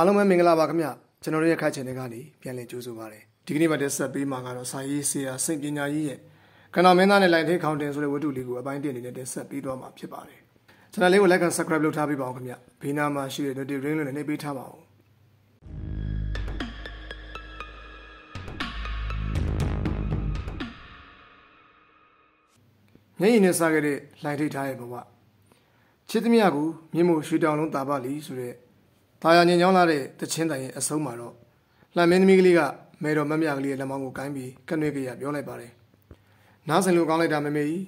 အားလုံးပဲမင်္ဂလာပါခင်ဗျကျွန်တော်တို့ရဲ့ခိုက်ချန်တွေကနေပြန်လည်ကြိုးဆိုပါရစေဒီကနေ့မှာတက်ဆက်ပေးမှာကတော့စာရေးဆရာစိတ်ပညာကြီးရဲ့ကဏ္ဍမင်းသားနဲ့လိုင်ထိခေါင်းတင်ဆိုတဲ့ဝတ္ထုလေးကိုအပိုင်းတင်နေတဲ့တက်ဆက်ပေးသွားမှာဖြစ်ပါတယ်ကျွန်တော်လေးကို like and subscribe လုပ်ထားပေးပါအောင်ခင်ဗျဘေးနားမှာရှိတဲ့ notification လေးနဲ့နှိပ်ပေးထားပါအောင်မျက်ရည်နဲ့စားခဲ့တဲ့လိုင်ထိထားရဲ့ဘဝချစ်သမျှကိုမြင့်မို့ရွှေတောင်လုံးတာပါလီဆိုတဲ့ တာယာညင်ကြောင်းလာတဲ့တချင်းတိုင်ရဲ့အဆုံးမှာတော့လှမင်းသမီးကလေးကမဲတော်မတ်မြကလေးရဲ့လက်မောင်းကိုကိုင်းပြီးကနွေကရပြောလိုက်ပါတယ်။နားစင်လို့ကောင်းလိုက်တာမမေကြီး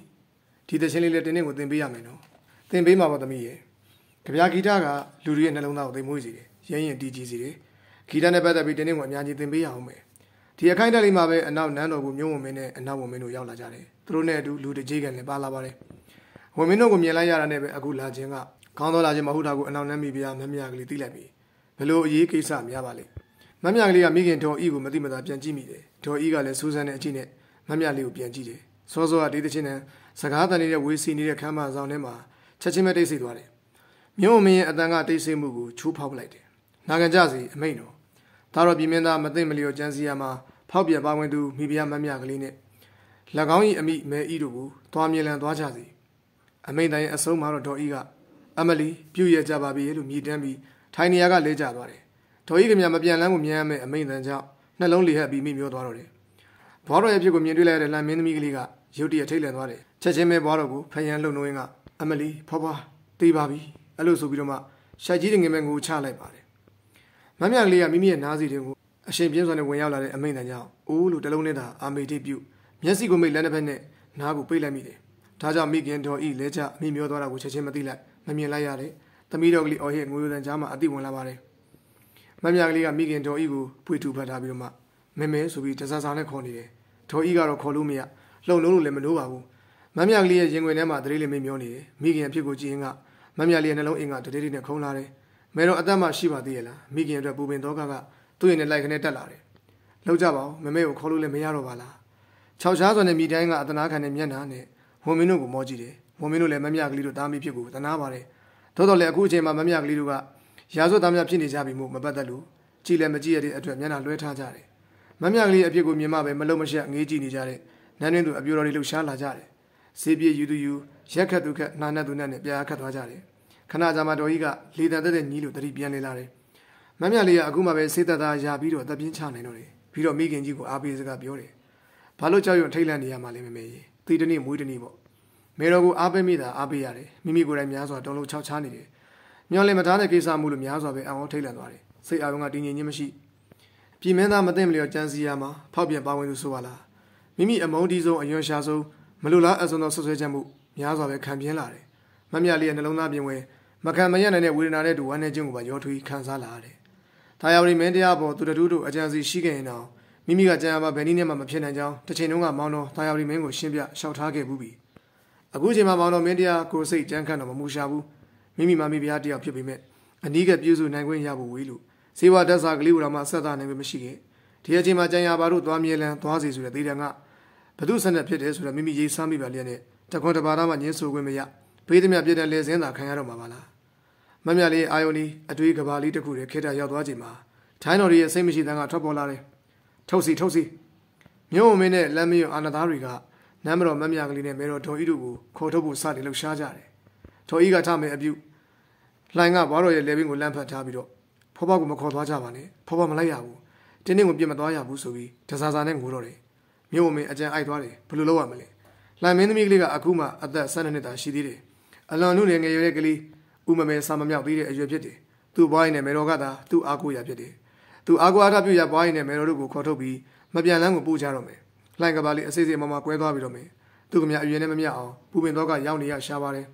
ဒီတချင်းလေးလည်းတင်းတင်းကိုသင်ပေးရမယ်နော်။သင်ပေးမှာပါသမီးရဲ့။ကြပြဂီတကလူတွေရဲ့နှလုံးသားကိုသိမ့်မွေးစေတယ်။ရင်းရင်တီးကြီးစေတယ်။ဂီတနဲ့ပတ်သက်ပြီးတင်းတင်းကိုအများကြီးသင်ပေးရအောင်မယ်။ဒီအခိုင်တက်လေးမှာပဲအနောက်နန်းတော်ကိုမျိုးဝင်မင်းနဲ့အနောက်ဝင်မင်းတို့ရောက်လာကြတယ်။သူတို့နဲ့အတူလူတကြီးကန်လည်းပါလာပါတယ်။ဝင်မင်းတို့ကိုမြင်လိုက်ရတာနဲ့ပဲအခုလာခြင်းက ခေါင်းတော်လာခြင်းမဟုတ်တာကိုအနောက်နန်းမိဖုရားမမြကလေးသိလိုက်ပြီဘလို့အရေးကိစ္စများပါလိမ့်မမြကလေးကမိခင်ဒေါ်ဤကိုမသိမသာပြန်ကြည့်မိတယ်ဒေါ်ဤကလည်းစူးစမ်းတဲ့အကြည့်နဲ့မမြလေးကိုပြန်ကြည့်တယ်စောစောကဒီတဲ့ချင်းနဲ့စကားတန်နေတဲ့ဝေစီနေတဲ့ခမ်းမဆောင်ထဲမှာချက်ချင်းပဲတိတ်ဆိတ်သွားတယ်မြို့မင်းရဲ့အတန်ကတိတ်ဆိတ်မှုကိုချိုးဖောက်လိုက်တယ်နာခံကြစီအမိန်တော်ဒါတော့ပြည်မင်းသားမသိမလျော်ကြမ်းစီရမှာဖောက်ပြပါဝင်သူမိဖုရားမမြကလေးနဲ့၎င်း၏အမိမဲဤတို့ကိုသွားမြင်လန်သွားကြစီအမိန်တိုင်းအဆုံးမှာတော့ဒေါ်ဤက အမလီပြုတ်ရကြပါပြီလို့မြည်တမ်းပြီးထိုင်နေရာကလဲကျသွားတယ်။ဒေါ်ကြီးကမြမပြန်လန်းကိုမြင်ရမယ်အမိန်တန်ကြောင့်နှလုံးလေဟပ်ပြီးမိမျောသွားတော့တယ်။ဘွားတော်ရဲ့ဖြစ်ကိုမြင်တွေ့လိုက်တဲ့လမ်းမင်းသမီးကလေးကရုတ်တရက်ထိတ်လန့်သွားတယ်။ချက်ချင်းပဲဘွားတော်ကိုဖယံလှုပ်နှိုးရင်းကအမလီဖွားဖွားတေးပါပြီ။အဲ့လိုဆိုပြီးတော့မှရှိုက်ကြီးငယ်မဲ့ငိုချလိုက်ပါတယ်။မမြကလေးကမိမိရဲ့နားစီတွေကိုအရှင်ပြင်းစွာနဲ့ဝင်ရောက်လာတဲ့အမိန်တန်ကြောင့်အိုးလို့တလုံးနဲ့သာအာမေတိပြုမျက်စိကိုမိတ်လက်တစ်ဖက်နဲ့နားကိုပိတ်လိုက်မိတယ်။ဒါကြောင့်မိခင်တော်ဤလဲချအမိမျောသွားတာကိုချက်ချင်းမသိလိုက် မမြင်လိုက်ရတဲ့သမီးတော်ကလေးအော်ဟစ်ငွေတန်ကြားမှာအတိဝင်လာပါတယ်မမြကလေးကမိခင်ဒေါ်ဤကိုပွေထူဖတ်ထားပြီးတော့မှမဲမဲဆိုပြီးတစားစားနဲ့ခေါ်နေတယ်ဒေါ်ဤကတော့ခေါ်လို့မရလှုံလုံးလို့လည်းမလို့ပါဘူးမမြကလေးရဲ့ရင်ခွင်ထဲမှာတရေလေးမင်းမျောနေတယ်မိခင်အဖြစ်ကိုကြည့်ရင်ကမမြလေးရဲ့နှလုံးအင်ကတရေလေးနဲ့ခုံလာတယ်မဲတော့အသက်မှရှိပါသေးရဲ့လားမိခင်အတွက်ပူပင်တော့ကကသူ့ရင်နဲ့လိုက်ခနဲ့တက်လာတယ်လောက်ကြပါဦးမမဲကိုခေါ်လို့လည်းမရတော့ပါလားခြောက်ရှားစွာနဲ့မိတိုင်းကအတနာခံတဲ့မျက်နှာနဲ့ဝန်မင်းတို့ကိုမောကြည့်တယ် ဝန်မင်းတို့လည်းမမြကလေးတို့တားမိဖြစ်ကိုတနာပါတယ်သို့တော်လည်းအခုအချိန်မှာမမြကလေးတို့ကရာဇဝတ်သားများဖြစ်နေကြပြီမို့မပတ်သက်လို့ကြည်လည်းမကြည့်ရတဲ့အတွက်မျက်နှာလွှဲထားကြတယ်မမြကလေးအဖြစ်ကိုမြင်မှပဲမလုံမရှက်ငေးကြည့်နေကြတဲ့နန်းတွင်သူအပြိုတော်တွေလှူရှားလာကြတယ်စေးပြေယူသူယူရက်ခတ်သူခတ်နာနဲ့သူနဲ့နဲ့ပြာခတ်သွားကြတယ်ခဏကြာမှတော်ကြီးကလေတန်တဲ့ညီလို့တတိပြန်နေလာတယ်မမြလေးကအခုမှပဲစေးသက်သားရပြီးတော့တပြင်းချနိုင်တော့တယ်ပြီးတော့မိခင်ကြီးကိုအားပေးစကားပြောတယ်ဘာလို့ကြောက်ရွံ့ထိတ်လန့်နေရမှလဲမမေကြီးသီတနေ့မွေးတနေ့ပေါ့ မေတော်ကိုအားပေးမိတာအားပေးရတယ်မိမိကိုယ်တိုင်များစွာတုံးလုံးချောက်ချားနေတယ်မျောလင်မထားတဲ့ကိစ္စမှုလို့များစွာပဲအံ့ဩထိတ်လန့်သွားတယ်စိတ်အာရုံကတည်ငြိမ်ခြင်းမရှိပြည်မင်းသားမသိမလျော်ကြံစည်ရမှာဖောက်ပြန်ပါဝင်သူဆိုပါလားမိမိအမုန်းတီးဆုံးအယွန်ရှာဆုံးမလိုလားအစွန်သောဆွဆွဲချက်မှုများစွာပဲခံပြင်းလာတယ်မမြလေးရဲ့နှလုံးသားပြင်ဝဲမခံမရနိုင်တဲ့ဝေဒနာနဲ့တူဝမ်းနေခြင်းကိုပါရောထွေးခံစားလာရတယ်။ဒါယာဝရီမင်းတရားပေါ်သူတတူတို့အကြံစီရှိခဲ့ရင်တော့မိမိကကြံရပါဘယ်နည်းနဲ့မှမဖြစ်နိုင်ကြောင်းတစ်ချိန်လုံးကမောင်းတော့ဒါယာဝရီမင်းကိုရှင်းပြရှောက်ထားခဲ့ဘူးပြီ။ အခုချိန်မှာမောင်းတော့မင်းတရားကိုစိတ်ကြမ်းခန့်တော့မမူရှာဘူး။မိမိမမိဖုရားတယောက်ဖြစ်ပေမဲ့အနီးကပြုစုနိုင်ခွင့်ရဖို့ဝေးလို့ဇေဝတက်စာကလေးဦးတော်မှဆက်သားနိုင်ခွင့်မရှိခဲ့ဒီအချိန်မှာကြံရပါတို့သွားမြဲလန်းသွားစီဆိုတဲ့သေးတယ်ကဘသူဆက်နဲ့ဖြစ်တယ်ဆိုတော့မိမိရေးဆမ်းမိပါလျက်နဲ့တခွန်တပါးသားမှညင်းဆိုခွင့်မရဘေးသမျှပြည့်တဲ့လေစင်းသာခံရတော့မှာပါလားမမြလေးအာယုန်ဒီအတွေးကဘာလေးတစ်ခုတည်းခေတ္တရောက်သွားချိန်မှာထိုင်းတော်ရဲ့စိတ်မရှိတဲ့ကထွက်ပေါ်လာတယ်ထုတ်စီထုတ်စီမြို့မင်းနဲ့လမ်းမယွအာနာသားတွေက နမ်းမတော်မမြကလေးနဲ့မဲတော်ဒေါ်ဤတို့ကိုခေါ်ထုတ်ဖို့စတင်လှုပ်ရှားကြတယ်ဒေါ်ဤကထမယ်အပြုလှိုင်ကဘွားတော်ရဲ့လေဘင်းကိုလမ်းဖတ်ထားပြီးတော့ဖွားဖွားကိုမခေါ်သွားကြပါနဲ့ဖွားဖွားမလိုက်ရဘူးတင်းတင်းကိုပြစ်မသွားရဘူးဆိုပြီးတစားစားနဲ့ငိုတော့တယ်မြို့မင်းအကြံအိုက်သွားတယ်ဘယ်လိုလုပ်ရမလဲလှိုင်မင်းသမီးကလေးကအခုမှအသက်12နှစ်သာရှိသေးတယ်အလွန်နုနယ်ငယ်ရွယ်တဲ့ကလေးဥမမဲစာမမြောက်သေးတဲ့အရွယ်ဖြစ်တယ်သူ့ဘွားရင်နဲ့မေတော်ကသာသူ့အားကိုးရဖြစ်တယ်သူအားကိုးအားထားပြုရဘွားရင်နဲ့မေတော်တို့ကိုခေါ်ထုတ်ပြီးမပြန်လန်းကိုပို့ချတော့မယ် လှိုင်ကပါလေးအစိစိမမကွဲသွားပြီးတော့မယ်သူကမြအရွယ်နဲ့မမြအောင်ပူပင်တော့ကရောက်နေရရှားပါတယ်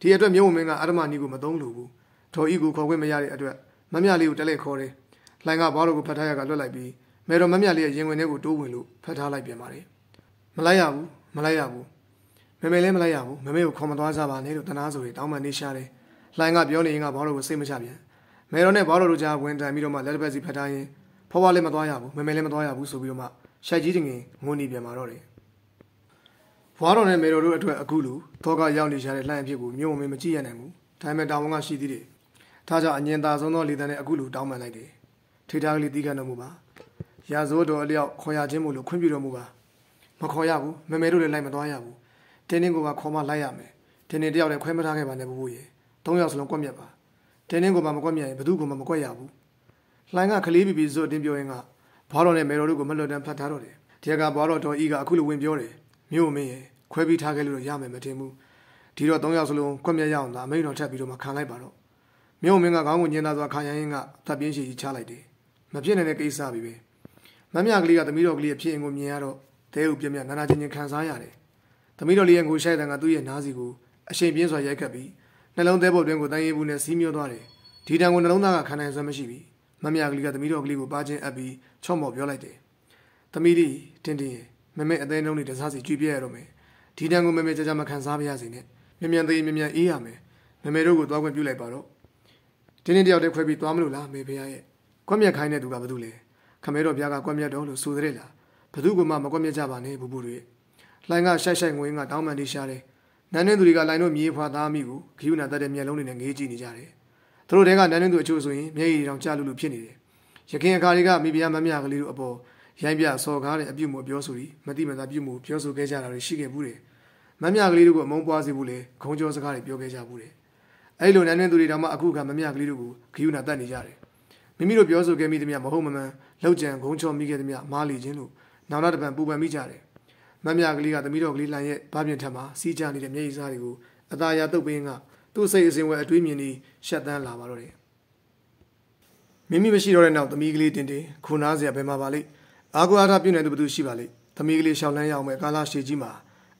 ဒီအတွက်မြို့မင်းကအရမနီကိုမသုံးလို့ဘူးဒေါ်ဤကိုခေါ်ခွင့်မရတဲ့အတွက်မမြလေးကိုတက်လက်ခေါ်တယ်။လှိုင်ကဘားတော်ကိုဖတ်ထားရကလွတ်လိုက်ပြီးမဲတော်မမြလေးရဲ့ရင်ဝင်ထဲကိုတိုးဝင်လို့ဖတ်ထားလိုက်ပြန်ပါတယ်။မလိုက်ရဘူးမလိုက်ရဘူး။မမေလည်းမလိုက်ရဘူး။မမေကိုခေါ်မသွားကြပါနဲ့လို့တနာဆိုရီတောင်းပန်နေရှာတယ်။လှိုင်ကပြောနေရင်ကဘားတော်ကိုစိတ်မချပြန်။မဲတော်နဲ့ဘားတော်တို့ကြားဝင်တိုင်ပြီးတော့မှလက်တစ်ပတ်စီဖတ်ထားရင်ဖွားဖွားလည်းမသွားရဘူး။မမေလည်းမသွားရဘူးဆိုပြီးတော့မှ ရှိုက်ကြီးတင်ငင်ငုံနေပြန်มาတော့တယ်။ဘွားတော်နဲ့မေတော်တို့အတွက်အခုလိုသောကရောက်နေကြတဲ့လှိုင်အဖြစ်ကိုမြို့မင်းမကြည့်ရနိုင်ဘူး။ဒါပေမဲ့တာဝန်ကရှိသေးတယ်။ဒါကြောင့်အငင်သာဆုံးသောလေတံနဲ့အခုလိုတောင်းပန်လိုက်တယ်ထိထားကလေးတီးခတ်တော်မူပါရာဇဝတ်တော်အလျောက်ခေါ်ရခြင်းမို့လို့ခွင့်ပြုတော်မူပါမခေါ်ရဘူးမမေတို့လည်းလိုက်မသွားရဘူးတင်းတင်းကိုပါခေါ်မလိုက်ရမယ်တင်းတင်းတယောက်လည်းခွဲမထားခဲ့ပါနဲ့ဘူးဘူးရေသုံးယောက်စလုံးကွက်မြက်ပါတင်းတင်းကိုပါမကွက်မြက်ရင်ဘယ်သူကမှမကွက်ရဘူးလှိုင်းကခလေးပီပီဇွတ်တင်းပြောရင်က ဘာတော်နဲ့မေတော်တို့ကိုမလွတ်တမ်းဖတ်ထားတော့တယ်ဒီကဘာတော်တော်ဤကအခုလိုဝင်ပြောတယ်မြို့မင်းရေခွဲပြီးထားခဲ့လို့ရမယ်မတင်ဘူးဒီတော့သုံးယောက်စလုံးကွက်မြက်ရအောင်သာအမိန်တော်ထပ်ပြီးတော့မှခံလိုက်ပါတော့မြို့မင်းကခေါင်းကိုညင်သားစွာခံရရင်ကတပ်ပြင်းရှိကြီးချလိုက်တယ်မဖြစ်နိုင်တဲ့ကိစ္စပဲပဲမမြကလေးကသမီးတော်ကလေးအဖြစ်အင်ကိုမြင်ရတော့တဲဥပြမြနာနာချင်းချင်းခံစားရတယ်သမီးတော်လေးရဲ့ငိုရှိုက်တဲ့ကသူ့ရဲ့နားစီကိုအရှိန်ပြင်းစွာရိုက်ခတ်ပြီးနှလုံးသေးပေါ်တွင်ကိုတန်ရီဘူးနဲ့စီးမျောသွားတယ်ဒီတံကိုနှလုံးသားကခံနိုင်စွမ်းမရှိဘူး မမြကလေးကသမီးတော်ကလေးကိုပါချင်းအပ်ပြီးချော့မော်ပြောလိုက်တယ်သမီးလေးတင်းတင်းမမေအသေးနှုံးလေးတစားစီကြွေပြရတော့မယ်ဒီတံကိုမမေကြကြမခံစားပါရစေနဲ့မြ мян သေးမြ мян အေးရမယ်မမေတို့ကိုသွားခွင့်ပြုလိုက်ပါတော့တင်းတင်းတယောက်တည်းခွဲပြီးသွားမလို့လားမေဖေရဲ့ကွက်မြက်ခိုင်းတဲ့သူကဘာလို့လဲခမဲတော်ပြားကကွက်မြက်တော်လို့ဆိုတဲ့လားဘသူကမှမကွက်မြက်ကြပါနဲ့ဘူးဘူးတွေလှိုင်းကရှိုက်ရှိုက်ငွေကတောင်းပန်တိရှားတယ်နန်းနှင်းသူတွေကလိုင်းတို့မြေးဖွာသားမိကိုခီးယူနာတက်တဲ့မျက်လုံးတွေနဲ့ငေးကြည့်နေကြတယ် သူတို့တဲကနန်းနှင်းသူအချို့ဆိုရင်မျက်ရည်တောင်ကျလူလူဖြစ်နေတယ်ရခင်အခါတွေကမိဖုရားမမြကလေးတို့အပေါ်ရိုင်းပြဆော်ကားတဲ့အပြုတ်မှုပြောဆိုပြီးမတိမသာပြုတ်မှုပြောဆိုခဲ့ကြတာတွေရှိခဲ့ဘူးတယ်မမြကလေးတို့ကအမုန်းပွားစေဖို့လေခုံကြောစကားတွေပြောခဲ့ကြဘူးတယ်အဲ့လိုနန်းနှင်းသူတွေတောင်မှအခုကမမြကလေးတို့ကိုခီးယူနာတက်နေကြတယ်မိမိတို့ပြောဆိုခဲ့မိသမျှမဟုတ်မမှန်လောက်ကြံဂုံချော်မိခဲ့သမျှမားလီခြင်းလို့နောင်နာတပံပူပန်မိကြတယ်မမြကလေးကသမီးတော်ကလေးလှန်ရဲ့ဘာပြင်ထက်မှာစီးကြနေတဲ့မျက်ရည်စားတွေကိုအသာရတုတ်ပင်းက သူ့စိတ်အစဉ်ဝဲအတွေးမြင်နေရှက်တန်းလာပါတော့တယ်မိမိမရှိတော့တဲ့နောက်သမီးကလေးတင်တင်ခုနာစရာဘယ်မှာပါလိမ့်အာကွာထားပြုတ်နေသူဘသူရှိပါလိမ့်သမီးကလေးရှောင်းလန်းရအောင်မဲ့ကာလာရှည်ကြီးမှာ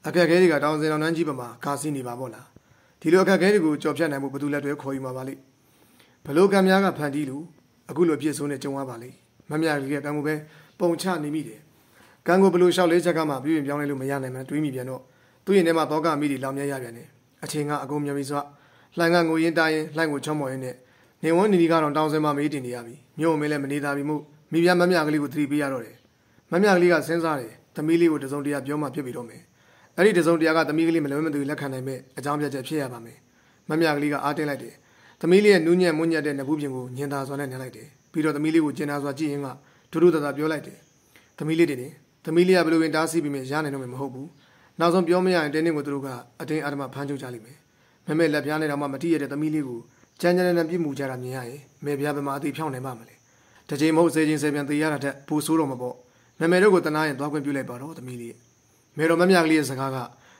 အခက်အခဲတွေကတောင်စင်တောင်နှန်းကြီးပမာကာစီးနေပါပေါ့လားဒီလိုအခက်အခဲတွေကိုကြော်ဖြတ်နိုင်မှုဘသူလက်တွေခေါ်ယူမှာပါလိမ့်ဘလို့ကံများကဖန်တီးလို့အခုလိုပြည့်စုံတဲ့ကြုံရပါလိမ့်မမြကလေးကကံကိုပဲပုံချနေမိတယ်ကံကိုဘလို့လျှောက်လေးချက်ကမှပြည်ပြင်ပြောင်းလဲလို့မရနိုင်မှတွေးမိပြန်တော့သူ့ရင်ထဲမှာတောကမိတွေလောင်မြဲရပြန်တယ်အချိန်ကအကုန်မြပြီစွာ လှိုင်ကငိုရင်တိုင်းရင်လှိုင်ကိုချောမော်ရင်းနဲ့နေဝန်းနီနီကတော့တောင်းစင်မှမေးတင်နေရပြီမြို့မင်းလည်းမနေတာပြီမို့မိဖုရားမမြကလေးကိုသတိပေးရတော့တယ်မမြကလေးကစဉ်းစားတယ်သမီးလေးကိုတစုံတရာပြောမှဖြစ်ပြီးတော့မယ်အဲ့ဒီတစုံတရာကသမီးကလေးမလွဲမသွေလက်ခံနိုင်မဲ့အကြောင်းပြချက်ဖြစ်ရပါမယ်မမြကလေးကအားတင်းလိုက်တယ်သမီးလေးရဲ့နူးညံ့မွညံ့တဲ့နဘူးပြင်ကိုညင်သာစွာနဲ့နေလိုက်တယ်ပြီးတော့သမီးလေးကိုကျင်နာစွာကြည့်ရင်ကဒုဒုတသာပြောလိုက်တယ်သမီးလေးတင်တယ်သမီးလေးကဘယ်လိုဝင်တားဆီးပြီးမြရနိုင်တော့မှမဟုတ်ဘူးနောက်ဆုံးပြောမရရင်တင်းတင်းကိုသူတို့ကအတင်းအဓမ္မဖမ်းချုပ်ကြလိမ့်မယ် မမေလက်ပြားနဲ့တော့မှမတိရတဲ့သမီးလေးကိုကြမ်းကြမ်းနဲ့ပြစ်မှုကြတာမြင်ရရင်မေပြားဘယ်မှာအသေးဖြောင်းနိုင်မှမလဲတစ်ချိန်မဟုတ်စေချင်းစေပြန်သေးရတာထက်ပိုဆိုးတော့မှာပေါ့မမေတို့ကိုတနာရင်သွားခွင့်ပြုလိုက်ပါတော့သမီးလေးမေတော်မမြကလေးရဲ့စကားက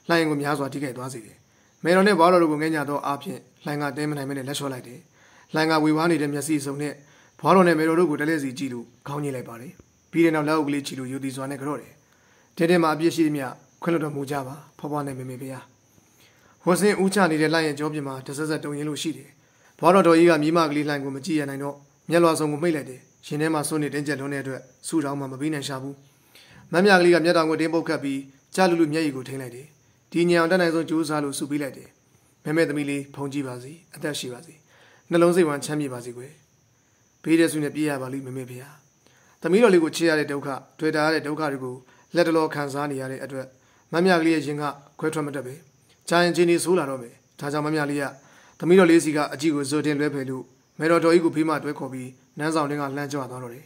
လှိုင်းကိုများစွာထိခိုက်သွားစေတယ်မေတော်နဲ့ဘောတော်တို့ကိုငဲ့ညာတော့အားဖြင့်လှိုင်းကတင်းမနိုင်မနဲ့လက်လျှော့လိုက်တယ်လှိုင်းကဝေဝါးနေတဲ့မျက်စိစုံနဲ့ဘောတော်နဲ့မေတော်တို့ကိုတလဲစီကြည့်လို့ခေါင်းညှိလိုက်ပါတယ်ပြီးတဲ့နောက်လက်အုပ်ကလေးချီလို့ယူသည်စွာနဲ့ကြော့တယ်တဲတဲမှာအပြစ်ရှိသမျှခွင့်လွှတ်တော်မူကြပါဖွားဖွားနဲ့မေမေဖေဟာ ဝစင်ဦးချနေတဲ့လိုက်ရဲ့ကြောပြင်မှာတဆက်ဆက်တုံရင်လို့ရှိတယ်ဘွားတော်တော်ကြီးကမိမကလေးလှိုင်းကိုမကြည့်ရနိုင်တော့မျက်လွှာစုံကိုမိတ်လိုက်တယ်ရှင်ထဲမှာစွန့်နေတင်းကျပ်လွန်းတဲ့အတွက်စူတောင်းမှမပြီးနိုင်ရှာဘူးမမ်းမြကလေးကမျက်တောင်ကိုတင်းပုတ်ခတ်ပြီးကြားလူလူမျက်ရည်ကိုထိန်းလိုက်တယ်ဒီညံအောင်တက်နိုင်ဆုံးကြိုးစားလို့စုပြီးလိုက်တယ်မဲမဲသမီးလေးဖုန်ကြည့်ပါစေအသက်ရှိပါစေနှလုံးစိတ်ဝမ်းချမ်းမြေပါစေကွယ်ဘေးတဲ့ဆုနဲ့ပြေးရပါလိမ့်မမေဖေဟာသမီးတော်လေးကိုချစ်ရတဲ့ဒုက္ခတွေ့တာရတဲ့ဒုက္ခတွေကိုလက်တလောခံစားနေရတဲ့အတွက်မမကလေးရဲ့ရင်ကခွဲထွက်မတတ်ပဲ။ ဂျာရင်ချင်းနေဆိုးလာတော့မယ်။ဒါကြောင့်မမလေးကသမီးတော်လေးစီကအကြည့်ကိုဇိုတင်လွဲဖယ်လို့မေတော်တော်ကြီးကိုဖေးမတွဲခေါ်ပြီးနန်းဆောင်တင်းကလှမ်းကြွသွားတော့တယ်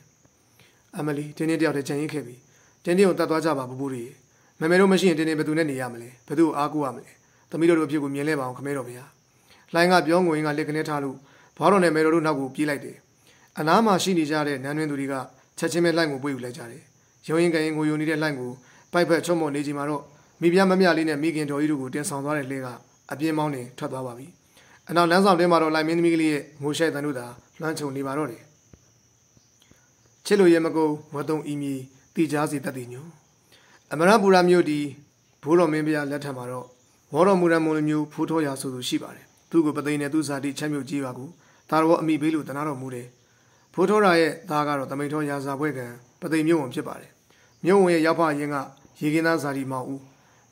။အမလီတင်းတင်းတယောက်တည်းခြံရင်းခဲ့ပြီးတင်းတင်းကိုတတ်သွားကြပါဘူးဘူးတွေ။မမေတို့မရှိရင်တင်းတင်းဘယ်သူနဲ့နေရမလဲ။ဘယ်သူကိုအားကိုးရမလဲ။သမီးတော်တို့အဖြစ်ကိုမြင်လဲပါအောင်ခမဲတော်ဗျာ။လိုင်းကပြောငွေကလက်ကနေထားလို့ဘာတော်နဲ့မေတော်တို့နောက်ကိုပြေးလိုက်တယ်။အနားမှာရှိနေကြတဲ့နန်းတွင်သူတွေကချက်ချင်းပဲလိုက်ကိုပွေယူလိုက်ကြတယ်။ရုံရင်ကရင်ကိုယုံနေတဲ့လိုက်ကိုပိုက်ဖက်ချုံမော်နေချိန်မှာတော့ မိဖုရားမမြလေးနဲ့မိခင်တော်ကြီးတို့ကိုတင်ဆောင်သွားတဲ့လဲကအပြင်းမောင်းနေထွက်သွားပါပြီအနောက်လမ်းဆောင်တဲမှာတော့လိုက်မင်းသမီးကလေးရဲ့ငိုရှိုက်တန်တို့သာလွှမ်းခြုံနေပါတော့တယ်ချစ်လိုရဲမကုန်းဝတ်တုံအီမီတီကြားစီတက်တည်ညိုအမရပူရာမြို့ဒီဘိုးတော်မင်းပြလက်ထက်မှာတော့ဝေါ်တော်မူရမုံမျိုးဖိုးထောရာဆိုသူရှိပါတယ်သူ့ကိုပသိန်းနဲ့သူ့ဇာတိချမ်းမြုပ်ကြီးပါကူဒါတော့အမိဘေးလို့တနာတော်မူတယ်ဖိုးထောရာရဲ့သားကတော့တမိန်ထောရာဇာပွဲကံပသိမ်မြို့ဝင်ဖြစ်ပါတယ်မြို့ဝင်ရဲ့ရောက်ဖရင်ကရေကင်းသားဇာတိမောင်ဦး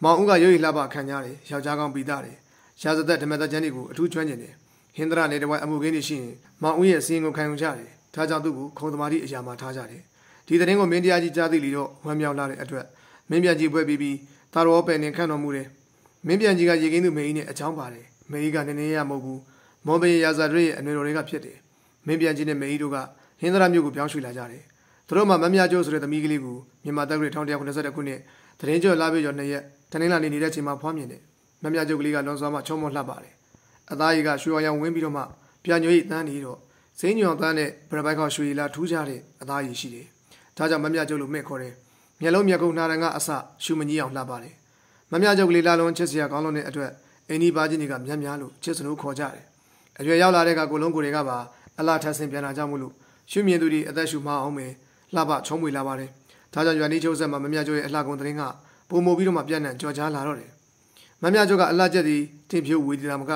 မောင်ဦးကရုပ်ရည်လှပခံရတယ်ယောက်ျားကောင်းပြီးသားတယ်ရာဇသက်ဓမ္မသက်ကျမ်းတွေကိုအထူးကျွမ်းကျင်တယ်ဟင်္ဒရာနဲ့တဝိုင်းအမှုကိန်းတွေရှိရင်မောင်ဦးရဲ့အစင်းကိုခံယူကြတယ်ဒါကြောင့်သူ့ကိုခုံသမားတိအရာမှာထားကြတယ်ဒီသတင်းကိုမင်းတရားကြီးကြားသိလီတော့ဝမ်းမြောက်လာတဲ့အတွက်မင်းပြန်ကြီးပွဲပြီးပြီးသာတော်ပယ်နေခန့်တော်မူတယ်မင်းပြန်ကြီးကရေကင်းသူမေကြီးနဲ့အချောင်းပါတယ်မေကြီးကနည်းနည်းရမဟုတ်ဘူးမော်ဘီရာဇာတွေရဲ့အနွေတော်တွေကဖြစ်တယ်မင်းပြန်ကြီးနဲ့မေကြီးတို့ကဟင်းသရမြို့ကိုပြောင်းရွှေ့လာကြတယ်သူတို့မှမမြကျိုးဆိုတဲ့သမီးကလေးကိုမြန်မာတပ်ကလေး1182ခုနှစ်တရင်ကျော်လာပြကျော်နှစ်ရက် တနင်္လာနေ့နေတဲ့ချိန်မှာဖွားမြင်တယ်မမြကျိုးကလေးကလွန်စွာမှချုံမောလှပပါတယ်အသားရည်ကရွှေရောင်ဝင်းပြီးတော့မှပြန်ညွေးတန်းနေတော့စိမ်းညွန်တန်းနဲ့ဗရပိုက်ခေါရွှေလာထူးကြတဲ့အသားရည်ရှိတယ်ဒါကြောင့်မမြကျိုးလို့မဲ့ခေါ်တယ်မျက်လုံးမျက်ကုံနှာရံကအစရှူမကြီးအောင်လှပါတယ်မမြကျုပ်ကလေးလာလုံးချစ်စရာကောင်းလုံးတဲ့အတွက်အင်းဒီပါကြီးတွေကမြတ်များလို့ချစ်စလို့ခေါ်ကြတယ်အရွယ်ရောက်လာတဲ့ကကိုလုံးကိုတွေကပါအလားထဆင်ပြန်လာကြမှုလို့ရှုမြင်သူတွေအသက်ရှူမအောင်မယ်လှပချုံးမွေလာပါတယ်ဒါကြောင့်ရွာနီးချုပ်ဆက်မှာမမြကျုပ်ရဲ့အလှကုန်သတင်းက ပုံမိုပြီးတော့မှပြန့်နှံ့ကြော်ကြားလာတော့တယ်မမြကျုပ်ကအလှကျက်သည်တင်ဖြိုးဝေဒီလာမက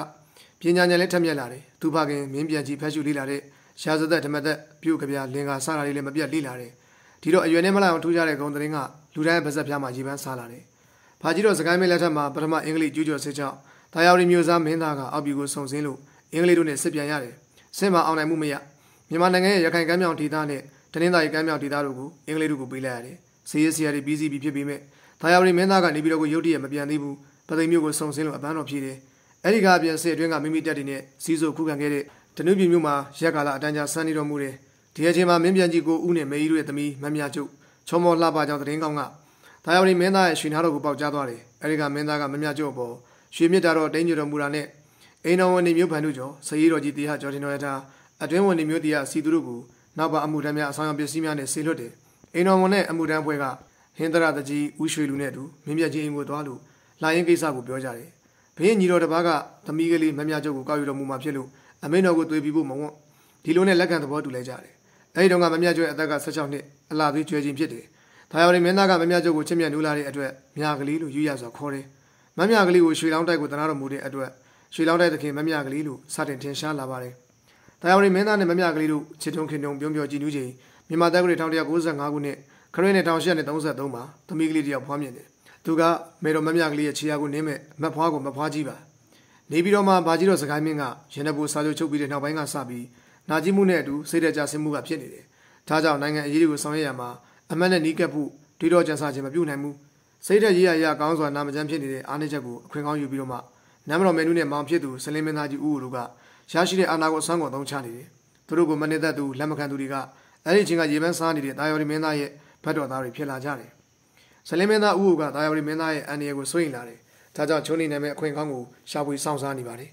ပညာဉာဏ်လည်းထက်မြက်လာတယ်သူဖခင်မင်းပြန်ကြီးဖက်ရှုလေးလာတဲ့ရှားစသက်ဓမ္မသက်ပြုတ်ကြပြလင်္ကာစတာလေးလည်းမပြတ်လေးလာတယ်ဒီတော့အရွယ်နဲ့မလာအောင်ထူးခြားတဲ့ဂုံသတင်းကလူတိုင်းရဲ့ပါဇက်ပြားမှာရေပန်းစားလာတယ်။ဘာကြီးတော့စကိုင်းမဲလက်ထက်မှာပထမအင်္ဂလိပ်ကျူးကျော်စစ်ကြောင်းတာယာရီမျိုးစားမင်းသားကအောက်ပြည်ကိုစုံစင်းလို့အင်္ဂလိပ်တို့နဲ့စစ်ပြန်ရတယ်။စစ်မှာအောင်နိုင်မှုမရမြန်မာနိုင်ငံရဲ့ရခိုင်ကမ်းမြောင်ဒေသနဲ့တနင်္သာရီကမ်းမြောင်ဒေသတို့ကိုအင်္ဂလိပ်တို့ကိုပေးလိုက်ရတယ်။စီးရဲစီယာတွေပြီးစီးပြီးဖြစ်ပြီးမဲ့ တာယာရီမင်းသားကနေပြီးတော့ကိုရုတ်တရက်မပြန်သေးဘူး။ပသိမ်မျိုးကိုစုံစင်းလို့အပန်းတော်ဖြည့်တယ်။အဲဒီကအပြင်စစ်အတွင်းကမိမိတက်တွေနဲ့စီးစိုးခုခံခဲ့တဲ့တနုပြည်မျိုးမှာရက်ကာလအတန်းကြာဆန်းနေတော်မူတယ်။ဒီအချိန်မှာမင်းပြန်ကြီးကိုဦးနဲ့မေကြီးတို့ရဲ့သမီးမမြကျုပ်ချောမောလှပကြောင်သတင်းကောင်းကဒါယောရီမင်းသားရဲ့ရွှေနာတော်ကိုပေါက်ကြားသွားတယ်အဲဒီကမင်းသားကမမြကျုပ်ပေါ်ရွှေမြစ်တာတော်တင်းညတော်မူတာနဲ့အိမ်တော်ဝန်နေမျိုးဖန်တို့ကျော်စရီတော်ကြီးတေဟကျော်တင်တော်ရတာအတွင်းဝန်နေမျိုးတရားစီသူတို့ကိုနောက်ပါအမှုထမ်းများအဆောင်အပစ္စည်းများနဲ့ဆေလွတ်တယ်အိမ်တော်ဝန်နဲ့အမှုထမ်းဖွဲ့က ဟင်္ဒရတကြီးဦးရွှေလူနဲ့အတူမင်းမြကြီးအိမ်ကိုသွားလို့လာရင်ကိစ္စကိုပြောကြတယ်ဘင်းညီတော်တစ်ပါးကသမီးကလေးမမြကျုပ်ကိုကောက်ယူတော်မူမှာဖြစ်လို့အမင်းတော်ကိုသွေးပြီးဖို့မဝန့်ဒီလိုနဲ့လက်ခံသဘောတူလဲကြတယ်အဲဒီတော့ကမမြကျုပ်ရဲ့အသက်က16နှစ်အလားသွေးကျွဲခြင်းဖြစ်တယ်။ဒါရောမင်းသားကမမြကျုပ်ကိုချစ်မြတ်နူးလာတဲ့အတွက်မြကလေးလို့ယူရစွာခေါ်တယ်။မမြကလေးကိုရွှေလောင်းတိုက်ကိုတနာတော်မူတဲ့အတွက်ရွှေလောင်းတိုက်သခင်မမြကလေးလို့စတင်ထင်ရှားလာပါတယ်။ဒါရောမင်းသားနဲ့မမြကလေးတို့ချစ်ထုံခင်တုံပြုံးပြောကြည်နူးချိန်မြန်မာတပ်ကလေး1995ခုနှစ် ခရစ်နှစ်1833မှာသမီးကလေးတယောက်ဖွားမြင်တယ်။သူကမေတော်မမြကလေးရဲ့ခြေရာကိုနင်းမဲ့မက်ဖွားကိုမဖွားကြည့်ပါ။နေပြီးတော့မှဘာကြီးတော်စကိုင်းမင်းကရင်နဘူစာချုပ်ချုပ်ပြီးတဲ့နောက်ပိုင်းကစပြီးနာကြီးမှုနဲ့အတူစိတ်တကြဆင်းမှုကဖြစ်နေတယ်။ဒါကြောင့်နိုင်ငံအရေးတွေကိုဆောင်ရွက်ရမှာအမတ်နဲ့နီးကပ်ဖို့တွေးတော်ကြံစားခြင်းမပြုနိုင်ဘူးစိတ်သက်ရေးရရကောင်းစွာနာမကျန်းဖြစ်နေတဲ့အားနည်းချက်ကိုအခွင့်ကောင်းယူပြီးတော့မှနမ်မတော်မယ်နုနဲ့မောင်ဖြစ်သူစလင်းမင်းသားကြီးဦးတို့ကရရှိတဲ့အာဏာကိုအဆန်းကုန်သုံးချနေတယ်သူတို့ကိုမနစ်သက်သူလက်မခံသူတွေကအဲ့ဒီအချိန်ကရေပန်းစားနေတဲ့တာယော်ရီမင်းသားရဲ့ ဘတ်တော်သားတွေဖြစ်လာကြတယ်စလင်းမင်းသားဦးကတာယော်ရီမင်းသားရဲ့အန်ဒီယကိုစိုးရင်လာတယ်ဒါကြောင့်ချုံနေနိုင်မဲ့အခွင့်ကောင်းကိုရှာဖွေစောင့်စားနေပါတယ်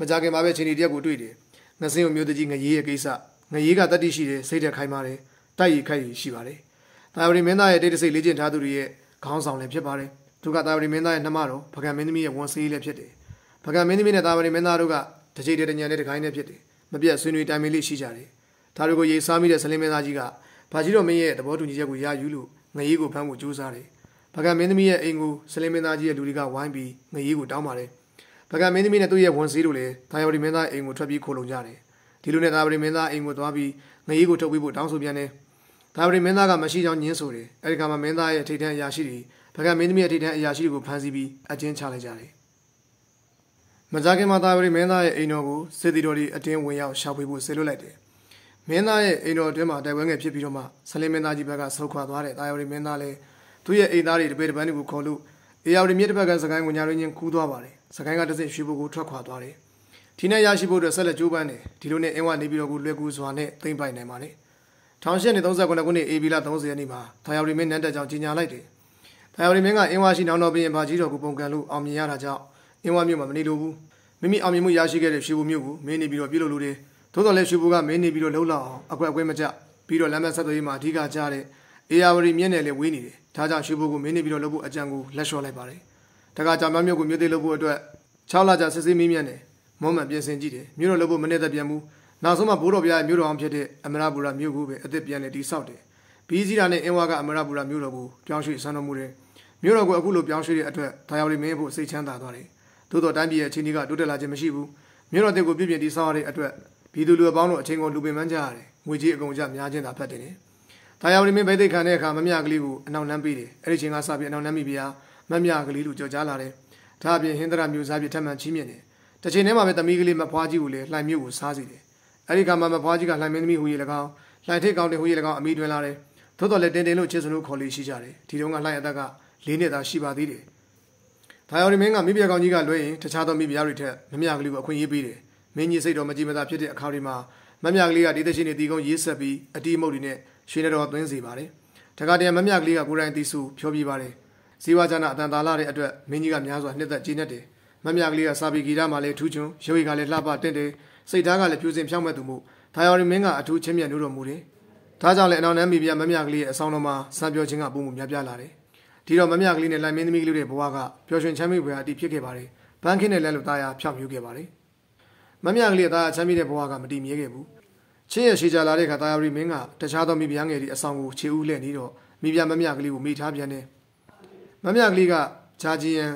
မကြခင်မှာပဲချင်းဒီတရက်ကိုတွေ့တယ်ငစင်းုံမျိုးတကြီးငရေးရဲ့ကိစ္စငရေးကတတိရှိတယ်စိတ်သက်ခိုင်းပါတယ်တိုက်ရီခိုက်ရီရှိပါတယ်တာဝရီမင်းသားရဲ့တိတ်တဆိတ်လေ့ကျင့်ထားသူတွေရဲ့ခေါင်းဆောင်လည်းဖြစ်ပါတယ်သူကတာဝရီမင်းသားရဲ့နှမတော်ဖကံမင်းသမီးရဲ့ဝန်စည်းလည်းဖြစ်တယ်ဖကံမင်းသမီးနဲ့တာဝရီမင်းသားတို့ကတကြိတ်တဲ့ညံတဲ့တခိုင်းနဲ့ဖြစ်တယ်မပြတ်ဆွေးနွေးတိုင်ပင်လေးရှိကြတယ်ဒါတွေကိုရေးစားမိတဲ့ဆလင်းမင်းသားကြီးက ဘာကြီးတော်မင်းရဲ့သဘောတူညီချက်ကိုရယူလို့ငရေးကိုဖမ်းဖို့ကြိုးစားတယ်ဖကံမင်းသမီးရဲ့အိမ်ကိုဆလင်းမင်းသားကြီးရဲ့လူတွေကဝိုင်းပြီးငရေးကိုတောင်းပါတယ်ဖကံမင်းသမီးနဲ့သူ့ရဲ့ဝန်စည်းတို့လည်းတာဝရီမင်းသားအိမ်ကိုထွက်ပြီးခိုးလုံကြတယ်ဒီလိုနဲ့တာဝရီမင်းသားအိမ်ကိုသွားပြီးငရေးကိုထုတ်ပြီးဖို့တောင်းဆိုပြန်တယ်ဒါပေမဲ့မင်းသားကမရှိကြောင်းညင်းဆိုတယ်အဲဒီကမှမင်းသားရဲ့ထိတ်တန့်အရာရှိတွေဘကမင်းသမီးရဲ့ထိတ်တန့်အရာရှိတွေကိုဖမ်းဆီးပြီးအကျဉ်းချလိုက်ကြတယ်မကြခင်မှာဒါပေမဲ့မင်းသားရဲ့အိမ်တော်ကိုစစ်တီတော်တွေအတင်းဝင်ရောက်ရှာဖွေဖို့ဆဲလွတ်လိုက်တယ် မင်းသားရဲ့အိမ်တော်အတွင်းမှာတိုက်ပွဲငယ်ဖြစ်ပြီးတော့မှဆလင်းမင်းသားကြီးဘက်ကဆုတ်ခွာသွားတဲ့တာယော်ရီမင်းသားလည်းသူ့ရဲ့အိမ်သားတွေတပည့်တပန်းတွေကိုခေါ်လို့အေယာရီမြစ်တစ်ဘက်ကစကိုင်းဝင်ညာရင်းချင်းကူးသွားပါတယ်စကိုင်းကတဆင့်ရွှေဘုတ်ကိုထွက်ခွာသွားတယ်ဒီနေ့ရရှိဖို့အတွက်ဆက်လက်ကြိုးပမ်းတယ်ဒီလိုနဲ့အင်းဝနေပြီးတော့ကိုလွယ်ကူစွာနဲ့သိမ့်ပိုင်နိုင်ပါတယ်1839ခုနှစ်ဧပြီလ30ရက်နေ့မှာသာယာရီမင်းနန်းတက်ကြောင်ကြီးညာလိုက်တယ်။သာယာရီမင်းကအင်းဝါရှိနောင်တော်ပြင်ဘာကြီးတော်ကိုပုံကန်လို့အောင်မြင်ရတာကြောင့်အင်းဝါမြို့မှာမနေလိုဘူး။မိမိအောင်မြင်မှုရရှိခဲ့တဲ့ရွှေဘူမြို့ကိုမင်းနေပြီးတော့ပြုလုပ်လို့တယ်။ သို့တော်လည်းရွှေဘူကမင်းနေပြီးတော့လှုပ်လောက်အောင်အကွက်အကွဲမကျပြီးတော့လမ်းမဆက်သွေးမှာအဓိကကြားတဲ့အေယာဝရီမြင့်နယ်လည်းဝေးနေတယ်။ဒါကြောင့်ရွှေဘူကိုမင်းနေပြီးတော့လှုပ်ဖို့အကြံကိုလက်လျှော့လိုက်ပါတယ်။တခါကြောင်မြို့ကိုမြို့သေးလှုပ်ဖို့အတွက်6လကြာစစ်စစ်မင်းမြတ်နယ်မုံမှန်ပြင်ဆင်ကြည့်တယ်။မြို့တော်လှုပ်ဖို့မနေ့သက်ပြန်မှုနောက်ဆုံးမှဘိုးတော်ပြရဲ့မြို့တော်အောင်ဖြစ်တဲ့အမရပူရမြို့ကိုပဲအသစ်ပြန်လေတိဆောက်တယ်။ဘီးစီရာနဲ့အင်းဝါကအမရပူရမြို့တော်ကိုပြောင်းရွှေ့ဆန်းတော်မူတယ်။မြို့တော်ကိုအခုလိုပြောင်းရွှေ့တဲ့အတွက်ဒါရောက်လိမင်းဖို့စိတ်ချမ်းသာသွားတယ်။သို့တော်တိုင်းပြည်ရဲ့အခြေအနေကတိုးတက်လာခြင်းမရှိဘူး။မြို့တော်တွေကိုပြည့်ပြည့်တိဆောက်ရတဲ့အတွက် ပြည်သူလူအပေါင်းတို့အချိန်ကုန်လူပင်ပန်းကြရတယ်။ငွေကြီးအကုန်ကြများခြင်းသာဖတ်တယ်။ဒါရောက်လိမင်းဗိသိက်ခံတဲ့အခါမမြကလေးကိုအနောက်နှမ်းပေးတယ်။အဲ့ဒီချိန်ကစပြီးအနောက်နှမ်းမိပြာမမြကလေးလို့ကြော်ကြားလာတယ်။ဒါအပြင်ဟင်္ဒရာမျိုးစားပြထက်မှန်ချီးမြှင့်တယ်။တစ်ချိန်တည်းမှာပဲသမီးကလေးမဖွားကြီးကိုလည်းလှိုင်မြို့ကိုစားစီတယ်အဲ့ဒီကမှမဖွားကြီးကလှိုင်မင်းသမီးဟူရီ၎င်းလှိုင်ထိတ်ကောင်းတဲ့ဟူရီ၎င်းအမိတွင်လာတယ်သို့တော်လည်းတင်တင်လို့ချစ်စလို့ခေါ်လေးရှိကြတယ်ဒီတုန်းကလှိုင်အသက်က၄နှစ်သာရှိပါသေးတယ်ဒါရော်ဒီမင်းကမိဖုရားကောင်းကြီးကလွှဲရင်တခြားသောမိဖုရားတွေထက်မမြကလေးကိုအခွင့်အရေးပေးတယ် မင်းကြီးစိတ်တော်မကြည်မသာဖြစ်တဲ့အခါတွေမှာမမြကလေးကဒီသရှင်တွေတီကုန်းရေးဆက်ပြီးအတီးမုတ်တွေနဲ့ရွှေနေတော်သွင်းစေပါတယ်။တခါတည်းမမြကလေးကကိုယ်တိုင်တီးဆူဖြောပြပါတယ်။ဇီဝဇနာအတန်တာလာတဲ့အတွက်မင်းကြီးကများစွာနှစ်သက်ကြည်နေတယ်။မမြကလေးကစာပေဂီတမှာလည်းထူးချွန်ရုပ်ရည်ကလည်းလှပတင့်တယ်စိတ်ဓာတ်ကလည်းဖြူစင်ဖြောင့်မဲ့သူမှုဒါရော်ရီမင်းကအထူးချင်းမြတ်နိုးတော်မူတယ်။ဒါကြောင့်လည်းအနောင်နှမ်းမိပြမမြကလေးရဲ့အဆောင်တော်မှာစံပြောခြင်းကပုံမှုများပြားလာတယ်။ဒီတော့မမြကလေးနဲ့လိုင်မင်းသမီးကလေးတွေဘဝကပျော်ရွှင်ချမ်းမြေ့ဖွယ်အတီးဖြစ်ခဲ့ပါတယ်။ဘန်းခင်းနဲ့လဲလို့တာယာဖြောင့်မြူးခဲ့ပါတယ်။ မမြကလေးကတာယာချမ်းမြေ့တဲ့ဘဝကမတည်မြဲခဲ့ဘူး။ချင်းရရှိကြလာတဲ့ခါတာယာရီမင်းကတခြားသောမိဖုရားငယ်ဒီအဆောင်ကိုခြေဦးလှည့်နေတော့မိဖုရားမမြကလေးကိုမိထားပြန်တယ်။မမြကလေးကဂျာဂျီယန်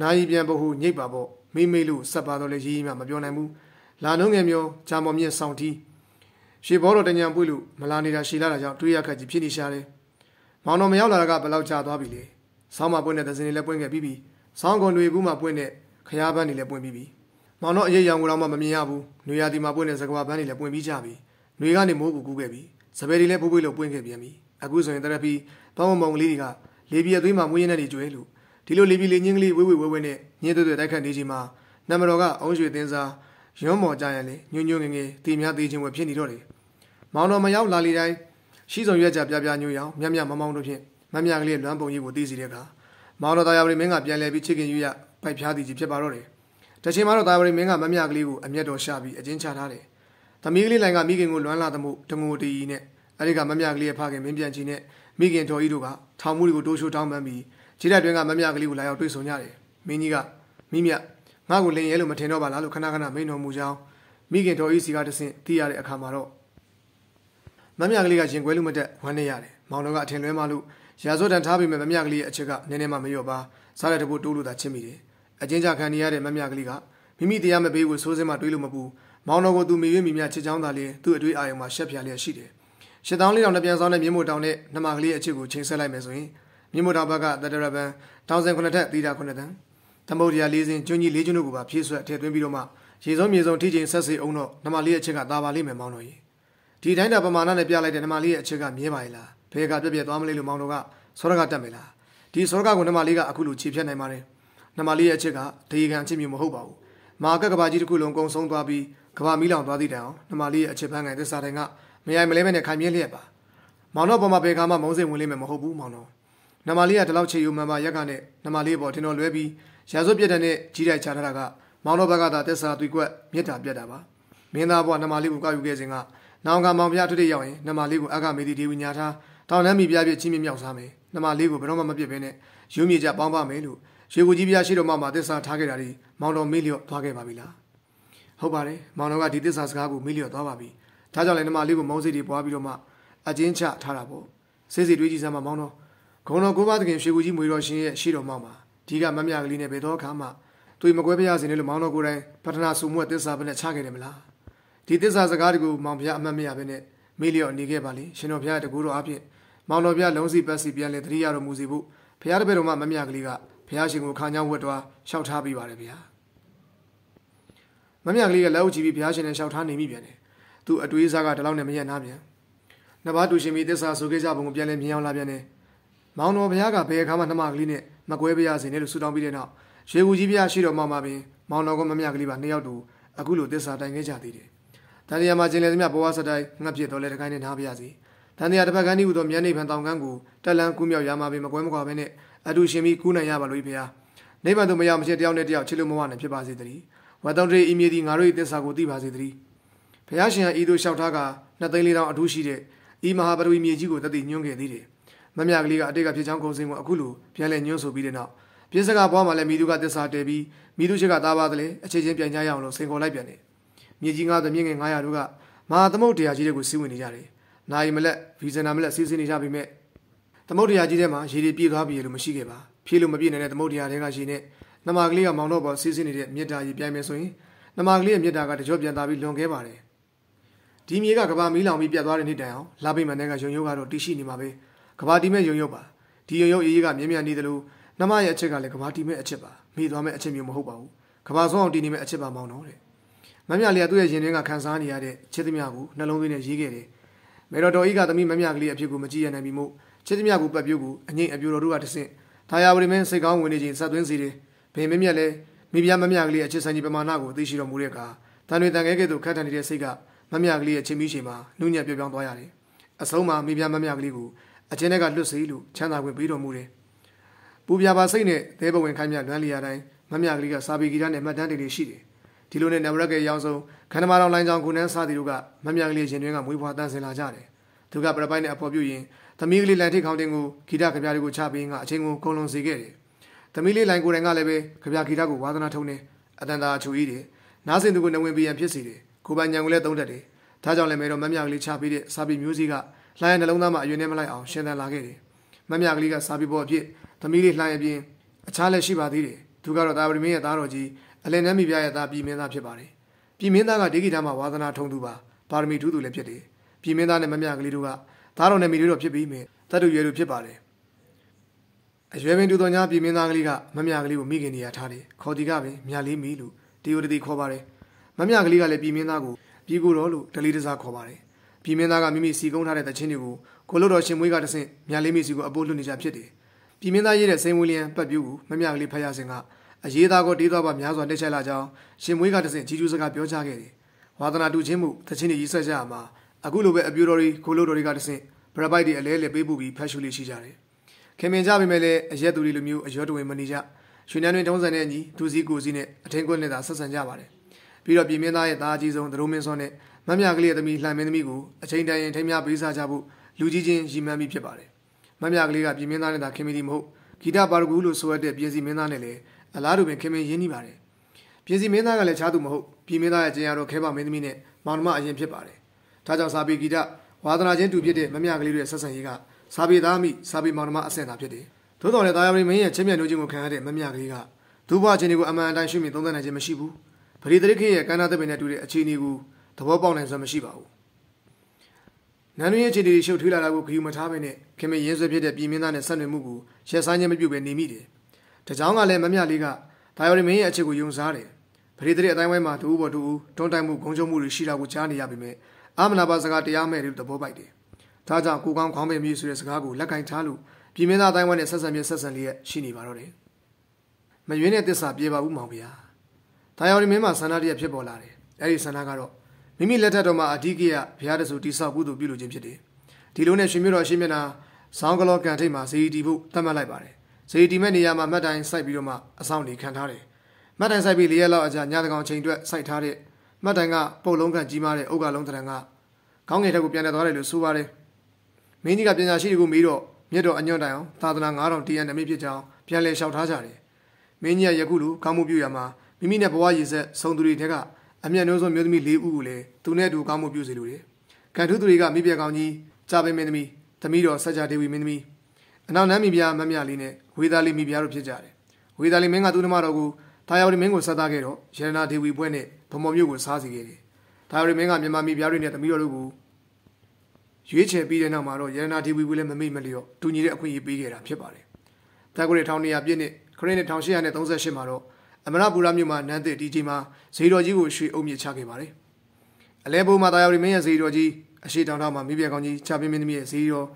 နာယီပြန်ဖို့ညိတ်ပါပေါ့မိမိလို့ဆက်ပါတော့လေရေးမှမပြောနိုင်ဘူး။လာနှုံးငယ်မျိုးဂျာမော်မြင့်ဆောင်တီးရှေဘောတော်တညံပွေလို့မလာနေတာရှည်လာတာကြောင့်တွေးရခက်ကြီးဖြစ်နေရှာတယ်။မောင်တော်မရောက်လာတာကဘယ်လောက်ကြာသွားပြီလဲ။ဆောင်းမပွင့်တဲ့သစင်တွေလည်းပွင့်ခဲ့ပြီးပြီ။ဆောင်းကုန်တွေဘူးမှပွင့်တဲ့ခရားပန်းတွေလည်းပွင့်ပြီးပြီ။ မောင်တော်အရေးရောင်ကတော့မှမမြင်ရဘူး။နွေရာသီမှာပွင့်တဲ့စကွာပန်းတွေလည်းပွင့်ပြီးကြပြီ။နွေကနေမိုးကူကူးခဲ့ပြီ။စပယ်တွေလည်းပိုးပွေးလို့ပွင့်ခဲ့ပြန်ပြီ။အခုဆိုရင်တရပီပေါင်းမုံလေးတွေကလေပြည့်အသွေးမှာမွေးရင်းနဲ့တွေကျွဲလို့ဒီလိုလေပြည့်လေညင်းကလေးဝေးဝေးဝဲဝဲနဲ့ညင်းသွဲသွဲတိုက်ခတ်နေချိန်မှာနမတော်ကအုံးရွှေသင်းစားရွံ့မော်ကြရလေညွညွငငယ်တီများသေးချင်းဝဖြစ်နေတော့တယ်။မောင်တော်မရောက်လာလေတိုင်းရှိဆောင်ရွက်ကြပြပြညွရောင်မြမြမမောင်တို့ဖြင့်မမြကလေးလွမ်းပုံကြီးကိုသိစီတဲ့အခါမောင်တော်သားရပရိမင်းကပြန်လဲပြီးချစ်ခင်ယူရပိုက်ဖျားသည်ကြီးဖြစ်ပါတော့တယ်။ တချိန်မှာတော့သားရပရိမင်းကမမြကလေးကိုအမျက်တော်ရှာပြီးအကျဉ်းချထားတယ်။သမီးကလေးလိုင်ကမိခင်ကိုလွမ်းလာသမှုတငိုတီနဲ့အဲဒီကမမြကလေးရဲ့ဖခင်မင်းပြန်ချီနဲ့မိခင်တော်ဤတို့ကထောင်မှုတွေကိုတိုးရှိုးတောင်းပန်ပြီးခြေတက်တွင်ကမမြကလေးကိုလာရောက်တွေ့ဆုံကြတယ်။မင်းကြီးကမိမြငါ့ကိုလင်ရဲလို့မထင်တော့ပါလားလို့ခဏခဏမိန်တော်မူကြောင်းမိခင်တော်ဤစီကတဆင့်သိရတဲ့အခါမှာတော့မမြကလေးကရင်ကွဲလို့မတက်ဝမ်းနေရတယ်။မောင်တော်ကအထင်လွဲမှလို့ရာဇဝတ်တန်ထားပြီးမဲ့မမြကလေးရဲ့အချက်ကနည်းနည်းမှမလျော့ပါစားတဲ့တပုတ်တိုးလို့သာချစ်မိတယ်။ အချင်းချခံနေရတဲ့မမြကလေးကမိမိတရားမပေးဘူးဆိုးစင်းမှတွေးလို့မပူမောင်တော်ကိုသူမိရွေးမိမြချစ်ချောင်းသာလေသူ့အတွေ့အာရုံမှာရှက်ဖြာလျက်ရှိတယ်။ရှစ်တောင်းလေးတောင်နဲ့ပြန်ဆောင်တဲ့မြင်းမို့တောင်နဲ့နှမကလေးရဲ့အချစ်ကိုချိန်ဆက်လိုက်မယ်ဆိုရင်မြင်းမို့တောင်ဘက်ကတတရပန်တောင်စင်ခုနှစ်ထက်သီတာခုနှစ်တန်းသမုဒ္ဒရာလေးစင်ကျွန်းကြီးလေးကျွန်းတို့ကိုပါဖြည့်ဆွက်ထည့်သွင်းပြီးတော့မှရေစုံမြေစုံထိချိန်ဆက်စေအောင်တော့နှမလေးရဲ့အချက်ကသာပါလိမ့်မယ်မောင်တော်ကြီးဒီတိုင်းတာပမာဏနဲ့ပြလိုက်တဲ့နှမလေးရဲ့အချက်ကမြဲပါရဲ့လားဘယ်ကပြက်ပြက်သွားမလဲလို့မောင်တော်ကစောရကတက်မယ်လားဒီစောရကကိုနှမလေးကအခုလိုခြေဖြတ်နိုင်ပါတယ် နှမလေးရဲ့အချက်ကဒေဂံအချစ်မျိုးမဟုတ်ပါဘူးမာကက်ကဘာကြီးတစ်ခုလုံးကုံဆုံးသွားပြီးကဘာမီးလောင်သွားသည့်တိုင်အောင်နှမလေးရဲ့အချစ်ပန်းငယ်သစ္စာတိုင်ကမရိုင်မလဲမဲနဲ့ခိုင်မြဲလျက်ပါမောင်တော်ပေါ်မှာဘယ်ခါမှမုန်းစိတ်ဝင်လိမ့်မယ်မဟုတ်ဘူးမောင်တော်နှမလေးကဒီလောက်ချေယူမှန်ပါရက်ကနဲ့နှမလေးပေါ်ထင်တော်လွဲပြီးရာဇဝတ်ပြက်တဲ့နဲ့ကြီးတိုက်ချထားတာကမောင်တော်ဘက်ကသာသက်စာသွေးကွက်မြစ်တာပြက်တာပါမင်းသားဘွားနှမလေးကိုကောက်ယူခဲ့စဉ်ကနောင်ကမောင်ပြထွတ်တဲ့ရောက်ရင်နှမလေးကိုအကမေတီဒေဝီညာထားတောင်းနှမ်းမိပြပြချင်းမြမြောက်စားမယ်နှမလေးကိုဘယ်တော့မှမပြစ်ဘဲနဲ့ယူမြေကြပေါင်းပါမယ်လို့ ရွှေကူကြီးပြရှိတော်မှမှသစ္စာထားခဲ့တာဒီမောင်တော်မေးလျော့သွားခဲ့ပါပြီလားဟုတ်ပါတယ်မောင်တော်ကဒီသစ္စာစကားကိုမေးလျော့သွားပါပြီဒါကြောင့်လည်းနှမလေးကိုမောင်းစိတ်တွေပွားပြီးတော့မှအချင်းချထားတာပေါ့စိတ်စိတ်တွေးကြည့်စမ်းပါမောင်တော်ဂုံတော်ကိုပါသခင်ရွှေကူကြီးမွေတော်ရှင်ရဲ့ရှိတော်မှမှာဒီကမမြကလေးနဲ့ဘယ်တော့အခါမှတွေ့မကွဲပြရစင်လို့မောင်တော်ကိုယ်တိုင်ပထနာစုမှုသစ္စာပဲနဲ့ချခဲ့တယ်မလားဒီသစ္စာစကားတွေကိုမောင်ဖျားအမှတ်မရဘဲနဲ့မေးလျော့နေခဲ့ပါလေရှင်တော်ဖျားတကူတော်အဖြစ်မောင်တော်ဖျားလုံးစီပတ်စီပြန်လေတတိယတော်မူစီဖို့ဖျားတပည့်တော်မှမမြကလေးက ဖျားရှင်ကိုခါချောင်းဝတ်တော်လျှောက်ထားပြီးပါတယ်ဗျာမမြကလေးကလက်အုပ်ချပြီးဖျားရှင်နဲ့လျှောက်ထားနေမိပြန်တယ်သူအတွေးစားကဒီလောက်နဲ့မရက်နာပြန်နှစ်ပါးတူရှင်ပြီးသစ္စာဆိုခဲ့ကြပုံကိုပြန်လဲမြင်အောင်လာပြန်တယ်မောင်တော်ဘုရားကဘယ်အခါမှနှမကလေးနဲ့မကွဲပြရစေနဲ့လို့ဆုတောင်းပြီးတဲ့နောက်ရွှေကူကြီးဘုရားရှိတော်မှာမှာပင်မောင်တော်ကမမြကလေးပါနှစ်ယောက်တူအခုလိုသစ္စာတိုင်ခဲ့ကြသေးတယ်။တန်တရားမှာကျင်လည်သမျှဘဝစတိုင်းငှက်ဖြစ်တော်လဲတကိုင်းနဲ့နားပြရစီ။တန်တရားတစ်ဖက်ကန်းဤဟူသောမြတ်နိဗ္ဗာန်တောင်ကန်းကိုတက်လန်းကူးမြောက်ရမှာပင်မကွဲမကွာပဲနဲ့ အတူရှင်ပြီးကူးနိုင်ရပါလို့ဘုရား။နိဗ္ဗာန်သို့မရောက်မဖြစ်တယောက်နဲ့တယောက်ချစ်လို့မဝနဲ့ဖြစ်ပါစေတည်း။ဝတ်တော်တည်းဤမြေသည်ငါတို့၏သစ္စာကိုသိပါစေတည်း။ဘုရားရှင်ကဤသို့လျှောက်ထားကနှစ်သိန်းလေးတောင်အထူးရှိတဲ့ဤမဟာပရဝီမြေကြီးကိုတသိညွှန်းခဲ့သေးတယ်။မမြကလေးကအတိတ်ကဖြစ်ချောင်းကုံစင်ကိုအခုလိုပြန်လဲညွှန်းဆိုပြီးတဲ့နောက်ပြစ်စကားဘွားမှာလည်းမိသူကသစ္စာတည်ပြီးမိသူချစ်ကသားပါတယ်အခြေချင်းပြန်ကြရအောင်လို့စင်ခေါ်လိုက်ပြန်တယ်မြေကြီးငါးသမီးငယ်900တို့ကမဟာသမုတ်တရားကြီးတွေကိုစီးဝင်နေကြတယ်နာယီမလက်ဗီဇနာမလက်စီးစင်းနေကြပြီမဲ့ သမုတ်တရားကြီးထဲမှာရေတွေပြည့်သွားပြီလို့မရှိခဲ့ပါဖြည့်လို့မပြည့်နိုင်တဲ့သမုတ်တရားတွေကရှိနေနမကလေးကမောင်တော့ပေါ်စီးစင်းနေတဲ့မြစ်တာကြီးပြိုင်မယ်ဆိုရင်နမကလေးရဲ့မြစ်တာကတကြောပြန်သားပြီးလွန်ခဲ့ပါတယ်ဒီမြေကကဘာမီးလောင်ပြီးပြတ်သွားတဲ့နေ့တိုင်အောင်လာပိမန်တဲ့ကယုံယုံကတော့တိရှိနေမှာပဲကဘာတီမဲ့ယုံယုံပါဒီယုံယုံအေးအေးကမြင်းမြနေတယ်လို့နမရဲ့အချက်ကလည်းကဘာတီမဲ့အချက်ပါမိသွားမဲ့အချက်မျိုးမဟုတ်ပါဘူးကဘာဆုံးအောင်တီနေမဲ့အချက်ပါမောင်းတော့တဲ့မမြလေးကသူ့ရဲ့ရင်ထဲကခံစားနေရတဲ့ချစ်သမျှကိုနှလုံးသွင်းနဲ့ရေးခဲ့တယ်မေတော်တော်ဤကသမီးမမြကလေးအဖြစ်ကိုမကြည့်ရနိုင်ပြီမို့ ချစ်သမျှကိုပတ်ပြုတ်ကိုအငိမ့်အပြိုတော်တို့ကတဆင့်ဒါယာဝရီမင်းစိတ်ကောင်းဝင်နေခြင်းဆက်သွင်းစီတယ်ဘင်မမြက်လည်းမိဖုရားမမြကလေးအချစ်ဆိုင်ကြီးပမာဏကိုသိရှိတော်မူတဲ့အခါတန်တွေတန်ခဲကဲ့သို့ခတ်ထန်နေတဲ့စိတ်ကမမြကလေးရဲ့ချင်းမီးရှိမှာနုညံ့ပြောပြောင်းသွားရတယ်အဆုံးမှာမိဖုရားမမြကလေးကိုအချင်းတွေကလွတ်စေလို့ချမ်းသာခွင့်ပေးတော်မူတယ်ပူပြပါစိတ်နဲ့သဲဘဝင်ခိုင်းမြလွမ်းလျာတိုင်းမမြကလေးကစာပေဂီတနဲ့မှတ်တမ်းတွေရှိတယ်ဒီလိုနဲ့နဗရက်ရဲ့ရောင်းဆုံးခန္ဓမာတော်လိုင်းဆောင်ခုနန်းစားတီတို့ကမမြကလေးရင်တွင်ကမွေးဖွားတန်းစင်လာကြတယ်သူကပြပိုက်နဲ့အဖော်ပြုရင် သမီးကလေးလန်ထိတ်ခေါင်းတင်ကိုဂီတကြပြတွေကိုချပေးငါအချင်းကိုကုံလုံးစေခဲ့တယ်သမီးလေးလိုင်ကိုယ်တိုင်ကလည်းပဲကြပြဂီတကိုဝါသနာထုံးနေအတန်တာအချူကြီးတယ်နားစင်သူကိုနဝင်ပြရန်ဖြစ်စီတယ်ကိုပိုင်ညံကိုလည်းသုံးတတ်တယ်ဒါကြောင့်လည်းမဲတော့မမြကလေးချပေးတဲ့စာပေမျိုးစီကလှိုင်းနှလုံးသားမှာအရွယ်နဲ့မလိုက်အောင်ရှင်းသန်လာခဲ့တယ်မမြကလေးကစာပေပေါ်အဖြစ်သမီးလေးလှိုင်းအပြင်အခြားလည်းရှိပါသေးတယ်သူကတော့တာဝရီမင်းရဲ့သားတော်ကြီးအလင်းနှမ်းမိပြရဲ့သားပြည်မင်းသားဖြစ်ပါတယ်ပြည်မင်းသားကဒေဂီတာမှာဝါသနာထုံသူပါပါရမီထူးသူလည်းဖြစ်တယ်ပြည်မင်းသားနဲ့မမြကလေးတို့က သားတော်နဲ့မိတွေတော့ဖြစ်ပြီးမြင်တတ်တူရွယ်သူဖြစ်ပါတယ်အရွယ်ပင်တူတော်ညာပြည်မင်းသားကလေးကမမြကလေးကိုမိခင်နေရထားတယ်ခေါ်တီကပင်မြလေးမီလို့တီယိုတတီခေါ်ပါတယ်မမြကလေးကလည်းပြည်မင်းသားကိုပြည်ကိုတော်လို့ဒလီတစားခေါ်ပါတယ်ပြည်မင်းသားကမိမိစီကုန်းထားတဲ့တခြင်းတွေကိုကိုလို့တော်ရှင်မွေးကတဆင့်မြလေးမီစီကိုအပိုးလွတ်နေကြဖြစ်တယ်ပြည်မင်းသားရေးတဲ့စိန်ဝီလျံပတ်ပြူကိုမမြကလေးဖတ်ရစဉ်ကအရေးသားကိုတေးသွားပါများစွာတက်ချက်လာကြောင်းရှင်မွေးကတဆင့်ကြီးကျူးစကားပြောကြားခဲ့တယ်ဝါသနာတူချင်းမှုတခြင်းတွေရေးဆက်ကြရမှာ အခုလိုပဲအပြူတော်တွေကိုလို့တော်တွေကတဆင့်ဗရပိုက်တွေအလဲလဲပေးပူပြီးဖတ်ရှုလေးရှိကြတယ်ခင်မင်ကြပေမဲ့လည်းအရက်သူတွေလိုမျိုးအရောတဝင်မနေကြရွှေနန်းတွင်တုံးစံတဲ့အညီသူစည်းကိုစည်းနဲ့အထင်ကွက်နဲ့သာဆက်ဆံကြပါတယ်ပြီးတော့ပြည်မင်းသားရဲ့သားအကြီးဆုံးသရိုးမင်းစောနဲ့မမြကလေးရဲ့သမီးလှိုင်မင်းသမီးကိုအချိန်တန်ရင်ထိမ်းများပေးစားကြဖို့လူကြီးချင်းရည်မှန်းပြီးဖြစ်ပါတယ်မမြကလေးကပြည်မင်းသားနဲ့သာခင်မီဒီမဟုတ်ဂီတပါရဂူလို့ဆိုရတဲ့ပြည်စီမင်းသားနဲ့လည်းအလားတူပင်ခင်မင်းရင်းနှီးပါတယ်ပြည်စီမင်းသားကလည်းချားသူမဟုတ်ပြည်မင်းသားရဲ့ကျင်ရတော့ခဲပါမင်းသမီးနဲ့မောင်နှမအရင်ဖြစ်ပါတယ် ဒါကြောင့်စာပေဂီတဝါသနာချင်းတူဖြစ်တဲ့မမြကလေးတွေဆက်ဆံရေးကစာပေသားမိစာပေမောင်နှမအဆင့်သာဖြစ်တယ်သို့တော်လည်းတာယာပရိမင်းရဲ့ချင်းမြတ်လို့ခြင်းကိုခံရတဲ့မမြကလေးကဒုဘွားချင်းတွေကိုအမှန်အတိုင်းရှုမြင်သုံးသပ်နိုင်ခြင်းမရှိဘူးပရိသရိခေရဲ့ကန္နာသပင်နဲ့တူတဲ့အခြေအနေကိုသဘောပေါက်နိုင်စွမ်းမရှိပါဘူးနန်းရင်းအခြေအနေတွေရှုပ်ထွေးလာတာကိုဂရုမထားဘဲနဲ့ခင်မင်းရင်းဆွဲဖြစ်တဲ့ပြည်မင်းသားနဲ့ဆက်နွယ်မှုကိုရက်ဆိုင်ခြင်းမပြုဘဲနေမိတယ်တကြောင်ကလည်းမမြလေးကတာယာပရိမင်းရဲ့အခြေကိုယုံစားတယ်ပရိသရိအတိုင်းဝိုင်းမှာတူဘောတူတွန်းတိုင်မှုဂုံချုံမှုတွေရှိတာကိုကြားနေရပေမဲ့ အာမနာပါစကားတရားမဲ့တွေသဘောပိုက်တယ်ဒါကြောင့်ကိုကောင်းခေါင်းပင်မြည်ဆိုတဲ့စကားကိုလက်ကင်ထားလို့ပြည်မင်းသားတိုင်းဝမ်းနဲ့ဆက်ဆံပြဆက်ဆံလေးရရှိနေပါတော့တယ်။မရွေးတဲ့တစ္ဆာပြေပါဘူးမောင်ဗျာ။ဒါရောင်ဒီမင်းမှာဆန္ဒတရဖြစ်ပေါ်လာတယ်။အဲဒီဆန္ဒကတော့မိမိလက်ထက်တော်မှာအဓိကရဘုရားတဆူတိဆောက်ကုသိုလ်ပြုလုပ်ခြင်းဖြစ်တယ်။ဒီလိုနဲ့ရှင်မျိုးတော်ရှင်မျက်နှာဆောင်းကလောကန်ထိတ်မှာဇေတီဖို့သတ်မှတ်လိုက်ပါတယ်။ဇေတီမဲ့နေရာမှာမှတ်တိုင်စိုက်ပြီးတော့မှအဆောင်နေခံထားတယ်။မှတ်တိုင်စိုက်ပြီး၄ရက်လောက်အကြာညတကောင်ချိန်အတွက်စိုက်ထားတဲ့ မှတ်တိုင်ကပုတ်လုံးကန်ကြီးမားတဲ့ဥက္ကလုံးတရံကခေါင်းငယ်ထက်ကိုပြန်တက်သွားတယ်လို့ဆိုပါတယ်။မင်းကြီးကပညာရှိတွေကိုမေးတော့မြတ်တော်အညွန့်တိုင်အောင်သာသနာ9000တရံနမိတ်ဖြစ်ကြောင်းပြန်လည်လျှောက်ထားကြတယ်။မင်းကြီးကယခုလိုကောင်းမှုပြုရမှာမိမိနဲ့ဘဝရည်ဆက်ဆုံသူတွေထက်ကအမျက်နှိုးဆုံးမျိုးသမီး၄ဦးကိုလည်းသူနဲ့အတူကောင်းမှုပြုစေလိုတယ်။ကံထုသူတွေကမိပြကောင်ကြီးကြာပင်မင်းသမီးသမီးတော်ဆက်ကြဒေဝီမင်းသမီးအနောက်နမ်းမိဖုရားမမြလေးနဲ့ဝေသာလေးမိဖုရားတို့ဖြစ်ကြတယ်။ဝေသာလေးမင်းကသူ့နှမတော်ကိုတာယာဝတီမင်းကိုဆက်သားခဲ့တော့ရတနာဒေဝီပွဲနဲ့ ဗမော်မြို့ကိုစားစီခဲ့တယ်။တာယာဝတီမင်းကမြန်မာမိဖုရားတွေနဲ့သမီးတော်တို့ကိုရွေးချယ်ပြီးတဲ့နောက်မှာတော့ရတနာဒေဝီပွဲလည်းမမိတ်မလျော့တူညီတဲ့အခွင့်အရေးပေးခဲ့တာဖြစ်ပါတယ်။တက္ကရာ1200ပြည့်နှစ်ခရစ်နှစ်1838မှာတော့အမရပူရမြို့မှာနန်းသစ်ဒီကြီးမှာဇေတော်ကြီးကိုရွှေအုပ်မြစ်ချခဲ့ပါတယ်။အလဲဘုံမှာတာယာဝတီမင်းရဲ့ဇေတော်ကြီးအရှိတောင်ထောင်မှာမိပြကောင်ကြီးချပင်းမင်းသမီးရဲ့ဇေတော်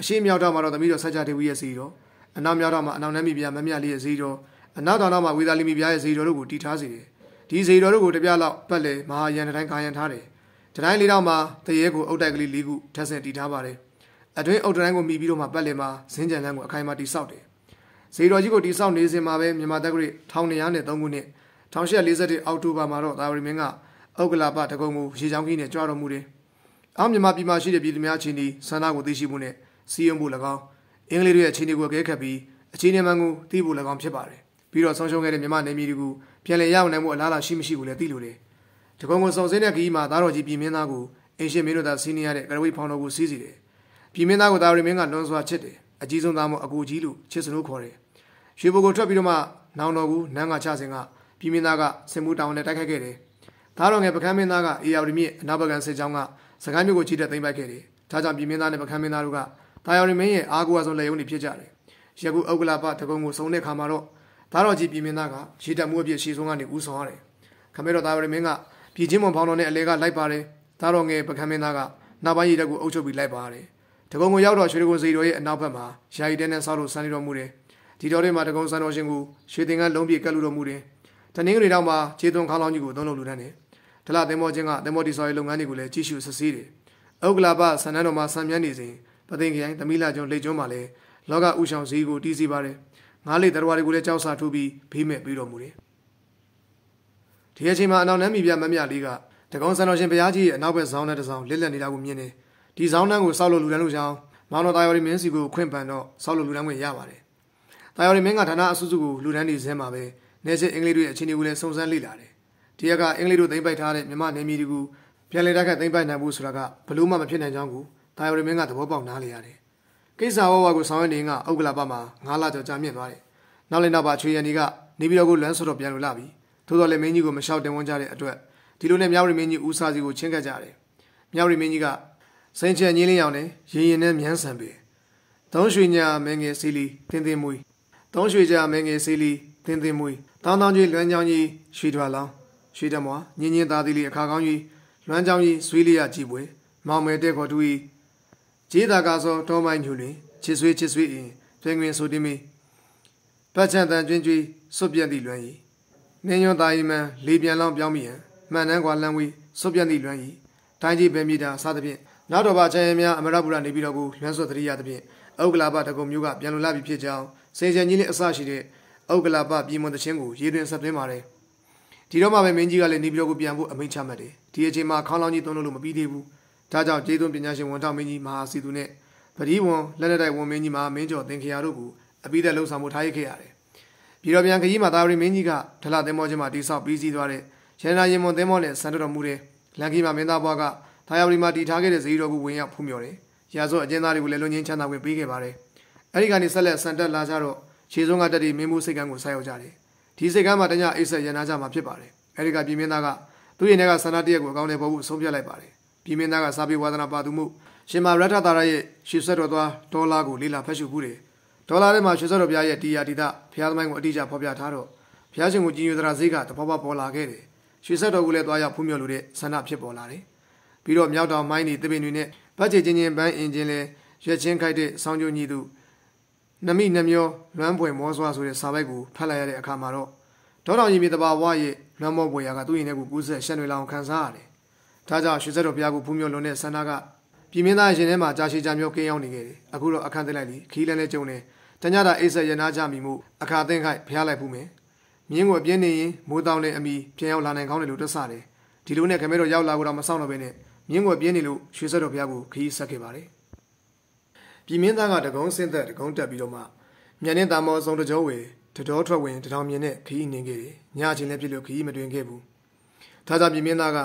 အရှိမြောက်ထောင်မှာတော့သမီးတော်ဆက်ကြဒေဝီရဲ့ဇေတော်အနောက်မြောက်ထောင်မှာအနောက်နန်းမိပြမမြလေးရဲ့ဇေတော်အနောက်တောင်ထောင်မှာဝေသာလီမိပြရဲ့ဇေတော်တို့ကိုတီထားစေတယ်။ ဒီဇေတော်တို့ကိုတပြလောက်ပတ်လေမဟာယန်တိုင်းကာယံထားတယ်။တိုင်းလေးတော့မှာတရေကိုအုတ်တိုက်ကလေး၄ခုထပ်ဆင့်တီထားပါတယ်။အတွင်းအုတ်တိုင်းကိုမိပြီးတော့မှပတ်လေမှာဇင်းကြံလန်းကိုအခိုင်အမာတီဆောက်တယ်။ဇေတော်ကြီးကိုတီဆောက်နေစဉ်မှာပဲမြန်မာတက္ကရာ1903ခုနှစ်1841အောက်တိုဘာမှာတော့တာဝရီမင်းကဥက္ကလာပတကုံမူရေချောင်းကြီးနဲ့ကြွတော်မူတယ်။အောက်မြန်မာပြည်မှာရှိတဲ့ပြည်သူများချင်းဒီဆန္ဒကိုသိရှိမှုနဲ့စီရင်ဖို့၎င်းအင်္ဂလိပ်တွေရဲ့အခြေအနေကိုအကဲခတ်ပြီးအခြေအနေမှန်ကိုသိဖို့၎င်းဖြစ်ပါတယ်။ ပြီးတော့ဆုံးရှုံးခဲ့တဲ့မြန်မာနေပြည်တော်ကိုပြန်လည်ရအောင်နိုင်မှုအလားအလာရှိမရှိကိုလည်းသိလို့တယ်။တကုံကိုစုံစင်းတဲ့ခီးမှာသားတော်ကြီးပြည်မင်းသားကိုအင်ရှင်မင်းတို့သာစီးနေရတဲ့ကရဝိဖောင်တော်ကိုစီးစီတယ်။ပြည်မင်းသားကိုတာဝရီမင်းကလွန်စွာချစ်တယ်။အကြီးဆုံးသားမို့အကူကြီးလို့ချစ်စလို့ခေါ်တယ်။ရွှေဘိုကိုထွက်ပြီးတော့မှနောင်တော်ကိုနန်းကချစဉ်ကပြည်မင်းသားကစင်မှုတောင်နဲ့တိုက်ခိုက်ခဲ့တယ်။သားတော်ငယ်ပကန်းမင်းသားကအေယာဝတီမြစ်အနောက်ဘက်ကစစ်ကြောင်းကစကိုင်းမြို့ကိုချီတက်သိမ်းပိုက်ခဲ့တယ်။ဒါကြောင့်ပြည်မင်းသားနဲ့ပကန်းမင်းသားတို့ကတာယာဝတီမင်းရဲ့အားကိုးအဆုံးလက်ရုံးတွေဖြစ်ကြတယ်။ယခုဥက္ကလာပတကုံကိုစုံတဲ့ခါမှာတော့ သားတော်ကြီးပြည်မင်းသားကရေတက်မှုအပြည့်ရှေ့ဆုံးကနေဦးဆောင်ရတယ်။ခမဲတော်တာယာဝတီမင်းကပြည်ချင်းမွန်ဖောင်းတော်နဲ့အလဲကလိုက်ပါတယ်။သားတော်ငယ်ပကန်းမင်းသားကနောက်ပိုင်းရေတက်ကိုအုပ်ချုပ်ပြီးလိုက်ပါတယ်။တကုံကိုရောက်တော့ရွှေတကုံစီတော်ရဲ့အနောက်ဘက်မှာယာယီတဲနဲ့ဆောက်လို့စံနေတော်မူတယ်။ဒီတော်ထဲမှာတကုံစံတော်ရှင်ကိုရွှေတင်ကလုံးပြေကတ်လူတော်မူတယ်။တနင်္ဂနွေတောင်မှာခြေသွန်းခေါင်းလောင်းကြီးကိုသုံးလုံးလူတန်းတယ်။ဒလသင်္ဘောချင်းကသင်္ဘောတိဆော်ရေးလုပ်ငန်းတွေကိုလည်းကြီးစုစစ်ဆေးတယ်။ဥက္ကလာပဆန်နန်းတော်မှာဆံမြန်းနေစဉ်ပသိမ်ခရိုင်သမီလာကျွန်းလိတ်ကျွန်းမှာလည်းလောကဥဆောင်စည်းကိုတီးစီပါတယ်။ ငါးလေးတရားတွေကိုလည်းကြောက်စာထိုးပြီးဖေးမဲ့ပြီးတော်မူတယ်။ဒီအချိန်မှာအနောက်နမ်းမိပြမမြလေးကတကုံစံတော်ရှင်ဘုရားကြီးရဲ့အနောက်ဘက်ဇောင်းနဲ့တစောင်းလစ်လက်နေတာကိုမြင်တယ်။ဒီဇောင်းနှန်းကိုစောက်လို့လူတန်းလို့ကြောင်းမောင်တော်တာယော်ရီမင်းစီကိုခွင့်ပန်တော့စောက်လို့လူတန်းခွင့်ရပါတယ်။တာယော်ရီမင်းကဌာနအစုစုကိုလူတန်းနေစင်းမှာပဲနေစစ်အင်္ဂလိပ်တွေရဲ့အခြေအနေကိုလည်းစုံစမ်းလေ့လာတယ်။ဒီရက်ကအင်္ဂလိပ်တို့သိမ့်ပိုက်ထားတဲ့မြမနေမီတွေကိုပြန်လည်တိုက်ခတ်သိမ့်ပိုက်နိုင်ဖို့ဆိုတာကဘလို့မှမဖြစ်နိုင်ကြောင်းကိုတာယော်ရီမင်းကသဘောပေါက်နားလေရတယ်။ ကိစ္စဝဝကိုဆောင်ရွက်နေကဥက္ကလာပမှာငါးလကျော်ကြာမြင့်သွားတယ်။နောက်လည်းနောက်ပါချွေရန်ဒီကနေပြီးတော့ကိုလမ်းဆော့တော့ပြန်လို့လာပြီ။သို့တော်လည်းမင်းကြီးကိုမလျှောက်တင်ဝန်းကြတဲ့အတွက်ဒီလိုနဲ့မြောက်ရီမင်းကြီးဦးစားစီကိုချင်းကပ်ကြတယ်။မြောက်ရီမင်းကြီးကစိန်ချန်ကြီးလင်းအောင်နဲ့ရင်ရင်နဲ့မြန်းဆန်ပေ။သုံးရွှေညာမင်းငယ်စီလီတင်းတင်းမွေး။သုံးရွှေကြာမင်းငယ်စီလီတင်းတင်းမွေး။တောင်းတောင်းကြီးလွမ်းချောင်းကြီးရွှေထွာလောင်းရွှေတမွားညင်ညင်သားသီးလေးအခါကောင်းကြီးလွမ်းချောင်းကြီးဆွေးလေးရကြည်ပွဲမောင်မဲတဲ့ခေါ်တူဤ ဂျေးတာကာစောတောမိုင်းညူလင်ချစ်ဆွေးချစ်ဆွေးအင်းပြင်ငင်ဆိုတင်မီပတ်ချန်တန်ကျွင်းကျွီစွတ်ပြန့်သည့်လွမ်းဤနင်းညွန်သားဤမန်လေးပြန်လောင်းပြောင်းမိရန်မှန်နှန်းကွာလမ်းဝေးစွတ်ပြန့်သည့်လွမ်းဤတိုင်းကြီးပဲမိတာစသဖြင့်နောက်တော်ပါချမ်းများအမရပူရနေပြီးတော့ကိုလွမ်းစွတ်တရိယာသဖြင့်ဥက္ကလာပတကုံမျိုးကပြန်လိုလာပြီဖြစ်ကြောင်းစေချန်ကြီးလေးအစရှိတဲ့ဥက္ကလာပပြည်မွန်တခြင်းကိုရေးတွင်ဆက်သွင်းပါတယ်ဒီတော့မှပဲမင်းကြီးကလည်းနေပြည်တော်ကိုပြန်ဖို့အမိန့်ချမှတ်တယ်ဒီအချိန်မှာခေါင်းလောင်းကြီးသုံးလို့မပြီးသေးဘူး ဒါကြောင့်ကျေးဇူးပညာရှင်ဝန်ထောက်မင်းကြီးမဟာစီသူနဲ့ပရိဝန်လက်လက်တိုက်ဝန်မင်းကြီးမှာမင်းကျော်သင်္ခရာတို့ကိုအပိသက်လှုပ်ဆောင်မှုထားရခဲ့ရတယ်ပြည်တော်ပြန်ခကြီးမှာသာဝရီမင်းကြီးကဒလသင်းမောချင်းမှာတိဆောက်ပြီးစီးသွားတဲ့ရန်နာရင်မွန်သင်းမောနဲ့စံတော်မူတဲ့လန်ကီမှာမင်းသားဘွားကသာယာဝရီမှာတည်ထားခဲ့တဲ့ဇီတော်ကိုဝင်ရောက်ဖူးမြော်တယ်ရာဇဝအကျဉ်းသားတွေကိုလည်းလွန်ငင်းချမ်းသာခွင့်ပေးခဲ့ပါတယ်အဲဒီကနေဆက်လက်စံတက်လာကြတော့ခြေစုံးကတက်ပြီးမင်းမှုစိတ်ကန်းကိုဆိုက်ရောက်ကြတယ်ဒီစိတ်ကန်းမှာတညအိတ်ဆက်ရန်နာကြမှာဖြစ်ပါတယ်အဲဒီကပြည်မင်းသားကသူ့ရဲ့နဲ့ကဆန္ဒတရက်ကိုအကောင်းနဲ့ပေါ်ဖို့ဆုံးဖြတ်လိုက်ပါတယ် ပြည်မင်းသားကစာပေဝါဒနာပါသူမှုရှင်မာရထသာရရဲ့ရှေ့ဆက်တော်သွားဒေါ်လာကိုလေးလာဖတ်ရှုမှုတယ်ဒေါ်လာထဲမှာရှေ့ဆက်တော်ဘုရားရဲ့တရားတိဒဘုရားသမိုင်းကိုအတိအကျဖော်ပြထားတော့ဘုရားရှင်ကိုကြီးညိုသရာဈေးကတပေါ်ပေါ်ပေါ်လာခဲ့တယ်ရှေ့ဆက်တော်ကိုလည်းသွားရောက်ဖူးမြော်လို့တဲ့ဆန္ဒဖြစ်ပေါ်လာတယ်ပြီးတော့မြောက်တောင်မိုင်းနေတပင်တွေနဲ့ဗတ်ချေချင်းချင်းပန်းအင်ဂျင်လဲရွက်ချင်းခိုက်တဲ့ဆောင်းကျိုးညီသူနမိနှမျောလွမ်းပွင့်မောစွာဆိုတဲ့စာပိုက်ကိုဖတ်လိုက်ရတဲ့အခါမှာတော့ဒေါတော်ကြီးမြေတဘာဝရဲ့လွမ်းမောပွေရာကသူ့ရင်ထဲကိုကူးဆက်ရှက်နွေလောင်ခံစားရတယ်။ ဒါကြောင့်ရွှေစက်တော်ဘုရားကိုဖူးမြော်လွန်တဲ့ဆန္ဒကပြည်မင်းသားရှင်ထဲမှာကြာရှည်ကြာမျိုးကင်းရောက်နေခဲ့တယ်။အခုတော့အခန်းသိလိုက်လီခီးလန်းနဲ့ကြုံတယ်။တညတာအိဆက်ရနာကြမိမှုအခါသိမ့်ခိုက်ဖျားလိုက်ဖူးမယ်။မြင်းကိုအပြင်းနေရင်မိုးတောင်းတဲ့အမိပြန်ရောက်လာနိုင်ကောင်းတယ်လို့တွက်ဆတယ်။ဒီလိုနဲ့ခမဲတော်ရောက်လာကိုတော့မဆောင်တော့ဘဲနဲ့မြင်းကိုပြင်းနေလို့ရွှေစက်တော်ဘုရားကိုခီးဆက်ခဲ့ပါတယ်။ပြည်မင်းသားကတကုံးစင်းသက်တကုံးတက်ပြီးတော့မှမြန်နဲ့တာမောဆုံးတကြောဝေတတော်ထွက်ဝင်တထောင်မြင်နဲ့ခီးနေခဲ့တယ်။ညအချိန်လည်းပြည့်လို့ခီးမတွင်ခဲ့ဘူး။ဒါကြောင့်ပြည်မင်းသားက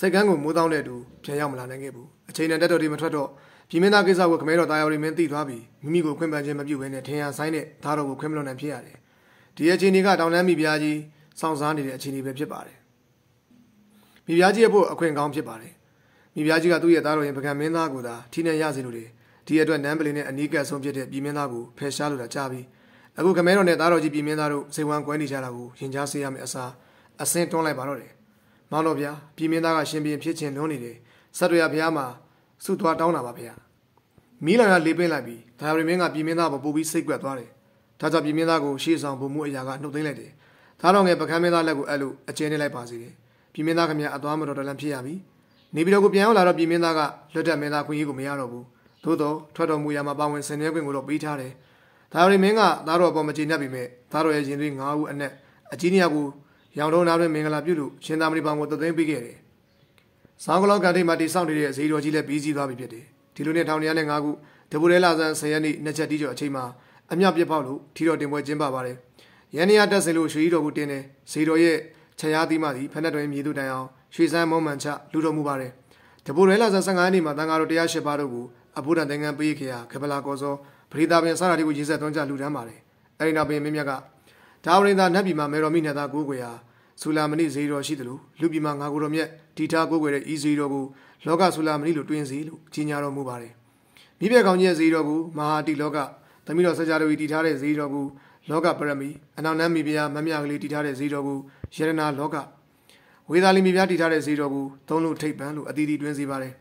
စိတ်ကန်းကိုမိုးတောင်းတဲ့အတူပြန်ရောက်မလာနိုင်ခဲ့ဘူး။အချိန်နဲ့တက်တော်တွေမထွက်တော့ပြည်မင်းသားကိစ္စကိုခမဲတော်တာယာရီမင်းသိသွားပြီးမိမိကိုခွင့်ပန်ခြင်းမပြုဘဲနဲ့ထင်ရဆိုင်တဲ့သားတော်ကိုခွင့်မလွန်နိုင်ဖြစ်ရတယ်။ဒီအချိန်တွေကတောင်တန်းမိဖုရားကြီးစောင့်စားနေတဲ့အခြေအနေပဲဖြစ်ပါတယ်။မိဖုရားကြီးရဲ့ဖို့အခွင့်ကောင်းဖြစ်ပါတယ်။မိဖုရားကြီးကသူ့ရဲ့သားတော်ရင်ပကံမင်းသားကိုသာထိနေရစေလို့လေဒီအတွက်နန်းပလင်နဲ့အနီးကပ်ဆုံးဖြစ်တဲ့ပြည်မင်းသားကိုဖယ်ရှားလို့တာကြားပြီးအခုခမဲတော်နဲ့သားတော်ကြီးပြည်မင်းသားတို့စိတ်ဝမ်းကွဲနေကြတာကိုရင်ကြားစေရမယ့်အစားအစင်းတွန်းလိုက်ပါတော့တယ်။ မောင်တော်ဗျာပြည်မင်းသားကရှင်ပြန်ဖြစ်ခြင်းလုံးနေတယ်။ဆက်တွေ့ရဘုရားမှာစုသွားတောင်းတာပါဗျာ။မီးလောင်ရလေးပင်းလိုက်ပြီးဒါရီမင်းကပြည်မင်းသားပေါ်ပို့ပြီးစိတ်ကွက်သွားတယ်။ဒါကြောင့်ပြည်မင်းသားကိုရှေ့ဆောင်ပုံမှုအရာကနှုတ်သိမ်းလိုက်တယ်။သားတော်ငယ်ပကံမင်းသားလက်ကိုအဲ့လိုအကျဉ်းနေလိုက်ပါစေတယ်။ပြည်မင်းသားခင်ဗျာအသွားမတော်တော်လန့်ဖြစ်ရပြီ။နေပြည်တော်ကိုပြန်ရောက်လာတော့ပြည်မင်းသားကလွတ်တက်မင်းသားခွင့်ရေးကိုမရတော့ဘူး။သို့တော့ထွက်တော်မူရမှာပါဝင်ဆင်နွှဲခွင့်ကိုတော့ပေးထားတယ်။ဒါရီမင်းကသားတော်အပေါ်မကျေနပ်ပြီမဲ့သားတော်ရဲ့ရင်သွေး၅ဦးအနက်အကြီးနေရကို ရောင်တုံးနာတွင်မင်္ဂလာပြုလို့ရှင်သာမဏေပေါင်ကိုသသိမ်းပေးခဲ့တယ်။ဆောင်းကလောကန်ထိပ်မှာတည်ဆောက်နေတဲ့ဇေဒီတော်ကြီးလည်းပြီးစီးသွားပြီဖြစ်တယ်။ဒီလိုနဲ့ထောင်ရနဲ့၅ခုတပူရဲလာဆန်းဆယ်ရက်နေ့နှစ်ချက်တီးကျော်အချိန်မှာအမြောက်ပြစ်ပေါက်လို့ထီတော်တင်ပွဲကျင်းပပါတယ်။ရန်နီယာတက်စင်လို့ရွှေကြီးတော်ကိုတင်တယ်။ဇေတော်ရဲ့ခြေရာသီးမှသည်ဖက်နဲ့တွင်မြေသူတိုင်အောင်ရွှေစမ်းမုံမှန်ချလူတော်မူပါတယ်။တပူရဲလာဆန်း15ရက်နေ့မှာတန်ဃာတော်108ပါးတို့ကိုအဘုဒ္ဓသင်္ကန်းပေးခဲ့ရာခပလာကောစောပရိသပင်စရာတိကိုရေးဆက်သွန်းကြလူတန်းပါတယ်။အဲဒီနောက်ပင်မင်းမြတ်က ဒါဝရင်သာနတ်ပြည်မှာမေတော်မိနဲ့သားကိုးကွယ်ရာဆူလာမဏိဇေတော်ရှိတယ်လို့လူပြည်မှာငါကိုယ်တော်မြတ်တီထားကိုးကွယ်တဲ့ဤဇေတော်ကိုလောကဆူလာမဏိလို့တွင်စီလို့ကြီးညာတော်မူပါတယ်မိဘကောင်ကြီးရဲ့ဇေတော်ကိုမဟာတိလောကသမီးတော်စကြတော်ကြီးတီထားတဲ့ဇေတော်ကိုလောကပရမီအနောက်နမ်းမိဖုရားမမြကလေးတီထားတဲ့ဇေတော်ကိုယရနာလောကဝေသာလီမိဖုရားတီထားတဲ့ဇေတော်ကိုသုံးလို့ထိပ်ပန်းလို့အတီးတီတွင်စီပါတယ်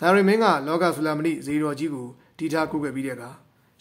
ဒါရီမင်းကလောကဆူလာမဏိဇေတော်ကြီးကိုတီထားကိုးကွယ်ပြီးတဲ့အခါ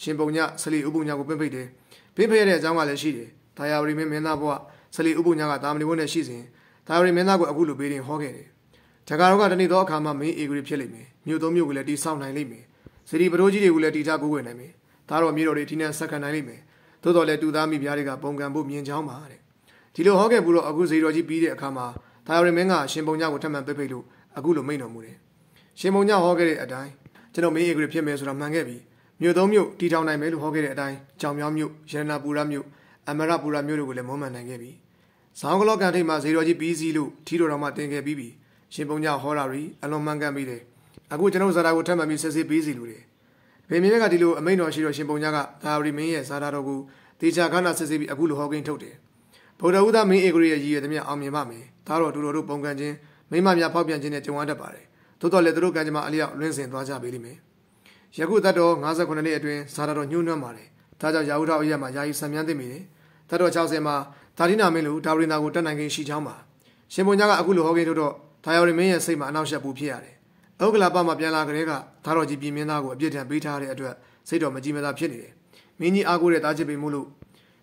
ရှင်ပုံညဆလီဥပုံညကိုပင့်ဖိတ်တယ်ပင့်ဖိတ်ရတဲ့အကြောင်းကလည်းရှိတယ် ဒါယာရီမင်းမင်းသားဘဝဆလီဥပုညာကတာမဏိဘုန်းနဲ့ရှိစဉ်ဒါရီမင်းသားကိုအခုလိုပေးတင်ဟောခဲ့တယ်။ဂျကာရောကတနေ့သောအခါမှာမင်းအေဂရီဖြစ်လိမ့်မယ်။မြို့သုံးမြို့ကိုလည်းတီဆောက်နိုင်လိမ့်မယ်။စီရီပရိုးကြီးတွေကိုလည်းတီထားကိုးဝယ်နိုင်မယ်။ဒါတော့မြို့တော်တွေထိနှံဆက်ခံနိုင်လိမ့်မယ်။သို့တော်လည်းတူသားမိဖုရားတွေကပုံကံဖို့မြင်ချောင်းပါတဲ့။ဒီလိုဟောခဲ့ပြီးတော့အခုဇေတော်ကြီးပြီးတဲ့အခါမှာဒါရီမင်းကရှင်ပုံညကိုထပ်မံပိတ်ပိတ်လို့အခုလိုမိန့်တော်မူတယ်။ရှင်ပုံညဟောခဲ့တဲ့အတိုင်းကျွန်တော်မင်းအေဂရီဖြစ်မယ်ဆိုတာမှန်ခဲ့ပြီ။မြို့သုံးမြို့တီထောင်နိုင်မယ်လို့ဟောခဲ့တဲ့အတိုင်းကြောင်မြောင်းမြို့ရတနာပူရမြို့ အမရပူရမြို့တို့ကိုလည်းမုံမှန်နိုင်ခဲ့ပြီ။ဇောင်းကလောကန်ထိပ်မှာဇေတော်ကြီးပြီးစီးလို့ထီတော်တော်မှတင်ခဲ့ပြီးပြီ။ရှင်ပုံညဟောတာရီအလုံးမှန်ကန်ပြီးတယ်။အခုကျွန်တော်ဇာတာကိုထပ်မှန်ပြီးဆက်စစ်ပြီးစီလို့တယ်။ဗေမင်းကဒီလိုအမိန်တော်ရှိတော့ရှင်ပုံညကဒါရီမင်းရဲ့ဇာတာတော်ကိုတေချာခဏဆက်စစ်ပြီးအခုလိုဟောကိန်းထုတ်တယ်။ဗုဒ္ဓဦးသားမင်းအေဂရီရဲ့ရည်ရည်သမျှအောင်မြင်ပါမယ်။ဒါတော့တူတော်တို့ပုံကန်ခြင်းမိမများဖောက်ပြန်ခြင်းနဲ့ကြုံရတတ်ပါတယ်။သို့တော်လည်းသူတို့ကံကြမ္မာအလျောက်လွင့်စင်သွားကြပေလိမ့်မယ်။ယခုသက်တော်58နှစ်အတွင်းဇာတာတော်ညှိုးနှွမ်းပါတယ်။ ဒါကြောင့်ရာဟုထောက်အရက်မှာယာယီဆံမြန်းသိမိတယ်။သက်တော်60မှာဒါတိနာမင်းလူဒါဝရိနာကိုတက်နိုင်ခြင်းရှိချောင်းပါ။ရှင်ပုံညာကအခုလိုဟောကိန်းထုတ်တော့ဒါယောရီမင်းရဲ့စိတ်မှာအနောက်ရှက်ပူဖြစ်ရတယ်။ဥက္ကလာပမှာပြန်လာကြတဲ့ကဒါတော်ကြီးပြည်မင်းသားကိုအပြစ်ဒဏ်ပေးထားတဲ့အတွက်စိတ်တော်မကြည်မသာဖြစ်နေတယ်။မင်းကြီးအားကိုးတဲ့တားချစ်ပေမှုလို့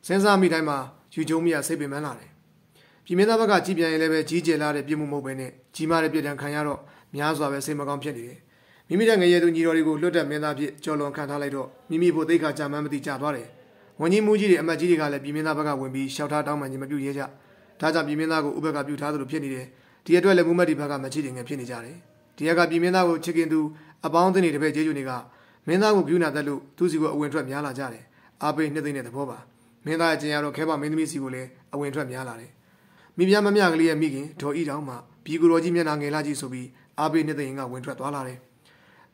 စဉ်းစားမိတိုင်းမှာယူကျုံမိရစိတ်ပင်ပန်းလာတယ်။ပြည်မင်းသားဘက်ကကြည်ပြန်ရင်လည်းပဲကြီးကျယ်လာတဲ့ပြစ်မှုမဟုတ်ဘဲနဲ့ကြီးမားတဲ့ပြစ်ဒဏ်ခံရတော့များစွာပဲစိတ်မကောင်းဖြစ်နေတယ်။ မိမိတဲ့ငရေသူညီတော်တွေကိုလွတ်တဲ့မင်းသားဖြစ်ကြော်လွန်ခံထားလိုက်တော့မိမိဖို့သိခါကြမ်းမှန်းမသိကြသွားတယ်။ဝန်ကြီးမူကြီးတွေအမတ်ကြီးတွေကလည်းပြည်မင်းသားဘက်ကဝင်ပြီးရှောက်ထားတောင်းပန်ခြင်းမပြုရဲကြ။ဒါကြောင့်ပြည်မင်းသားကိုဥပက္ခပြုထားသလိုဖြစ်နေတယ်။ဒီအတွက်လည်းမူမတ်ဒီဘက်ကမချစ်တင်ငယ်ဖြစ်နေကြတယ်။ဒီကပြည်မင်းသားကိုချစ်ခင်သူအပေါင်းအသင်းတွေတပည့်ကျေးဇူးတွေကမင်းသားကိုပြုနာတတ်လို့သူစီကိုအဝင်ထွက်များလာကြတယ်။အားပေးနှစ်သိမ့်တဲ့သဘောပါ။မင်းသားအကျဉ်းရတော့ခဲပါမင်းသမီးစီကိုလည်းအဝင်ထွက်များလာတယ်။မိဖုရားမမြကလေးရဲ့မိခင်ဒေါ်ဤတောင်မှပြည်ကိုတော်ကြီးမျက်နှာငယ်လာကြီးဆိုပြီးအားပေးနှစ်သိမ့်ကဝင်ထွက်သွားလာတယ်။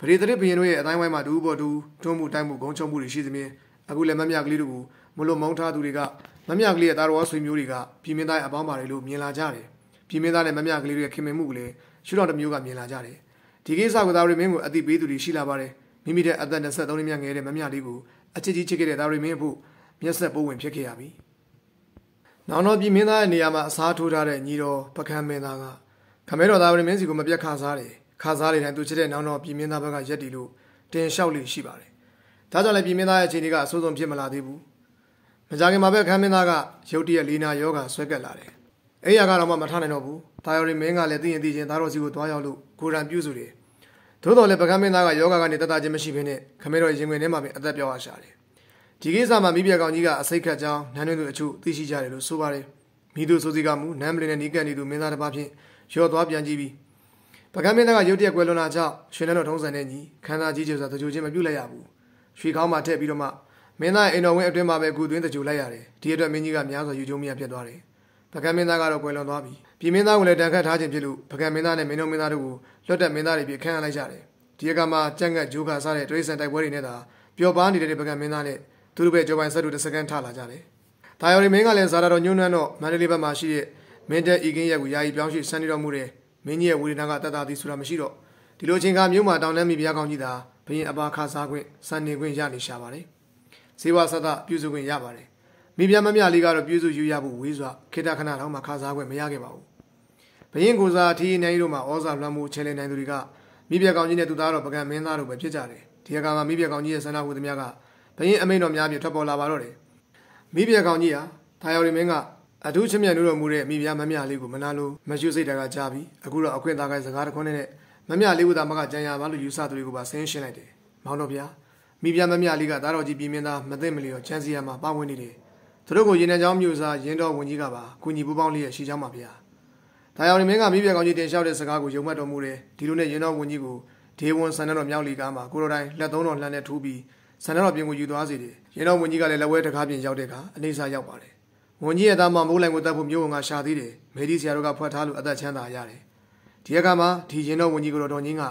ပရိသတ်ဘုရင်တို့ရဲ့အတိုင်းဝိုင်းမှာဒူးပေါ်ဒူးတွန်းမှုတိုင်းမှုဂုံချုံမှုတွေရှိသဖြင့်အခုလည်းမမြကလေးတို့ကိုမလို့မုံထားသူတွေကမမြကလေးရဲ့တာတော်ဆွေမျိုးတွေကပြည်မင်းသားအပေါင်းပါတွေလို့မြင်လာကြတယ်။ပြည်မင်းသားနဲ့မမြကလေးတွေရဲ့ခင်မင်မှုကိုလည်းရှုတော်တစ်မျိုးကမြင်လာကြတယ်။ဒီကိစ္စကိုသားရီမင်းကိုအသိပေးသူတွေရှိလာပါတယ်။မိမိတဲ့အသက်23နှစ်မြငယ်တဲ့မမြလေးကိုအချစ်ကြီးချစ်ခဲ့တဲ့သားရီမင်းဖို့မျက်ဆက်ပိုးဝင်ဖြစ်ခဲ့ရပြီ။နောင်တော့ပြည်မင်းသားရဲ့နေရာမှာအစားထိုးထားတဲ့ညီတော်ပကံမင်းသားကခမဲတော်သားရီမင်းစီကိုမပြတ်ခါစားတယ်။ ခါစားနေတိုင်းသူချစ်တဲ့နောင်တော့ပြည်မင်းသားဘက်ကရက်တီလို့တင်လျှောက်လိရှိပါတယ်။ဒါကြောင့်လည်းပြည်မင်းသားရဲ့အခြေအနေကအဆိုးဆုံးဖြစ်မလာသေးဘူး။မကြခင်မှာပဲခမ်းမင်းသားကရုတ်တရက်လီနာယောဂဆွဲကပ်လာတယ်။အဲ့ရကတော့မှမထားနိုင်တော့ဘူး။ဒါရော်ရီမင်းကလည်းသိရင်သိချင်းသားတော်စီကိုတွားရောက်လို့ကိုရံပြုစုတယ်။သို့တော်လည်းပကမ်းမင်းသားကယောဂကနေတတခြင်းမရှိဘဲနဲ့ခမဲတော်ရင်ခွင်ထဲမှာပဲအသက်ပြောင်းရရှာတယ်။ဒီကိစ္စမှာမိပြကောင်ကြီးကအစိတ်ခတ်ကြောင်းနန်းတွင်သူအချို့သိရှိကြတယ်လို့ဆိုပါတယ်။မိသူဆိုစီကမူနန်းပလင်နဲ့နီးကပ်နေသူမင်းသားတစ်ပါးဖြင့်ရော့သွားပြန်ကြည့်ပြီး ပကမ်းမင်းသားကရုတ်တရက်ကွယ်လွန်လာကြောင်းရွှေနန်းတော်ထုံးစံနဲ့ညီခန္ဓာကြီးကျယ်စွာတကြိုချင်းမပြုတ်လိုက်ရဘူး။ရွှေခေါင်းမှာထည့်ပြီးတော့မှမင်းသားအိမ်တော်ဝင်းအတွင်းမှာပဲကုသွင်းတကြိုလိုက်ရတယ်။ဒီအတွက်မင်းကြီးကများစွာယူကျုံမြတ်ဖြစ်သွားတယ်။ပကံမင်းသားကတော့ကွယ်လွန်သွားပြီ။ပြည်မင်းသားကိုလည်းတန်ခတ်ထားခြင်းဖြစ်လို့ပကံမင်းသားနဲ့မင်းတော်မင်းသားတို့ကိုလွတ်တဲ့မင်းသားတွေပြခန့်ရလိုက်ကြတယ်။ဒီအခါမှာကြက်ငတ်ဂျိုးခါစားတဲ့တရိษံတိုက်ပွဲတွေနဲ့သာပျော်ပါနေတဲ့ပကံမင်းသားနဲ့သူတို့ပဲကြောပိုင်ဆက်တို့တစ်စကန်ထလာကြတယ်။ဒါရော်ရီမင်းကလည်းဇာတာတော်ညှိုးနှမ်းတော့မန္တလေးဘက်မှာရှိတဲ့မင်းတဲ့ဤကင်းရက်ကိုယာယီပြောင်းရွှေ့ဆန်းနေတော်မူတဲ့ မင်းကြီးရဲ့ဝေဒနာကတတ်တာသည်ဆိုတာမရှိတော့ဒီလိုချိန်ကမြို့မှာတောင်းတမ်းမိဘုရားကောင်းကြီးသာဘရင်အပါခါစားခွင့်စံနေခွင့်ရနေရှာပါတယ်။ဇေဝဆသပြုစုခွင့်ရပါတယ်။မိဖုရားမမြလေးကတော့ပြုစုယူရဖို့ဝေးစွာခေတ္တခဏတော့မှခါစားခွင့်မရခဲ့ပါဘူး။ဘရင်ကိုစားအထီးနိုင်တို့မှာဩဇာလွှမ်းမိုးချဲလဲနိုင်သူတွေကမိဖုရားကောင်းကြီးနဲ့သူသားတော်ပကံမင်းသားတို့ပဲဖြစ်ကြတယ်။ဒီအခါမှာမိဖုရားကောင်းကြီးရဲ့ဆန္ဒဟုသမျှကဘရင်အမိန်တော်များပြထွက်ပေါ်လာပါတော့တယ်။မိဖုရားကောင်းကြီးဟာဒါယော်ရီမင်းက အထူးချမြတ်လို့တော်မူတဲ့မိဖုရားမမြလေးကိုမနာလို့မရှုစိတ်တကကြားပြီးအခုတော့အခွင့်အာဏာစကားတခွန်းနဲ့မမြလေးဦးသားမကကြံရပါလို့ယူဆသူတွေကိုပါဆင်းရှင်းလိုက်တယ်။မောင်တော်ဗျာမိဖုရားမမြလေးကသားတော်ကြီးပြည်မင်းသားမသိမလျော်ချမ်းစီရမှာပါဝင်နေတယ်။သူတို့ကိုရင်နှံချောင်းမျိုးစားရင်တော်ဝင်ကြီးကပါကုညီပူပေါင်းလေးရဲ့ရှိချောင်းပါဗျာ။ဒါရောင်မင်းကမိဖုရားကောင်းကြီးတင်လျှောက်တဲ့စကားကိုယုံမှတ်တော်မူတယ်။ဒီလိုနဲ့ရင်တော်ဝင်ကြီးကိုဒေဝန်ဆန္ဒတော်မြောက်လီကားမှာကိုတော်တိုင်းလက်သုံးတော်လှမ်းနဲ့ထိုးပြီးဆန္ဒတော်ပြင်ကိုယူသွားစေတယ်။ရင်တော်ဝင်ကြီးကလည်းလက်ဝဲတကားပြင်ရောက်တဲ့အခါအနေစာရောက်ပါတယ်။ ဝန်ကြီးရဲ့သားမမိုးလိုင်ကိုတတ်ဖို့မျိုးဝန်ကရှာသေးတယ်။မေဒီဆရာတို့ကဖွက်ထားလို့အသက်ချမ်းသာရတယ်။ဒီအခါမှာဒီရင်တော်ဝန်ကြီးကိုတော်တော်ကြီးက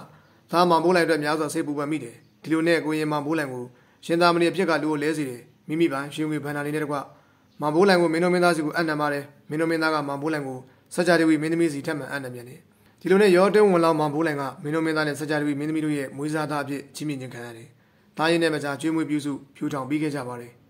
သားမမိုးလိုင်အတွက်များစွာစိတ်ပူပန်မိတယ်။ဒီလိုနဲ့ကိုရင်မမိုးလိုင်ကိုရှင်သာမဏေအဖြစ်ကလူကိုလဲစေတယ်။မိမိပိုင်ရှင်ငွေဘန္နာလေးနဲ့တကွမမိုးလိုင်ကိုမင်းတို့မင်းသားစီကိုအံ့နံပါတယ်။မင်းတို့မင်းသားကမမိုးလိုင်ကိုစကြဒေဝီမင်းသမီးစီထက်မှန်အံ့နံပြန်တယ်။ဒီလိုနဲ့ရောတဲဝန်လောင်မမိုးလိုင်ကမင်းတို့မင်းသားနဲ့စကြဒေဝီမင်းသမီးတို့ရဲ့မွေးစားသားအဖြစ်ချီးမြှင့်ခြင်းခံရတယ်။သားရင်းနဲ့မကြာကျွေးမွေးပြုစုဖြူထောင်ပြီးခဲ့ကြပါတယ်။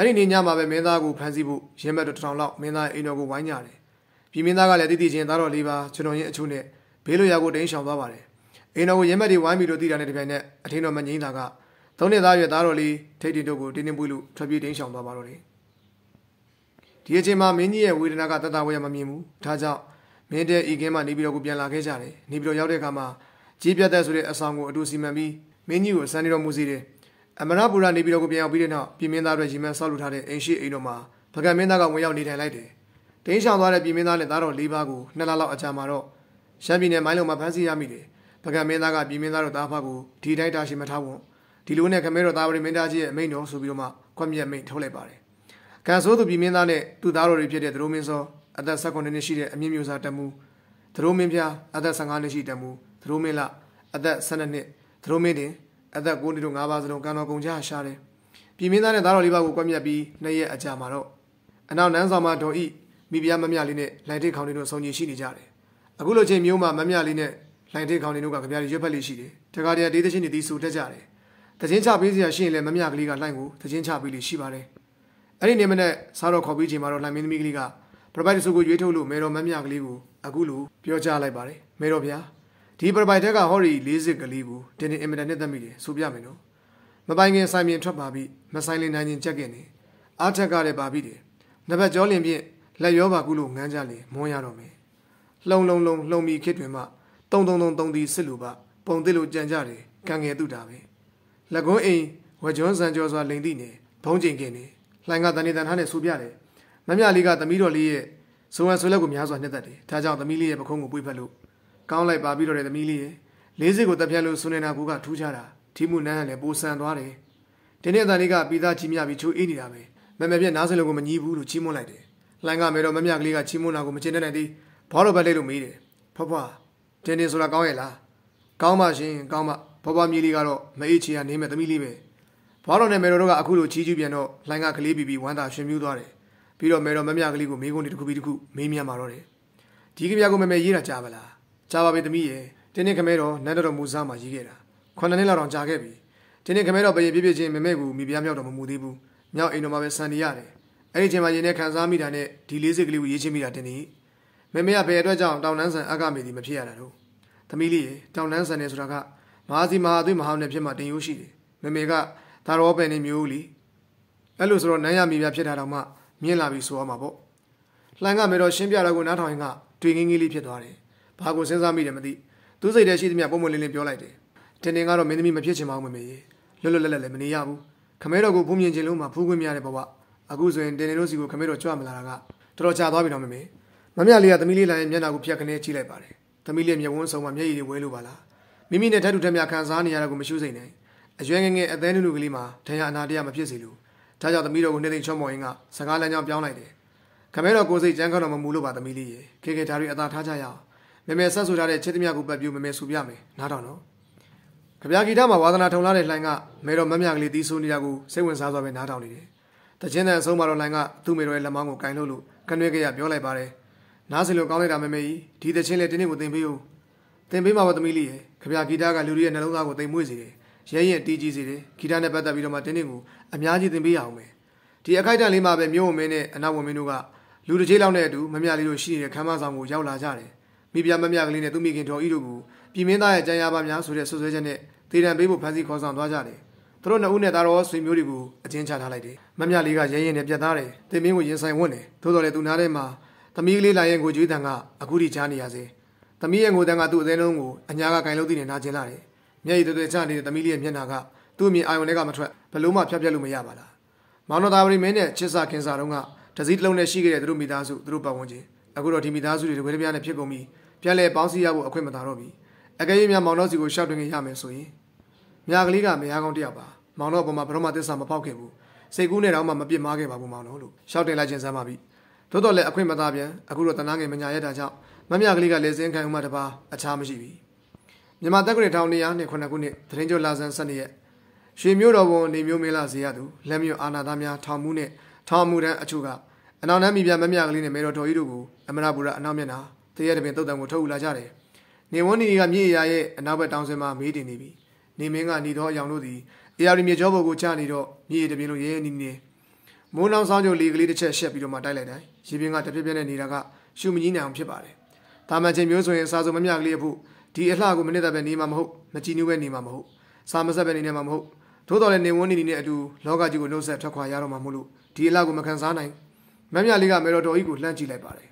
အဲ့ဒီနေ့ညမှာပဲမင်းသားကိုဖမ်းဆီးဖို့ရင်းမဲ့တော်ထောင်လောက်မင်းသားအိမ်တော်ကိုဝိုင်းကြတယ်။ပြည်မင်းသားကလည်းတည်တည်ချင်းသားတော်လေးပါကျွန်တော်ရင်အချို့နဲ့ဘေးလိုရာကိုတိန်းရှောင်သွားပါတယ်။အိမ်တော်ကိုရင်းမဲ့တွေဝိုင်းပြီးတော့တည်တာနဲ့တပြိုင်နက်အထင်းတော်မငိမ့်တာကသုံးနှစ်သားရွယ်သားတော်လေးထိတ်တိတို့ကိုတင်းတင်းပွေးလို့ထွက်ပြေးတိန်းရှောင်သွားပါတော့တယ်။ဒီအချိန်မှာမင်းကြီးရဲ့ဝေဒနာကတတဝဲမမြင်ဘူး။ဒါကြောင့်မင်းတဲ့ဤကင်းမှနေပြည်တော်ကိုပြန်လာခဲ့ကြတယ်နေပြည်တော်ရောက်တဲ့အခါမှာကြီးပြတ်တဲ့ဆိုတဲ့အဆောင်ကိုအတူစီမံပြီးမင်းကြီးကိုစံနေတော်မူစီတယ် အမရပူရနေပြည်တော်ကိုပြန်ရောက်ပြီးတဲ့နောက်ပြည်မင်းသားတွေရီမန်ဆောက်လုပ်ထားတဲ့အိမ်ရှိအိမ်တော်မှာဗကံမင်းသားကဝင်ရောက်နေထိုင်လိုက်တယ်တင်းရှောင်သွားတဲ့ပြည်မင်းသားနဲ့သားတော်၄ပါးကိုနှစ်လလောက်အကြာမှာတော့ရှမ်းပြည်နယ်မိုင်းလုံမှာဖမ်းဆီးရမိတယ်ဗကံမင်းသားကပြည်မင်းသားတို့သားဖကိုဒီတိုင်းတာရှိမထားဝန်ဒီလိုနဲ့ခမဲတော်သားပရိမင်းသားကြီးရဲ့အမိန့်တော်ဆိုပြီးတော့မှခွင့်မြတ်မိန့်ထုတ်လိုက်ပါတယ်ကန်ဆိုးသူပြည်မင်းသားနဲ့သူ့သားတော်တွေဖြစ်တဲ့သရိုးမင်းစောအသက်16နှစ်ရှိတဲ့အမြင့်မျိုးစားတမှုသရိုးမင်းပြအသက်15နှစ်ရှိတမှုသရိုးမင်းလအသက်12နှစ်သရိုးမင်းတင် အသက်9နှစ်တို့5ပါးစလုံးကံတော်ကုန်ကြရှာတယ်ပြည်မင်းသားနဲ့သားတော်လေးပါးကိုကွက်မြတ်ပြီးနှစ်ရက်အကြာမှာတော့အနောက်နန်းဆောင်မှာဒေါ်ဤမိဖုရားမမြလေးနဲ့လိုင်ထိတ်ခေါင်တွေတို့ဆုံကြီးရှိနေကြတယ်အခုလိုချိန်မျိုးမှာမမြလေးနဲ့လိုင်ထိတ်ခေါင်တွေတို့ကကြပြားရွက်ဖက်လေးရှိတယ်တခါတည်းဒေသချင်းတွေတီးဆူတက်ကြတယ်တချင်းချပေးစရာရှိရင်လည်းမမြကလေးကလှိုင်းကိုတချင်းချပေးလို့ရှိပါတယ်အဲ့ဒီနေ့မနေ့စားတော့ခေါ်ပြီးချိန်မှာတော့လှိုင်းမင်းသမီးကလေးကပရပိုက်စုကိုရွေးထုတ်လို့မေတော်မမြကလေးကိုအခုလိုပြောကြားလိုက်ပါတယ်မေတော်ဗျာ ဒီပရပိုက်တက်ကဟော်ရီ40ကလေးကိုတင်းတင်းအင်မတန်နဲ့သက်မိတယ်ဆိုပြမယ်နော်မပိုင်ခင်ဆိုင်မြင်ထွက်ပါပြီမဆိုင်လင်းနိုင်ချင်းကြက်ခဲ့နေအားထက်ကလည်းပါပြီတယ်နဘက်ကျောလင်ဖြင့်လက်ရောပါကုလို့ငန်းကြလေမွန်းရတော့မယ်လှုံလုံလုံလှုံပြီးခစ်တွင်မှတုံတုံတုံတုံဒီစစ်လူပါပုံတစ်လိုကြံကြတယ်ကံငယ်တုတာပဲလက်ကုန်းအိမ်ဝကြွန်းစံကြောစွာလိန်တိနေဘုံကျင်ကင်နေလှိုင်ကတန်နေတန်ထားနဲ့ဆူပြတယ်မမြလေးကသမီးတော်လေးရဲ့ဇုံဝံဆွဲလက်ကိုများစွာနှစ်သက်တယ်ဒါကြောင့်သမီးလေးရဲ့ပခုံးကိုပွေဖက်လို့ ကောင်းလိုက်ပါပြီးတော့တဲ့သမီးလေးရဲ့လေးစစ်ကိုတက်ပြတ်လို့ဆွနေတာကူကထူးခြားတာထီမှုနန်းလည်းပိုဆန်သွားတယ်ဒီနေ့အတန်လေးကပြီးသားကြီးမြပြီးချိုးအေးနေတာပဲမမပြက်နားစလုံးကိုမညီဘူးလို့ချီးမွမ်းလိုက်တယ်လှိုင်ကမဲတော့မမြကလေးကချီးမွမ်းတာကိုမချင်တဲ့နိုင်သေးဘောတော့ပဲလေးလို့မေးတယ်ဖွားဖွားတင်းတင်းဆိုတာကောင်းရဲ့လားကောင်းပါရှင်ကောင်းပါဖွားဖွားမြေးလေးကတော့မအေးချီကနေမဲ့သမီးလေးပဲဘွားတော်နဲ့မေတော်တို့ကအခုလိုချီးကျူးပြန်တော့လှိုင်ကကလေးပြီးပြီးဝမ်းသာရှင်မြူးသွားတယ်ပြီးတော့မေတော်မမြကလေးကိုမေးခွန်းတွေတစ်ခုပြီးတစ်ခုမေးမြန်းมาတော့တယ်ဒီကမြကိုမမေရေးတာကြားပါလား ကြားပါပြီသမီးရဲ့တင်းတင်းခမဲတော်နန်းတော်မူစားမှာရေးခဲ့တာခုနှစ်နှစ်လောက်တောင်ကြာခဲ့ပြီတင်းတင်းခမဲတော်ဘယင်ပြည့်ပြည့်ချင်းမမေ့ဘူးမိဖုရားမြောက်တော်မမူသေးဘူးမြောက်အိမ်တော်မှာပဲဆန်နေရတယ်အဲ့ဒီချိန်မှာရင်ထဲခံစားမိတာနဲ့ဒီလေးစစ်ကလေးကိုရေးချင်းမိတာတင်းတင်းမမေကဘယ်အတွက်ကြောင့်တောင်နန်းဆန်အကမေဒီမဖြစ်ရတာတော့သမီးလေးရေတောင်နန်းဆန်နေဆိုတာကမဟာစီမဟာသွေးမဟာနဲ့ဖြစ်မှတင်ရိုးရှိတယ်မမေကဒါရောပဲနေမျိုးလीအဲ့လိုဆိုတော့နန်းရမိပြဖြစ်တာတော့မှမြင်လာပြီဆိုရမှာပေါ့လှန်ကမေတော့ရှင်းပြတော့ကိုနားထောင်ရင်ကတွေ့ငင်းငင်းလေးဖြစ်သွားတယ် ဘာကိုစဉ်းစားမိတယ်မသိသူစိတ်ထဲရှိသမျှပုံမလင်းလင်းပြောလိုက်တယ်တင်တင်ကတော့မင်းသမီးမဖြစ်ချင်ပါဘူးမမေလွတ်လွတ်လပ်လပ်လည်းမနေရဘူးခမဲတော်ကိုဖူးမြင်ခြင်းလုံးမှာဖူးခွင့်မရတဲ့ဘဝအခုဆိုရင်တင်တင်တို့စီကိုခမဲတော်ကြွမလာတာကတော်တော်ကြာသွားပြီတော့မမေမမလေးကသမီးလေးလိုင်းမျက်နှာကိုဖြတ်ခနဲကြည့်လိုက်ပါတယ်သမီးလေးမျက်ဝန်းစုံမှာမျက်ရည်တွေဝဲလို့ပါလားမိမိနဲ့ထပ်တူထက်မြခံစားနေရတာကိုမရှုစိမ့်နိုင်အရွယ်ငယ်ငယ်အသေးနုနုကလေးမှာဒဏ်ရာအနာတရားမဖြစ်စေလို့ဒါကြောင့်သမီးတော်ကိုနှိမ့်သိမ့်ချောမော်ရင်ကစကားလမ်းကြောင်းပြောင်းလိုက်တယ်ခမဲတော်ကိုစိတ်ကြမ်းကောက်တော်မမူလို့ပါသမီးလေးရေခေခေဓာရီအသာထားကြရအောင် မမေဆက်ဆူထားတဲ့ချစ်သမျှကိုပတ်ပြူမမေဆူပြမယ်နားတော်နော်ခဗျာဂီတမှာဝါသနာထုံလာတဲ့လှိုင်းကမေတော်မမြကလေးတီးဆူနေတာကိုစိတ်ဝင်စားစွာပဲနားထောင်နေတယ်တချင်းတဲ့အဆုံးမှာတော့လှိုင်းကသူ့မေတော်ရဲ့လက်မောင်းကိုကင်လို့လို့ကနွေးကရပြောလိုက်ပါတယ်နားစလို့ကောင်းလိုက်တာမမေကြီးဒီတချင်းလေးတင်းနေကိုသင်ပေးဦးသင်ပေးမှာပါသမီးလေးရေခဗျာဂီတကလူတွေရဲ့နှလုံးသားကိုသိမ်မွေ့စေတယ်ရဲရင်တီးကြီးစေတယ်ဂီတနဲ့ပတ်သက်ပြီးတော့မှတင်းတင်းကိုအများကြီးသင်ပေးရအောင်မယ်ဒီအခိုက်အတန့်လေးမှာပဲမြို့ဝမင်းနဲ့အနောက်ဝမင်းတို့ကလူတစ်ချိန်လောက်နဲ့အတူမမြလေးတို့ရှိနေတဲ့ခမ်းမဆောင်ကိုရောက်လာကြတယ် မိဖုရားမမြကလေးနဲ့သူမိခင်တော်ဤတို့ကိုပြည်မင်းသားရဲ့ကြံရပါများဆိုတဲ့ဆွဆွဲချက်နဲ့ဒေတံပေးဖို့ဖန်ဆီးခေါ်ဆောင်သွားကြတယ်သူတို့နှစ်ဦးနဲ့သားတော်ဆွေမျိုးတွေကိုအချင်းချထားလိုက်တယ်မမြလေးကရဲရင်နဲ့ပြတ်သားတယ်တင်မင်းကိုရင်ဆိုင်ဝတ်တယ်သို့တော်လည်းသူနားထဲမှာသမီးကလေးလာရင်ကိုကြွေးတန်ကအခုထိချားနေရစေသမီးရဲ့ငိုတန်ကသူ့အသေးလုံးကိုအညာကကင်လို့သိနေနာကျင်လာတယ်မျက်ရည်တွေချနေတဲ့သမီးလေးရဲ့မျက်နှာကသူ့အမြင်အာရုံတွေကမထွက်ဘလို့မှဖြတ်ပြက်လို့မရပါလားမောင်တော်သားပရိမင်းနဲ့ချစ်စာခင်စာတုန်းကတစည်းတစ်လုံးနဲ့ရှိခဲ့တဲ့သူတို့မိသားစုသူတို့ပတ်ဝန်းကျင် အခုတော့ဒီမိသားစုတွေတကွဲတပြားနဲ့ဖြစ်ကုန်ပြီးပြန်လဲပေါင်းစည်းရဖို့အခွင့်မသာတော့ပြီအကယ်၍များမောင်တော်စီကိုရှောက်တွင်ရမယ်ဆိုရင်မြာကလေးကမယားကောင်းတယောက်ပါမောင်တော်ပေါ်မှာဘရမသစ္စာမဖောက်ခဲ့ဘူးစိတ်ကူးနဲ့တော့မှမပြစ်မှားခဲ့ပါဘူးမောင်တော်လို့ရှောက်တင်လိုက်ခြင်းစမ်းပါပြီသို့တော်လည်းအခွင့်မသာပြန်အခုတော့တနာငယ်မညာရတဲ့ကြောင့်မမြကလေးကလည်းစင်းခံဥမှတပါအခြားမရှိပြီမြန်မာတက္ကရာ1900နဲ့9ခုနှစ်သတင်းကျော်လာဆန်း7ရက်ရွှေမျိုးတော်ဝန်နေမျိုးမင်းလာဇေယျသူလက်မြို့အာနာသားများထောင်မှုနဲ့ထောင်မှုတန်းအချို့က အနောက်နမ်းမိပြမမြကလေးနဲ့မေတော်တော်ကြီးတို့ကိုအမရပူရအနောက်မျက်နှာတရက်တပင်တုတ်တံကိုထုတ်ယူလာကြတယ်။နေဝန်းနီကမြေအရာရဲ့အနောက်ဘက်တောင်ဆင်းမှာမေးတင်နေပြီ။နေမင်းကညီတော်အယောင်တို့သည်အေယာရီမြေကျောဘုတ်ကိုချနေတော့မြေတပင်လုံးရဲရဲနီးနေမိုးနောင်ဆောင်ကြိုလီကလေးတစ်ချက်ရှက်ပြီးတော့မှတိုက်လိုက်တယ်။ရေပင်ကတပြက်ပြက်နဲ့နေတာကရှုမကြီးနိုင်အောင်ဖြစ်ပါတယ်။ဒါမှချင်းမျိုးဆိုရင်စာစုံမမြကလေးအဖို့ဒီအလှကိုမနစ်သက်ပဲနေမှာမဟုတ်မကြည်နူးပဲနေမှာမဟုတ်စာမဆက်ပဲနေနေမှာမဟုတ်သို့တော်လည်းနေဝန်းနေနေနဲ့အတူလောကကြီးကိုနှုတ်ဆက်ထွက်ခွာရတော့မှာမို့လို့ဒီအလှကိုမခံစားနိုင် မမြလေးကမေတော်တော်ကြီးကိုလှမ်းကြည့်လိုက်ပါတယ်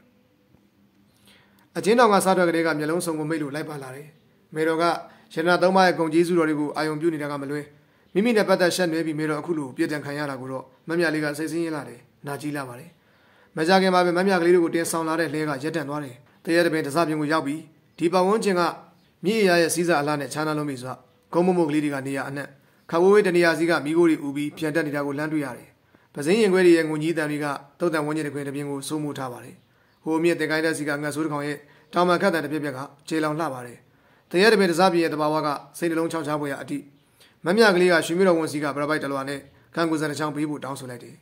အချင်းတော်ကစားထွက်ကလေးကမျက်လုံးစုံကိုမိတ်လို့လိုက်ပါလာတယ်မေတော်ကရတနာသုံးပါးရဲ့ဂုံကျေးဇူးတော်တွေကိုအာယုံပြုနေတာကမလွဲမိမိနဲ့ပတ်သက်ဆက်နွယ်ပြီးမေတော်အခုလိုပြည့်တန်ခံရတာကိုတော့မမြလေးကစိတ်ဆင်းရဲလာတယ်နာကြည့်လာပါတယ်မကြခင်မှာပဲမမြကလေးတို့ကိုတင်ဆောင်လာတဲ့လဲကရက်တန်သွားတယ်တရက်တပင်တစားပြင်ကိုရောက်ပြီးဒီပတ်ဝန်းကျင်ကမြည်ရရဲ့စီးစာအလားနဲ့ခြားနာလုံးပြီဆိုဂုံမုံမုံကလေးတွေကနေရအနှက်ခဝဝေးတနေရာစီကမိခိုးတွေဥပြီးပြန်တက်နေတာကိုလမ်းတွေ့ရတယ် ပဇင်းရင်ခွဲတွေရဲ့ငုံကြီးတန်တွေကတုတ်တန်ဝန်းကျင်တစ်ခွင်တစ်ပြင်းကိုစိုးမိုးထားပါတယ်ဟိုအမြင့်တင်ကိုင်းတဲ့စီကငတ်ဆိုးတစ်ကောင်ရဲ့တောင်မှခတ်တဲ့တစ်ပြက်ပြက်ကခြေလောင်လှပါတယ်တရက်တပင်တစားပြင်ရဲ့တဘာဝကစိတ်နှလုံးချောင်းချပွေရအတိမမြကလေးကရွှေမြတော်ဝန်စီကပရပိုက်တလွာနဲ့ခံကူစံတစ်ချောင်းပေးဖို့တောင်းဆိုလိုက်တယ်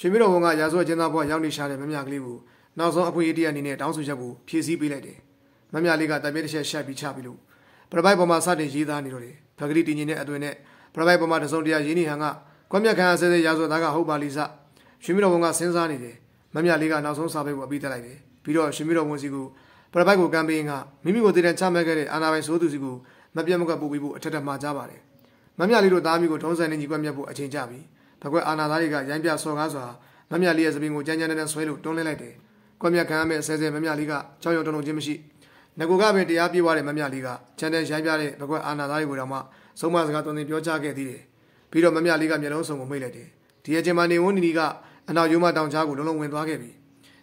ရွှေမြတော်ဝန်ကရာဇဝတ်ကျင်းသားဘွားရောက်နေရှာတဲ့မမြကလေးကိုနောက်ဆုံးအခွင့်အရေးတရအနေနဲ့တောင်းဆိုချက်ကိုဖြည့်ဆည်းပေးလိုက်တယ်မမြလေးကတပြည့်တစ်ချက်ရှက်ပြီးချပြီးလို့ပရပိုက်ပေါ်မှာစတင်ရေးသားနေတော့တယ်ဖကလေးတင်ကျင်တဲ့အသွင်နဲ့ပရပိုက်ပေါ်မှာတစုံတရာရင်းနေဟန်က ကွက်မြက်ခန်းအစဲစဲရာဇဝတ်သားကဟုတ်ပါလိစရွှေမြတော်ဝန်ကစဉ်းစားနေတယ်မမြလေးကနောက်ဆုံးစာပေကိုအပြီးတက်လိုက်တယ်ပြီးတော့ရွှေမြတော်ဝန်စီကိုပရပိုက်ကိုကမ်းပေးကမိမိကိုတည်တံ့ချမှတ်ခဲ့တဲ့အာနာပိုင်ဆိုးသူစီကိုမပြတ်မကွက်ပို့ပြီးဖို့အထက်ထပ်မှာကြားပါတယ်မမြလေးတို့သားမိကိုထုံးစံနေကြီးကွက်မြတ်ဖို့အချိန်ကြပြီဘကွက်အာနာသားတွေကရိုင်းပြဆော်ကားစွာမမြလေးရဲ့သပင်ကိုကြမ်းကြမ်းနဲ့ဆွဲလို့တွန်းလှစ်လိုက်တယ်ကွက်မြတ်ခံရမယ့်ဆဲဆဲမမြလေးကကြောက်ရွံ့တုန်တုန်ချင်းမရှိငကိုကပင်တရားပြေးသွားတဲ့မမြလေးကချန်တဲ့ရိုင်းပြတဲ့ဘကွက်အာနာသားတွေကိုတော့မှဆုံးမစကားတုံသင်ပြောကြားခဲ့သေးတယ် ပြီးတော့မမြလေးကမျက်လုံးစုံကိုမိတ်လိုက်တယ်ဒီအချိန်မှာနေဝန်းနီနီကအနောက်ရိုးမတောင်ကြားကိုလုံးလုံးဝင်သွားခဲ့ပြီ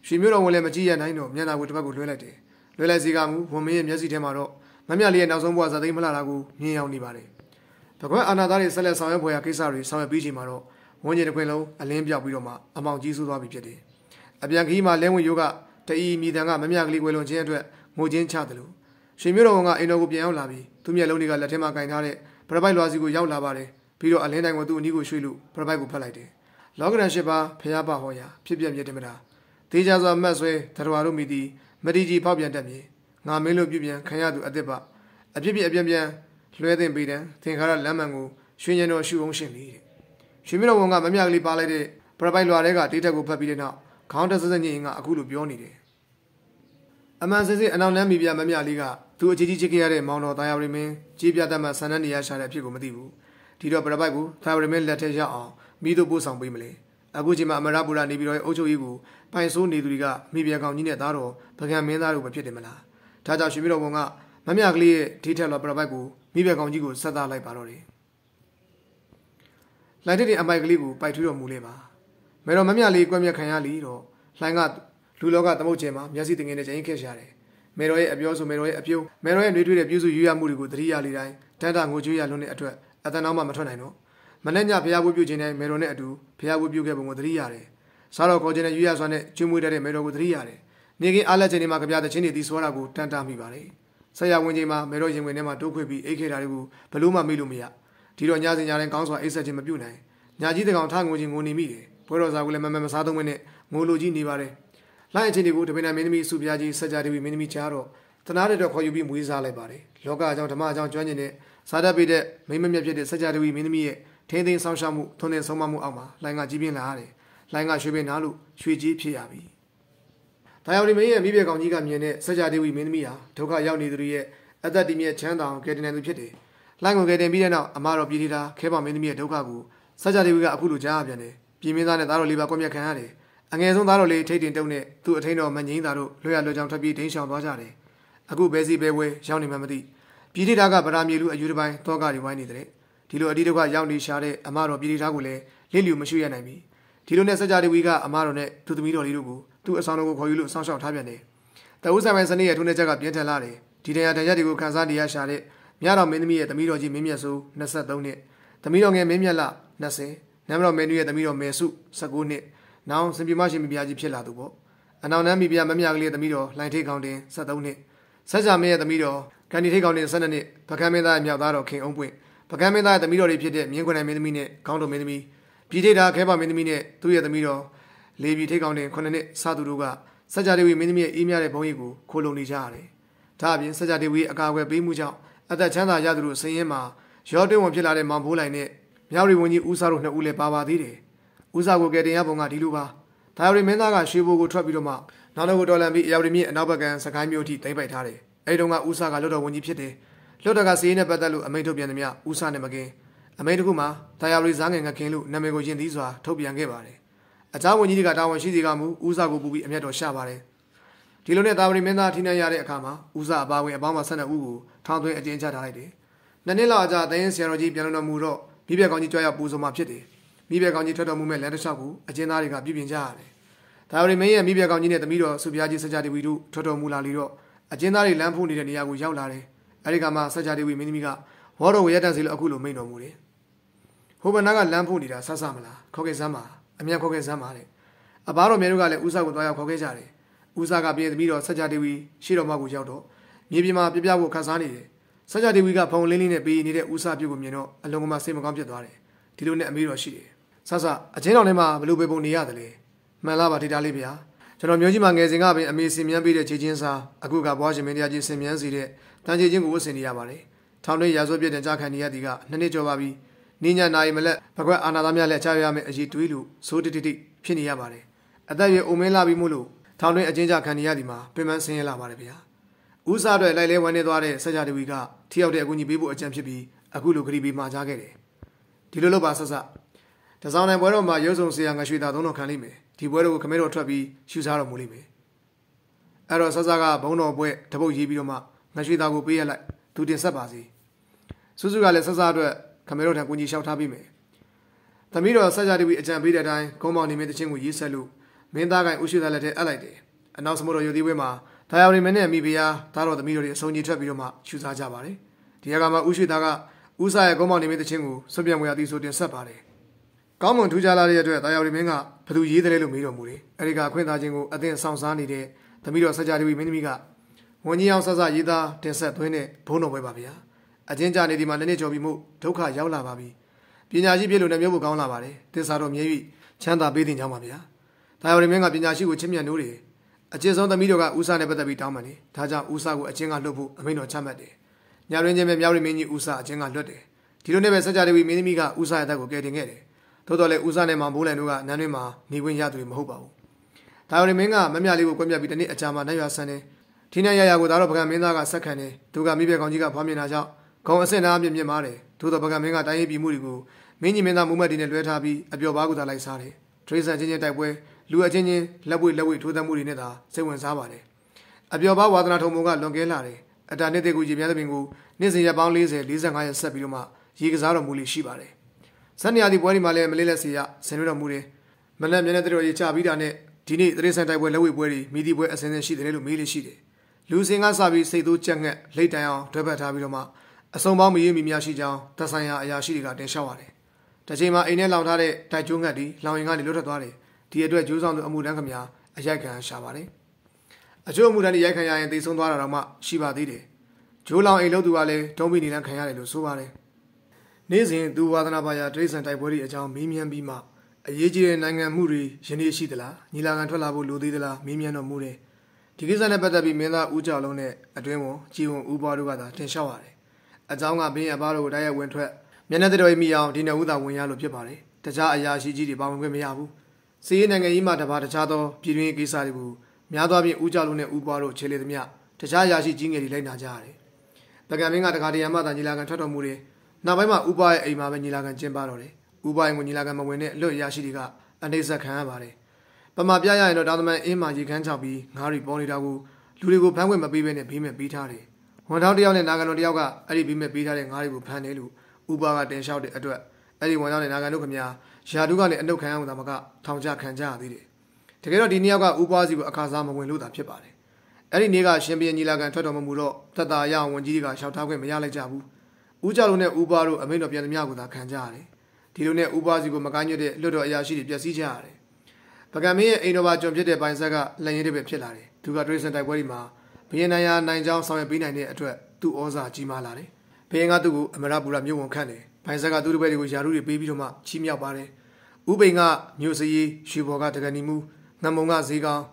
ရွှေမျိုးတော်ဝင်လည်းမကြည့်ရနိုင်တော့မျက်နှာကိုတစ်ပတ်ကိုလွှဲလိုက်တယ်လွှဲလိုက်စီကမူဝန်မင်းရဲ့မျက်စိထဲမှာတော့မမြလေးရဲ့နောက်ဆုံးဘဝဇာသိမ်းမလာတာကိုမြင်ရောက်နေပါတယ်။ဘကွက်အာနာသားတွေဆက်လက်ဆောင်ရွက်ဖွယ်ရာကိစ္စတွေဆောင်ရွက်ပြီးချိန်မှာတော့ဝန်းကျင်တစ်ခွင်လုံးအလင်းပြောက်ပြီးတော့မှအမောင်ကြီးဆူသွားပြီဖြစ်တယ်။အပြန်ခီးမှာလဲဝင်ရိုးကတအီမိတန်ကမမြကလေးကွယ်လွန်ခြင်းအတွက်ငိုချင်းချတယ်လို့ရွှေမျိုးတော်ကအိမ်တော်ကိုပြန်ရောက်လာပြီးသူ့မျက်လုံးတွေကလက်ထဲမှာကင်ထားတဲ့ပရပိုက်လွာစီကိုရောက်လာပါတယ်။ ပြီးတော့အလင်းတိုင်းကိုသူ့အနီးကိုရွှေ့လို့ပရပိုက်ကိုဖတ်လိုက်တယ်။လောကရန်ရှိပါဖျားပါဟောရာဖြစ်ပြမြတ်တယ်မလား။ဒေးကြစွာမတ်ဆွဲတတော်တို့မိသည်မတီကြီးဖောက်ပြန်တတ်မြေငါမင်းလို့ပြုပြန်ခံရသူအစ်စ်ပအဖြစ်ဖြစ်အပြန်ပြန်လွှဲတင်ပေးတယ်သင်္ခါရလမ်းမှန်ကိုရွှေညံတော်ရှုအောင်ရှင်လေတဲ့ရွှေမြတော်ဝန်ကမမြကလေးပါလိုက်တဲ့ပရပိုက်လွာတွေကတေးတက်ကိုဖတ်ပြီးတဲ့နောက်ခေါင်းတက်စစညင်ကအခုလိုပြောနေတယ်အမှန်စစစ်အနောက်နမ်းမိပြမမြလေးကသူအကြီးကြီးချစ်ခဲ့ရတဲ့မောင်တော်တာယာရီမင်းကြီးပြတ်တတ်မှဆန္ဒနေရရှာတဲ့အဖြစ်ကိုမသိဘူး ဒီတော့ပရပိုက်ကိုတာယာရီမင်းလက်ထက်ရောက်အောင်မိတို့ပို့ဆောင်ပေးမလဲအခုချိန်မှာအမရပူရနေပြီးတော့အုပ်ချုပ်ရေးကိုပိုင်ဆိုးနေသူတွေကမိပြကောင်ကြီးနဲ့သားတော်ဗကံမင်းသားတို့ပဲဖြစ်တယ်မလားဒါကြောင့်ရွှေမြတော်ဘုံကမမြကလေးရဲ့ဒီထက်လောပရပိုက်ကိုမိဘကောင်ကြီးကိုဆက်သားလိုက်ပါတော့တယ်။လိုင်တဲ့အမိုက်ကလေးကိုပိုက်ထွေးတော်မူလေပါ။မဲတော်မမြလေးကွက်မြက်ခံရလီတော့လှိုင်းကလူလောကသမုတ်ကျင်မှာမျက်စိတင်ငယ်နဲ့ချိန်ခက်ရှာတယ်။မဲတော်ရဲ့အပြောဆိုမဲတော်ရဲ့အပြုံးမဲတော်ရဲ့နှွေးထွေးတဲ့ပြုစုယူရမှုတွေကိုသတိရလေတိုင်းတန်တာငိုကြွေးရလွန်းတဲ့အတွက် အတန်အောင်မှမထွက်နိုင်တော့မနေ့ညဖျားဝှပြုခြင်းနဲ့မဲတော်နဲ့အတူဖျားဝှပြုခဲ့ပုံကိုသတိရတယ်။စားတော်ခေါ်ခြင်းနဲ့ယူရစွာနဲ့ကျွေးမွေးတဲ့မဲတော်ကိုသတိရတယ်။နေကင်းအားလက်ခြင်းတွေမှာကြပြတဲ့ချင်းတွေတီးဆွဲတာကိုတန်တာမိပါတယ်။ဆက်ရဝင်ချိန်မှာမေတော်ရင်ဝင်ထဲမှာတိုးခွေပြီးအိတ်ခဲ့တာတွေကိုဘလို့မှမေ့လို့မရဒီတော့ညစဉ်ညတိုင်းကောင်းစွာအိတ်ဆက်ခြင်းမပြုတ်နိုင်ညာကြီးတကောင်ထငိုခြင်းငိုနေမိတယ်ဘွဲတော်စာကိုလည်းမမမစားသုံးမနဲ့ငိုလိုကြီးနေပါတယ်လိုင်းအချင်းတွေကိုတပင်နာမင်းသမီးစုပြားကြီးဆက်ကြတီဗီမင်းသမီးချားတော့တနာတဲ့တော့ခေါ်ယူပြီးမွေးစားလိုက်ပါတယ်လောကအကြောင်းဓမ္မအကြောင်းကျွမ်းကျင်တဲ့ စားတတ်ပေးတဲ့မိမမြတ်ဖြစ်တဲ့ဆက်ကြတီဗီမင်းသမီးရဲ့ထင်းထင်းဆောင်ရှောက်မှုထုံးတဲ့ဆုံးမမှုအောက်မှာလိုင်းကကြီးပြင်းလာရတယ်လိုင်းကရွှေပင်နားလို့ရွှေကြီးဖြစ်ရပြီဒါယောင်ဒီမင်းရဲ့မိဘကောင်ကြီးကမြင်တဲ့ဆက်ကြတီဗီမင်းသမီးဟာဒုက္ခရောက်နေသူတွေရဲ့အသက်တည်မြဲချမ်းသာအောင်ကယ်တင်နိုင်သူဖြစ်တယ်။လိုင်းကိုကယ်တင်ပြီးတဲ့နောက်အမတော်ပြည်သေးတာခဲပါမင်းသမီးရဲ့ဒုက္ခကိုစัจ जा ဒေဝီကအခုလိုကြားပြန်တယ်။ပြည်မင်းသားနဲ့သားတော်လေးပါကွက်မြက်ခံရတယ်။အငယ်ဆုံးသားတော်လေးထိတ်တင်တုံနဲ့သူ့အထိန်တော်မငိမ့်သားတို့လွှဲရလွှဲချောင်းထပ်ပြီးဒိန်းရှောင်သွားကြတယ်။အခုဘဲစီဘဲဝဲရောက်နေမှမသိ။ ပြည်သေးတာကဗရာမြေလူအယူတစ်ပိုင်းတောကတွေဝိုင်းနေတဲ့ဒီလိုအတိဒုက္ခရောက်နေရှာတဲ့အမတော်ပြည်သေးတာကိုလည်းလစ်လျူမရှိရနိုင်ပြီ။ဒီလိုနဲ့စัจ जा ဒေဝီကအမတော်နဲ့သူသမီးတော်လေးတို့ကိုသူ့အဆောင်တော်ကိုခေါ်ယူလို့စောင့်ရှောက်ထားပြန်တယ်။တအုပ်ဆိုင်ပိုင်းစနေရဲ့ထုံးတဲ့ချက်ကပြင်းထန်လာတယ်ဒီတရားတရားတွေကိုခန်းစားနေရရှာတဲ့မြတော်မင်းသမီးရဲ့သမီးတော်ကြီးမင်းမြတ်စိုး23နှစ်သမီးတော်ငယ်မင်းမြတ်လ20နမ်တော်မင်းကြီးရဲ့သမီးတော်မေစု19နှစ်နောင်စင်ပြမရှိမိဖုရားကြီးဖြစ်လာသူပေါ့အနောင်နမ်းမိဖုရားမမြကလေးသမီးတော်လိုင်ထိတ်ကောင်းတင်73နှစ်ဆက်ကြမင်းရဲ့သမီးတော် ကန်ဒီထိတ်ကောင်းတင်12နှစ်ပကံမင်းသားရဲ့မြောက်သားတော်ခင်အောင်ပွင့်ပကံမင်းသားရဲ့သမီးတော်တွေဖြစ်တဲ့မြင်းခွန်နိုင်မင်းသမီးနဲ့ကောင်းတော်မင်းသမီးပြည်ထိတ်တာခဲပါမင်းသမီးနဲ့သူ့ရဲ့သမီးတော်လေပြည်ထိတ်ကောင်းတင်9နှစ်စသူတို့ကစัจ जा ဒေဝီမင်းသမီးရဲ့အေးမြတဲ့ဘုန်းကြီးကိုခိုးလုံနေကြရတယ်ဒါအပြင်စัจ जा ဒေဝီအကာအကွယ်ပေးမှုကြောင့်အသက်ချမ်းသာရသူတို့စည်ရင်မှာရောတွင်းဝင်ဖြစ်လာတဲ့မောင်ဘိုးလိုင်နဲ့မြောက်ရီဝန်ကြီးဦးစားတို့နှစ်ဦးလည်းပါပါသေးတယ်။ဦးစားကိုကယ်တင်ရပုံကဒီလိုပါ။ဒါရီမင်းသားကရွှေဘိုကိုထွက်ပြီးတော့မှနောက်တော့ကိုတော်လန်ပြီးအယော်ရီမြင့်အနောက်ဘက်ကန်စကိုင်းမြို့ထိတိမ့်ပိုက်ထားတယ်။ အဲ့တုန်းကဦးစာကလွတ်တော်ဝန်ကြီးဖြစ်တယ်လွတ်တော်ကစီးရင်နဲ့ပတ်သက်လို့အမိန့်ထုတ်ပြန်သမျှဦးစာနဲ့မကင်းအမိန့်တစ်ခုမှာတရားရီဇာငင်ကခင်းလို့နာမည်ကိုယဉ်သီးစွာထုတ်ပြန်ခဲ့ပါတယ်အချားဝန်ကြီးတွေကတာဝန်ရှိစီကမူဦးစာကိုပူပြီးအမျက်တော်ရှာပါတယ်ဒီလိုနဲ့တာဝရီမင်းသားထိနှံရတဲ့အခါမှာဦးစာအပါဝင်အပေါင်းမှာ12ဦးကိုထောင်သွင်းအကျဉ်းချထားလိုက်တယ်နှစ်နှစ်လောက်အကြာတိုင်းရင်ဆရာတော်ကြီးပြန်လုံတော်မူတော့မိဘကောင်းကြီးကြွားရောက်ပူဇော်မှာဖြစ်တယ်မိဘကောင်းကြီးထွက်တော်မူမဲ့လမ်းတစ်လျှောက်ကိုအကျဉ်းသားတွေကပြုပြင်ကြရတယ်ဒါဝရီမင်းရဲ့မိဘကောင်းကြီးနဲ့သမီးတော်စုပြားကြီးစကြတဝီတို့ထွက်တော်မူလာလီတော့ အကျဉ်းသားတွေလမ်းဖုံးနေတဲ့နေရာကိုရောက်လာတယ်။အဲဒီကမှစကြတေဝီမင်းသမီးကဝေါတော်ဝရတန်စီလို့အခုလိုမိန်တော်မူတယ်။ဟိုဘနာကလမ်းဖုံးနေတာဆဆမလားခေါ်ခဲ့စမ်းပါအမြန်ခေါ်ခဲ့စမ်းပါတဲ့အဘတော်မြတ်တို့ကလည်းဦးစာကိုတွားရောက်ခေါ်ခဲ့ကြတယ်။ဦးစာကပြည့်သမီးတော်စကြတေဝီရှေ့တော်မကိုရောက်တော့မြေပြင်မှာပြပြဖို့ခန်းစားနေတယ်။စကြတေဝီကဖုံလင်းလေးနဲ့ပေးနေတဲ့ဦးစာပြုတ်ကိုမြင်တော့အလုံးကမှစိတ်မကောင်းဖြစ်သွားတယ်။ဒီလိုနဲ့အမေတော်ရှိတယ်။ဆဆအချင်းတော်ထဲမှာဘလို့ပဲပုံနေရတယ်လေ။မှန်လားပါဒေတာလေးဗျာ။ ကျွန်တော်မျိုးကြီးမှာငယ်စဉ်ကပင်အမေစင်မြန်းပေးတဲ့ခြေချင်းစာအခုကဘွားရှင်မင်းတရားကြီးစင်မြန်းစီတဲ့တန်ခြေချင်းကိုဝတ်ဆင်နေရပါတယ်။ထောင်တွင်းရာဇဝတ်ပြည့်တဲ့ကြားခံနေရသည်ကနှစ်နှစ်ကျော်ပါပြီ။နိညာနိုင်မလက်ဘကွက်အာနာသားများလက်ချရရမယ့်အရေးတွေးလို့စိုးတိတိတိဖြစ်နေရပါတယ်။အသက်ရွယ်အိုမင်းလာပြီမို့လို့ထောင်တွင်းအချင်းကြခံနေရသည်မှာပင်ပန်းဆင်းရဲလာပါတယ်ဗျာ။ဦးစားအတွက်လိုက်လဲဝန်းနေသွားတဲ့ဆက်ကြတဝီကထိရောက်တဲ့အကူအညီပေးဖို့အကြံဖြစ်ပြီးအခုလိုဂရီပေးမှာကြားခဲ့တယ်။ဒီလိုလုပ်ပါဆက်ဆက်။တစောင်းနိုင်ပွဲတော်မှာရုပ်ဆောင်ဆရာငရွှေသားသုံးတော်ခံလိမ့်မယ်။ ဒီပွဲတော်ကိုခမဲတော်ထွက်ပြီးရှူစားတော်မူလိမ့်မယ်။အဲ့တော့ဆက်ဆက်ကဘုံတော်ပွဲတပုတ်ရေးပြီးတော့မှငရွှေသားကိုပေးရလိုက်သူတင်ဆက်ပါစီ။စုစုကလည်းဆက်ဆက်အတွက်ခမဲတော်ထံကူညီလျှောက်ထားပေးမယ်။သမီးတော်ဆက်ကြတဝီအကြံပေးတဲ့အတိုင်းကုန်းပေါင်နေမင်းတချင်းကိုရေးဆက်လို့မင်းသားကိုင်ဥရှိသားလက်ထဲအပ်လိုက်တယ်။အနောက်စမုတ်တော်ယူသေးပွဲမှာဒါယောရီမင်းနဲ့မိဖုရားသားတော်သမီးတော်တွေအဆုံးကြီးထွက်ပြီးတော့မှရှူစားကြပါတယ်။ဒီကမှာဥရှိသားကဥစားရဲ့ကုန်းပေါင်နေမင်းတချင်းကိုစွန့်ပြန်ဝေရသည်ဆိုတင်ဆက်ပါတယ်။ ကောင်းမွန်ထူးခြားလာတဲ့အတွက်ဒါယောရီမင်းကဘသူရေးတယ်လို့မေးတော်မူတယ်။အဲဒီကအခွင့်သားချင်းကိုအသင်ဆောင်စားနေတဲ့သမီးတော်ဆက်ကြတဝီမင်းသမီးကဝန်ကြီးအောင်ဆဆရေးသားတင်ဆက်သွင်းတဲ့ဘုန်းတော်ပွဲပါဗျာ။အချင်းကြနေဒီမှာလည်းနှစ်ကျော်ပြီးမှုဒုက္ခရောက်လာပါပြီ။ပညာရှိဖြစ်လို့လည်းမျိုးဖို့ကောင်းလာပါတယ်။သစ္စာတော်မြဲ၍ချမ်းသာပေးတင်ကြောင်းပါဗျာ။ဒါယောရီမင်းကပညာရှိကိုချစ်မြတ်နိုးတယ်အကျဉ်းဆုံးသမီးတို့ကဦးစာနဲ့ပတ်သက်ပြီးတောင်းပန်တယ်။ဒါကြောင့်ဦးစာကိုအချင်းကလွတ်ဖို့အမိန့်တော်ချမှတ်တယ်။ညရင်းချင်းပဲမြောက်ရီမင်းကြီးဦးစာအချင်းကလွတ်တယ်။ဒီလိုနဲ့ပဲစကြဒေဝီမင်းသမီးကဦးစာရဲ့အသက်ကိုကယ်တင်ခဲ့တယ်။ သို့တော်လည်းဦးစာနဲ့မောင်ဘိုးလန်တို့ကနန်းတွင်းမှာနေခွင့်ရသူတွေမဟုတ်ပါဘူး။ဒါရီမင်းကမမြလေးကိုကွက်မြတ်ပြီးတနေ့အကြာမှာနိုင်ရွာဆန်းတယ်။ထိနေရရကိုဒါတော့ပကံမင်းသားကဆက်ခံတယ်။သူကမိဘကောင်ကြီးကဖွားမြင်လာကြောင်းခေါင်းအဆင့်သားအပြည့်မြင့်မားတယ်။သို့တော်ပကံမင်းကတိုင်းရေးပြည်မှုတွေကိုမင်းကြီးမင်းသားမူမတ်တီနဲ့လွှဲထားပြီးအပျော်ပါးကူသာလိုက်စားတယ်။ထရိဆန်ချင်းချင်းတိုက်ပွဲလူအချင်းချင်းလက်ပွေလက်ဝေထိုးသမှုတွေနဲ့သာစိတ်ဝင်စားပါတယ်။အပျော်ပါဝါသနာထုံပုံကလွန်ကဲလာတယ်။အတာနှစ်တဲ့ကိုရေမြန်းသပင်ကိုနေ့စဉ်ရက်ပေါင်း40 45ရက်ဆက်ပြီးတော့မှရေကစားတော်မူလေးရှိပါတယ်။ ဇန်နဝါရီပွဲဒီမှာလည်းမလေးလက်စီရဆင်နွှဲတော်မူတယ်။မနက်မျက်နှာတော်ရေချပြီးတာနဲ့ဒီနေ့တရေဆန်တိုက်ပွဲလက်ဝေပွဲတွေမိသည့်ပွဲအစင်းစင်းရှိတယ်လို့မေးလို့ရှိတယ်။လူစင်ကစပြီးစိတ်သိုးကြက်ငှက်လိတ်တန်အောင်တွဲပတ်ထားပြီးတော့မှအစုံပေါင်းမရေးမိများရှိကြောင်းသက်ဆိုင်ရာအရာရှိတွေကတင်လျှောက်ပါတယ်။တစ်ချိန်မှာအိမ်ထဲလောင်ထားတဲ့တိုက်ကျိုးငှက်တွေလောင်ရင်ကနေလွတ်ထွက်သွားတယ်။ဒီအတွက်ဂျိုးဆောင်သူအမှုတန်းခမများအရိုက်ခံရှာပါတယ်အချို့အမှုတန်းတွေရိုက်ခံရရင်သိဆုံးသွားတာတော့မှရှိပါသေးတယ်ဂျိုးလောင်အိမ်လို့သူကလည်းတုံးပြီးနေလန်းခံရတယ်လို့ဆိုပါတယ် နေ့စဉ်သူဝါသနာပါရာတိရစ္ဆာန်တိုက်ပွဲတွေအကြောင်းမေးမြန်းပြီးမှအရေးကြီးတဲ့နိုင်ငံမှုတွေယနေ့ရှိသလားညီလာခံထွက်လာဖို့လိုသေးသလားမေးမြန်းတော်မူတယ်ဒီကိစ္စနဲ့ပတ်သက်ပြီးမင်းသားဦးကြောင်လုံးနဲ့အတွင်းဝန်ကြည်ဝန်ဦးပွားတို့ကသာတင်လျှောက်ရတယ်အကြောင်းကဘင်းအဘတို့ကိုတိုက်ရိုက်ဝင်ထွက်မျက်နှာတော်မိအောင်ဒီနှစ်ဦးသာဝင်ရလို့ဖြစ်ပါတယ်တခြားအရာရှိကြီးတွေပါဝင်ခွင့်မရဘူးစီးရေးနိုင်ငံရေးမှတပါတခြားသောပြည်တွင်းကိစ္စတွေကိုများသောအားဖြင့်ဦးကြလုံးနဲ့ဦးပွားတို့ခြေလေသမျှတခြားရာရှိကြီးငယ်တွေလိုက်နာကြရတယ်။တက္ကမင်းကတခါတရံမှသာညီလာခံထွက်တော်မူတယ်။ နောက်ပိုင်းမှာဦးပွားရဲ့အိမ်မှာပဲညီလာခံကျင်းပတော့တယ်။ဦးပွားရဲ့ညီလာခံမဝင်တဲ့အလွတ်ရာရှိတွေကအနှိမ့်ဆက်ခံရပါတယ်။ပမာပြရရင်တော့တာသမန်အင်းမာရေခမ်းချောက်ပြီးငါးရီပေါ်နေတာကိုလူတွေကိုဖမ်းခွင့်မပေးဘဲနဲ့ဘေးမဲ့ပေးထားတယ်။ဝန်ထောက်တယောက်နဲ့နာဂန်တော်တယောက်ကအဲ့ဒီဘေးမဲ့ပေးထားတဲ့ငါးရီကိုဖမ်းတယ်လို့ဦးပွားကတင်လျှောက်တဲ့အတွက်အဲ့ဒီဝန်ထောက်နဲ့နာဂန်တို့ခမညာယာတုကလည်းအနှုတ်ခံရမှာမကထောင်ချခံကြရသေးတယ်တကယ်တော့ဒီနှစ်ယောက်ကဥပွားစီကိုအခါစားမဝင်လို့သာဖြစ်ပါတယ်အဲ့ဒီနေ့ကရှင်ပြန်ညီလာခံထွက်တော်မမူတော့တတရအောင်ဝန်ကြီးတွေကရှောက်ထားခွင့်မရလိုက်ကြဘူး ဦးကြလုံးနဲ့ဦးပွားတို့အမိန့်တော်ပြန်သမျှကိုသာခံကြရတယ်ဒီလိုနဲ့ဦးပွားစီကိုမကမ်းညွတ်တဲ့လွတ်တော်အရာရှိတွေပျက်စီးကြရတယ်ပကံမင်းရဲ့အိမ်တော်ပါကျွန်ဖြစ်တဲ့ပိုင်ဆက်ကလက်ရည်တွေပဲဖြစ်လာတယ်သူကဒရိစန်တိုက်ပွဲဒီမှာဘယင်နိုင်ယာနိုင်ချောင်းဆောင်ရွက်ပေးနိုင်တဲ့အတွက်သူ့ဩဇာကြီးမားလာတယ်ဘယင်ကသူ့ကိုအမရပူရမြို့ဝန်ခန့်တယ်ပိုင်ဆက်ကသူ့တပည့်တွေကိုယာရုတွေပေးပြီးတော့မှချီးမြှောက်ပါတယ်ဥပိန်ကမြို့စည်းရွှေဘော်ကတကနီမူငမုံကဈေးကောင်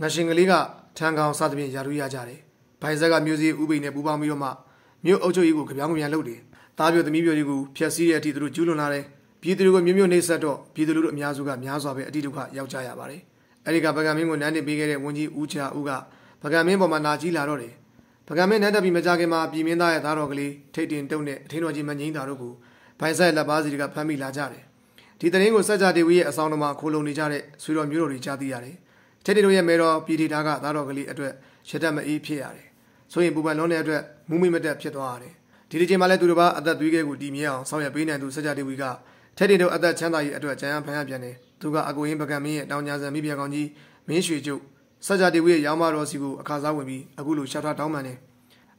ငရှင်ကလေးကထန်ကောင်စသဖြင့်ယာရုရကြတယ်။ဘိုင်ဇက်ကမြို့စည်းဥပိန်နဲ့ပူပေါင်းပြီးတော့မှ မြို့အုပ်ချုပ်ရေးကိုကြပြောင်းကြပြန်လုပ်တယ်။တားပြသမီးပြတွေကိုဖျက်ဆီးတဲ့အထိသူတို့ကျူးလွန်လာတယ်။ပြည်သူတွေကိုမြို့မြို့နှိပ်စက်တော့ပြည်သူလူထုအများစုကများစွာပဲအတိဒုက္ခရောက်ကြရပါတယ်။အဲဒီကဗကံမင်းကိုနန်းတင်ပေးခဲ့တဲ့ဝန်ကြီးဦးချာဦးကဗကံမင်းပေါ်မှာနာကြီးလာတော့တယ်။ဗကံမင်းနန်းတက်ပြီးမကြခင်မှာပြည်မင်းသားရဲ့သားတော်ကလေးထိတ်တင်တုံတဲ့အထင်းတော်ကြီးမငိမ့်တာတို့ကိုဘိုင်ဆက်လက်ပါစီတွေကဖမ်းမိလာကြတယ်။ဒီတရင်ကိုစัจ जा ဒေဝီရဲ့အဆောင်တော်မှာခိုးလုံနေကြတဲ့ဆွေတော်မျိုးတော်တွေကြားသိရတယ်။ချထက်တီတို့ရဲ့မဲတော်ပြည်တီတာကသားတော်ကလေးအတွက်ရတက်မအေးဖြစ်ရတယ် ဆိုရင်ပူပန်လုံးတဲ့အတွက်မူမိမတက်ဖြစ်သွားရတယ်ဒီဒီချိန်မှာလည်းသူတို့ဘာအသက်သွေးခဲကိုတီမြဲအောင်ဆောင်ရွက်ပေးနိုင်သူစကြတေဝီကထက်တီတို့အသက်ချမ်းသာရေးအတွက်ကြံရဖန်ရပြန်တယ်သူကအကိုရင်ပကံမင်းရဲ့တောင်ညာဆန်မိဖုရားကောင်ကြီးမင်းရွှေကျုပ်စကြတေဝီရဲ့ရောင်းမတော်စီကိုအခါစားဝင်ပြီးအခုလိုရှောက်ထားတောင်းပန်တယ်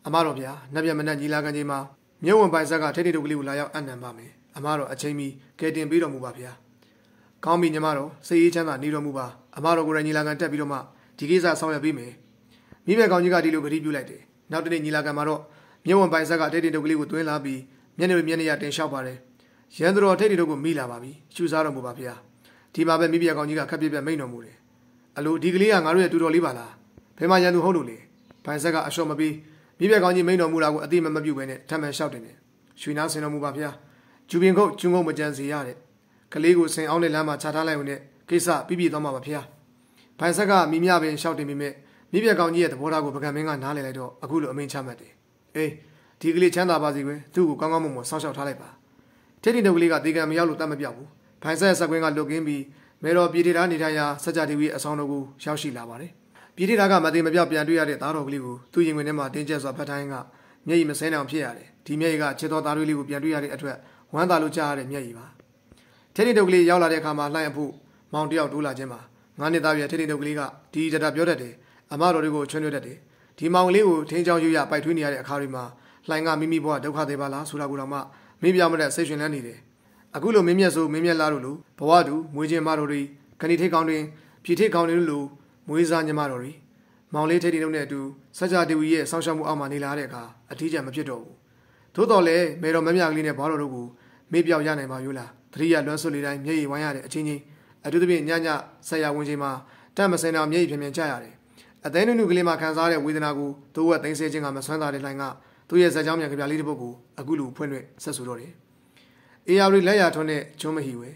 အမတော်ဗျာနက်ပြမနက်ညီလာခံချိန်မှာမြုပ်ဝင်ပိုင်ဆက်ကထက်တီတို့ကလေးကိုလာရောက်အံ့နံပါမယ်အမတော်အချိန်မီကဲတင်ပေးတော်မူပါဗျာကောင်းပြီညီမတော်စိတ်အေးချမ်းသာနေတော်မူပါအမတော်ကိုယ်တိုင်ညီလာခံတက်ပြီးတော့မှဒီကိစ္စဆောင်ရွက်ပေးမယ် မိဘကောင်ကြီးကဒီလိုဂရုပြုလိုက်တယ်နောက်တနေ့ညီလာခံမှာတော့မြုပ်ဝင်ပိုင်ဆက်ကထိတ်တိတုပ်ကလေးကိုတွင်းလာပြီးမျက်နှာမျက်နှာရတင်လျှောက်ပါတယ်ရန်သူတော်ထိတ်တိတုပ်ကိုမိလာပါပြီရှူစားတော်မူပါဗျာဒီမှာပဲမိဘကောင်ကြီးကခက်ပြပြမိန်တော်မူတယ်အလိုဒီကလေးကငါတို့ရဲ့တူတော်လေးပါလားဘယ်မှာရန်သူဟုတ်လို့လဲပိုင်ဆက်ကအလျှော့မပြီးမိဘကောင်ကြီးမိန်တော်မူတာကိုအတိမမပြုတ်ပဲနဲ့ထပ်မံလျှောက်တင်တယ်ရွှေနာဆင်တော်မူပါဗျာကျူပင်ခုတ်ကျုံငုံမကြံစီရတဲ့ကလေးကိုဆင်အောင်တဲ့လမ်းမှာခြာထားလိုက်ုံနဲ့ကိစ္စပြီးပြည့်သွားမှာပါဗျာ။ဖိုင်ဆက်ကမိမြပင်ရှောက်တင်မိမဲ့ မိပြကောင်ကြီးရဲ့သဘောထားကိုပကံမင်းကနားလည်လိုက်တော့အခုလိုအမိန့်ချမှတ်တယ်။အေးဒီကလေးချမ်းသာပါစေကွယ်သူ့ကိုကောင်းကောင်းမွန်မွန်စောင့်ရှောက်ထားလိုက်ပါ။ထိတ်တိတုပ်ကလေးကဒေကံမရောက်လို့တတ်မပြောက်ဘူး။ဖိုင်ဆက်ဆက်ကွင်းကလွတ်ကင်းပြီးမေတော်ပြည်ထေထားနေထိုင်ရာစကြတီဝီအဆောင်တော်ကိုရောက်ရှိလာပါတယ်။ပြည်ထေထားကမသိမပြောက်ပြန်တွေ့ရတဲ့သားတော်ကလေးကိုသူ့ရင်ခွင်ထဲမှာတင်းကျပ်စွာဖတ်ထိုင်းကမျက်ရည်မစဲအောင်ဖြစ်ရတယ်။ဒီမျက်ရည်ကခြေတော်သားတွေလေးကိုပြန်တွေ့ရတဲ့အတွက်ဝမ်းသာလို့ကြားရတဲ့မျက်ရည်ပါ။ထိတ်တိတုပ်ကလေးရောက်လာတဲ့အခါမှာလှိုင်းအဖို့မောင်တယောက်တိုးလာခြင်းပါငါးနှစ်သားပြည့်ထိတ်ထိတ်တုပ်ကလေးကဒီတတပြောတတ်တယ် အမတော်တွေကိုချွန်းညွတ်တတ်တယ်ဒီမောင်ကလေးကိုထင်းချောင်းယူရပိုက်ထွေးနေရတဲ့အခါတွေမှာလှိုင်ကမိမိဘဝဒုက္ခသေးပါလားဆိုတာကိုတော့မှမိပြောင်းမတဲ့စိတ်ရှင်လန်းနေတယ်အခုလိုမင်းမြတ်ဆိုမင်းမြတ်လာတို့လိုဘဝတူမွေးခြင်းမတော်တွေခဏိထိတ်ကောင်းတွင်ဖြည့်ထိတ်ကောင်းတွေလိုမွေးစားညမတော်တွေမောင်လေးထိတ်ထိတ်တုပ်နဲ့အတူစကြတေဝီရဲ့စောင့်ရှောက်မှုအောက်မှာနေလာတဲ့အခါအထီးကျန်မဖြစ်တော့ဘူးသို့တော်လည်းမေတော်မမြကလေးနဲ့ဘွားတော်တို့ကိုမေ့ပြောင်ရနိုင်ပါယူလားသတိရလွမ်းဆွလေတိုင်းမျက်ရည်ဝိုင်းရတဲ့အချင်းချင်းအထူးသဖြင့်ညညဆက်ရဝင်ချိန်မှာတက်မစင်အောင်မျက်ရည်ဖြင်ဖြင်ကြရတယ် အသေးနုနုကလေးမှာခံစားတဲ့ဝေဒနာကိုသိုးဝက်သိမ်းဆဲခြင်းကမဆွမ်းသာတဲ့လိုင်းကသူ့ရဲ့ဇာတ်ကြောင်းမြန်ကြပြလေးတစ်ပုဒ်ကိုအခုလူဖွင့်လွှင့်ဆက်ဆိုတော့တယ်အေယာရီလက်ရထွန်းတဲ့ကျွန်းမဟီဝဲ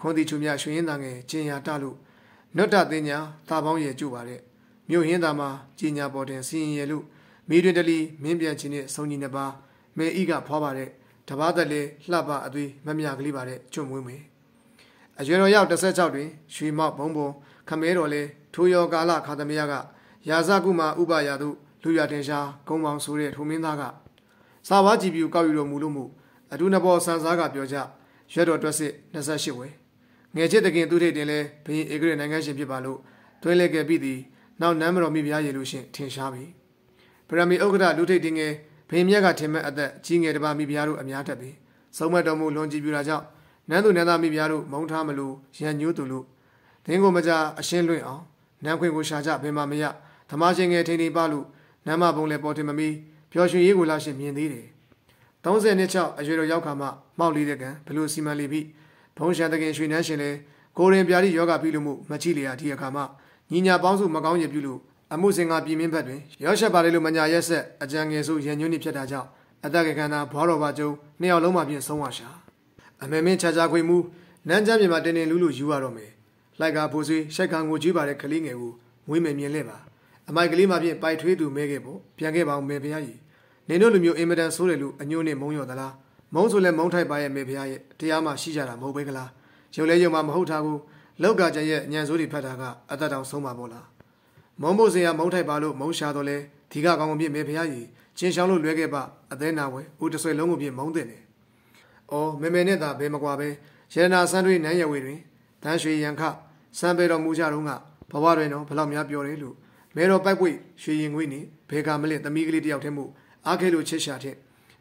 ခွန်တီချူမြရွှေရင်တန်ငယ်ကျင်ယာတလို့နွတ်တသိညာတာပေါင်းရဲ့ကျုပါတဲ့မြို့ဟင်းသားမှာကျင်ညာပေါ်တင်စီရင်ရလို့မိတွင်တလီမင်းပြန်ချင်းနဲ့စုံကြီးနှစ်ပါးမဲဤကဖွားပါတဲ့တပားသက်လေးလှပအသွေးမမြကလေးပါတဲ့ကျွန်းမွေးမွေးအရွယ်တော်ရောက်16တွင်ရွှေမောက်ဘုံဘုံခမဲတော်လဲထိုယောကာလခါသမယက ရာဇကုမာဥပယာတို့လူရတင်ရှားဂုံပေါင်းဆိုတဲ့ထိုမင်းသားကစာဝါကြည်ပြူကောက်ယူတော်မူလို့မှုအဒုနဘောဆန်စားကပြောကြရွက်တော်တွက်စစ်28ဝဲငယ်ချစ်တခင်သူထိတ်တင်လဲဘရင်ဧကရနိုင်ငံရှင်ဖြစ်ပါလို့တွဲလဲခဲ့ပြီးသည်နောက်နမ်းမတော်မိဖုရားရေလို့ရှင်ထင်ရှားပြီပရမီဥက္ကဋလူထိတ်တင်ငယ်ဘရင်မြတ်ကထင်မဲ့အသက်ကြီးငယ်တပါမိဖုရားတို့အများတက်ပြီဆုံးမတော်မူလွန်ကြည်ပြူတာကြောင့်နန်းသူနန်းသားမိဖုရားတို့မုံထားမလို့ရန်ညိုးသူလို့ဒင်းကိုမကြအရှင်းလွင့်အောင်နန်းခွင်ကိုရှာကြဘယ်မှမရ ဓမ္မရှင်ငယ်ထိန်ထိန်ပါလို့နမ်းမပုံလည်းပေါ်တင်မမီပျော်ရွှင်ရေးကိုလာရှင်မြင်သေးတယ်30နှစ်6အရွယ်တော်ရောက်ခါမှမောက်လေးတဲ့ကံဘလို့စီမံလေးပြီဘုံရှန်တကင်ရွှေနှန်းရှင်လဲကိုရင်ပြာတိယောဂပြုလို့မှုမချိလျာဒီအခါမှညီညာပေါင်းစုမကောင်းရပြုလို့အမှုစင်ကပြည်မင်းဘက်တွင်ရောက်ချက်ပါလေလို့မညာရက်ဆက်အကြံငယ်ဆိုရန်ညွန်းနေဖြစ်တာကြောင့်အတက်ကကန္နာဘွားတော်ပါကျုံနှစ်ယောက်လုံးမှပြင်ဆုံးဝရှာအမေမင်းချာချာခွေမှုနန်းချမ်းမြေမှာတင်းတင်းလူးလူယူရတော့မယ်လိုက်ကဖိုးဆွေးရှိုက်ခံကိုကြွေးပါတဲ့ကလေးငယ်ကိုမွေးမယ်မြင်လဲပါ အမိုက်ကလေးမှဖြင့်ပိုက်ထွေးသူမဲခဲ့ပေါ့ပြန်ခဲ့ပါအောင်မေဖရားကြီးနင်တို့လူမျိုးအင်မတန်ဆိုးတယ်လို့အညိုးနဲ့မုံရော်သလားမုံဆိုလဲမုံထိုက်ပါရဲ့မေဖရားရဲ့တရားမှရှိကြတာမဟုတ်ပဲကလားရုပ်လဲရုံမှမဟုတ်တာကိုလောက်ကကြရဲ့ညံစိုးတွေဖတ်တာကအသက်တောင်ဆုံးပါမို့လားမုံဖို့စရာမုံထိုက်ပါလို့မုံရှာတော့လဲဒီကကောင်ကပြည့်မေဖရားကြီးချင်းချောင်းလို့လွဲခဲ့ပါအသေးနာဝဲဦးတဆွေလုံးကိုပြည့်မုံတဲ့နေ။အော်မေမေနဲ့သာဘယ်မကွာပဲရတနာဆန်းတွေနန်းရဝေတွင်တန်းရွှေရန်ခစံပေတော်မူကြတော့ကဘဝတွင်တော့ဘလောက်များပြောတယ်လို့ မဲတော်ပိုက်ပွေရွှေရင်ငွေနေဘေကမလင့်သမီးကလေးတယောက်တည်းမို့အားခဲလို့ချစ်ရှာတဲ့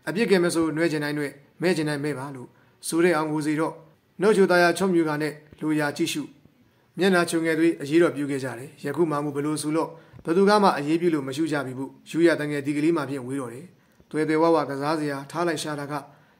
အပြစ်ကဲမဆိုနှွဲချင်တိုင်းနှွဲမဲချင်တိုင်းမဲပါလို့ဆိုတဲ့အောင်ကိုစီတော့နှုတ်ချူသားရချုံမြူကနဲ့လူရာကြည့်ရှုမျက်နာချုံငယ်တွေအရေးတော်ပြုခဲ့ကြတယ်ယခုမှမူဘလို့ဆိုလို့ဘသူကမှအရေးပြုလို့မရှိကြပြီဘူးယူရတငယ်ဒီကလေးမှဖြင့်ဝေးတော်တယ်တွေ့တွေ့ဝဝကစားစရာထားလိုက်ရှာတာက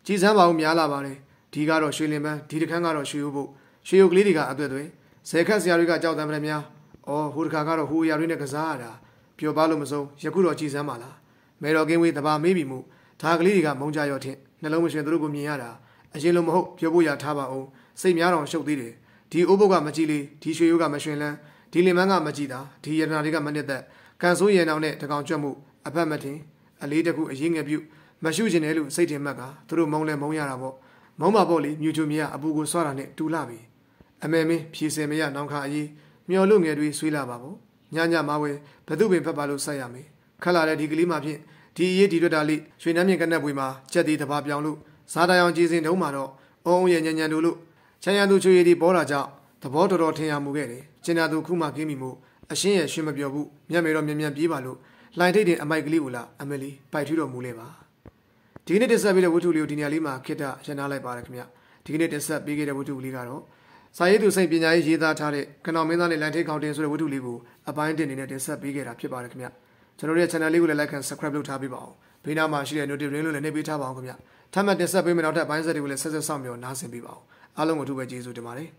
ကြည်စမ်းပါအောင်များလာပါတယ်ဒီကတော့ရွှေလင်ပန်းဒီတခန်းကတော့ရွှေရုပ်ဖို့ရွှေရုပ်ကလေးတွေကအသွက်သွဲဇေခတ်ဆရာတွေကကြောက်တယ်မလဲများ။ အော်ဟိုတခါကတော့ဟိုအရာတွေနဲ့ကစားရတာပျော်ပါလို့မဆုံးယခုတော့ကြည်စမ်းပါလား။မေတော်ကင်းဝေးတဘာမေးပြီမှုဒါကလေးတွေကမုံကြရော့ထင်နှလုံးမရှင်သူတို့ကိုမြင်ရတာအရင်လိုမဟုတ်ပြောဖို့ရထားပါအောင်စိတ်များတော့ရှုပ်သေးတယ်။ဒီအိုးဘုတ်ကမကြည့်လေဒီရွှေရိုးကမရှင်လန်းဒီလင်မန်းကမကြည့်တာဒီရတနာတွေကမနစ်သက်ကန်ဆိုးရန်အောင်နဲ့တကောင်ကြွတ်မှုအဖက်မတင်အလေးတခုအရင်ငယ်ပြုမရှုကျင်တယ်လို့စိတ်ထင်မှတ်ကသူတို့မုံလဲမုံရတာပေါ့မုံပါပေါ့လေမြူချူမြအပူကိုဆွာတာနဲ့တူလာပြီအမေမင်းဖြီစင်မရနောင်ခါအကြီး မျော်လို့ငယ်တွေဆွေးလာပါပေါ့ညညမဝဲဘသူပင်ဖက်ပါလို့ဆက်ရမယ်ခက်လာတဲ့ဒီကလေးမှဖြင့်ဒီအရေးဒီတွက်တာလိရွှေနှမ်းမြင့်ကနက်ပွေမှာကြက်တီတဘာပြောင်လို့ဇာတိုင်အောင်ကြည်စင်တုံးမှာတော့အုံအုံရဲ့ညံညံတို့လို့ချမ်းရသူချွေရည်ဒီပေါ်လာကြောင့်သဘောတော်တော်ထင်ရမှုခဲ့တယ်ကျင်နာသူခုမှကင်းမိမှုအရှင်းရဲ့ရှင်မပြောဘူးမျက်မေတော့မြန်မြန်ပြေးပါလို့လှိုင်ထိတ်တင်အမိုက်ကလေးကိုလာအမလီပိုက်ထူးတော်မူလေပါဒီကနေ့တင်ဆက်ပေးတဲ့ဝတ္ထုလေးကိုဒီနေရာလေးမှာခိတ္တရန်နာလိုက်ပါတယ်ခင်ဗျဒီကနေ့တင်ဆက်ပေးခဲ့တဲ့ဝတ္ထုလေးကတော့ စာရေးသူစိတ်ပညာရေးရေးသားထားတဲ့ကနောင်မင်းသားနဲ့လန်ထိတ်ခေါင်တင်ဆိုတဲ့ဝတ္ထုလေးကိုအပိုင်းတင်နေတဲ့တင်ဆက်ပေးခဲ့တာဖြစ်ပါတယ်ခင်ဗျကျွန်တော်တို့ရဲ့ channel လေးကိုလည်း like and subscribe လုပ်ထားပေးပါအောင်ဘေးနားမှာရှိတဲ့ notification လေးလည်းနှိပ်ပေးထားပါအောင်ခင်ဗျထပ်မံတင်ဆက်ပေးမယ့်နောက်ထပ်အပိုင်းဆက်တွေကိုလည်းဆက်ဆက်ဆောင်မြော်နားဆင်ပေးပါအောင်အားလုံးကိုအထူးပဲကျေးဇူးတင်ပါတယ်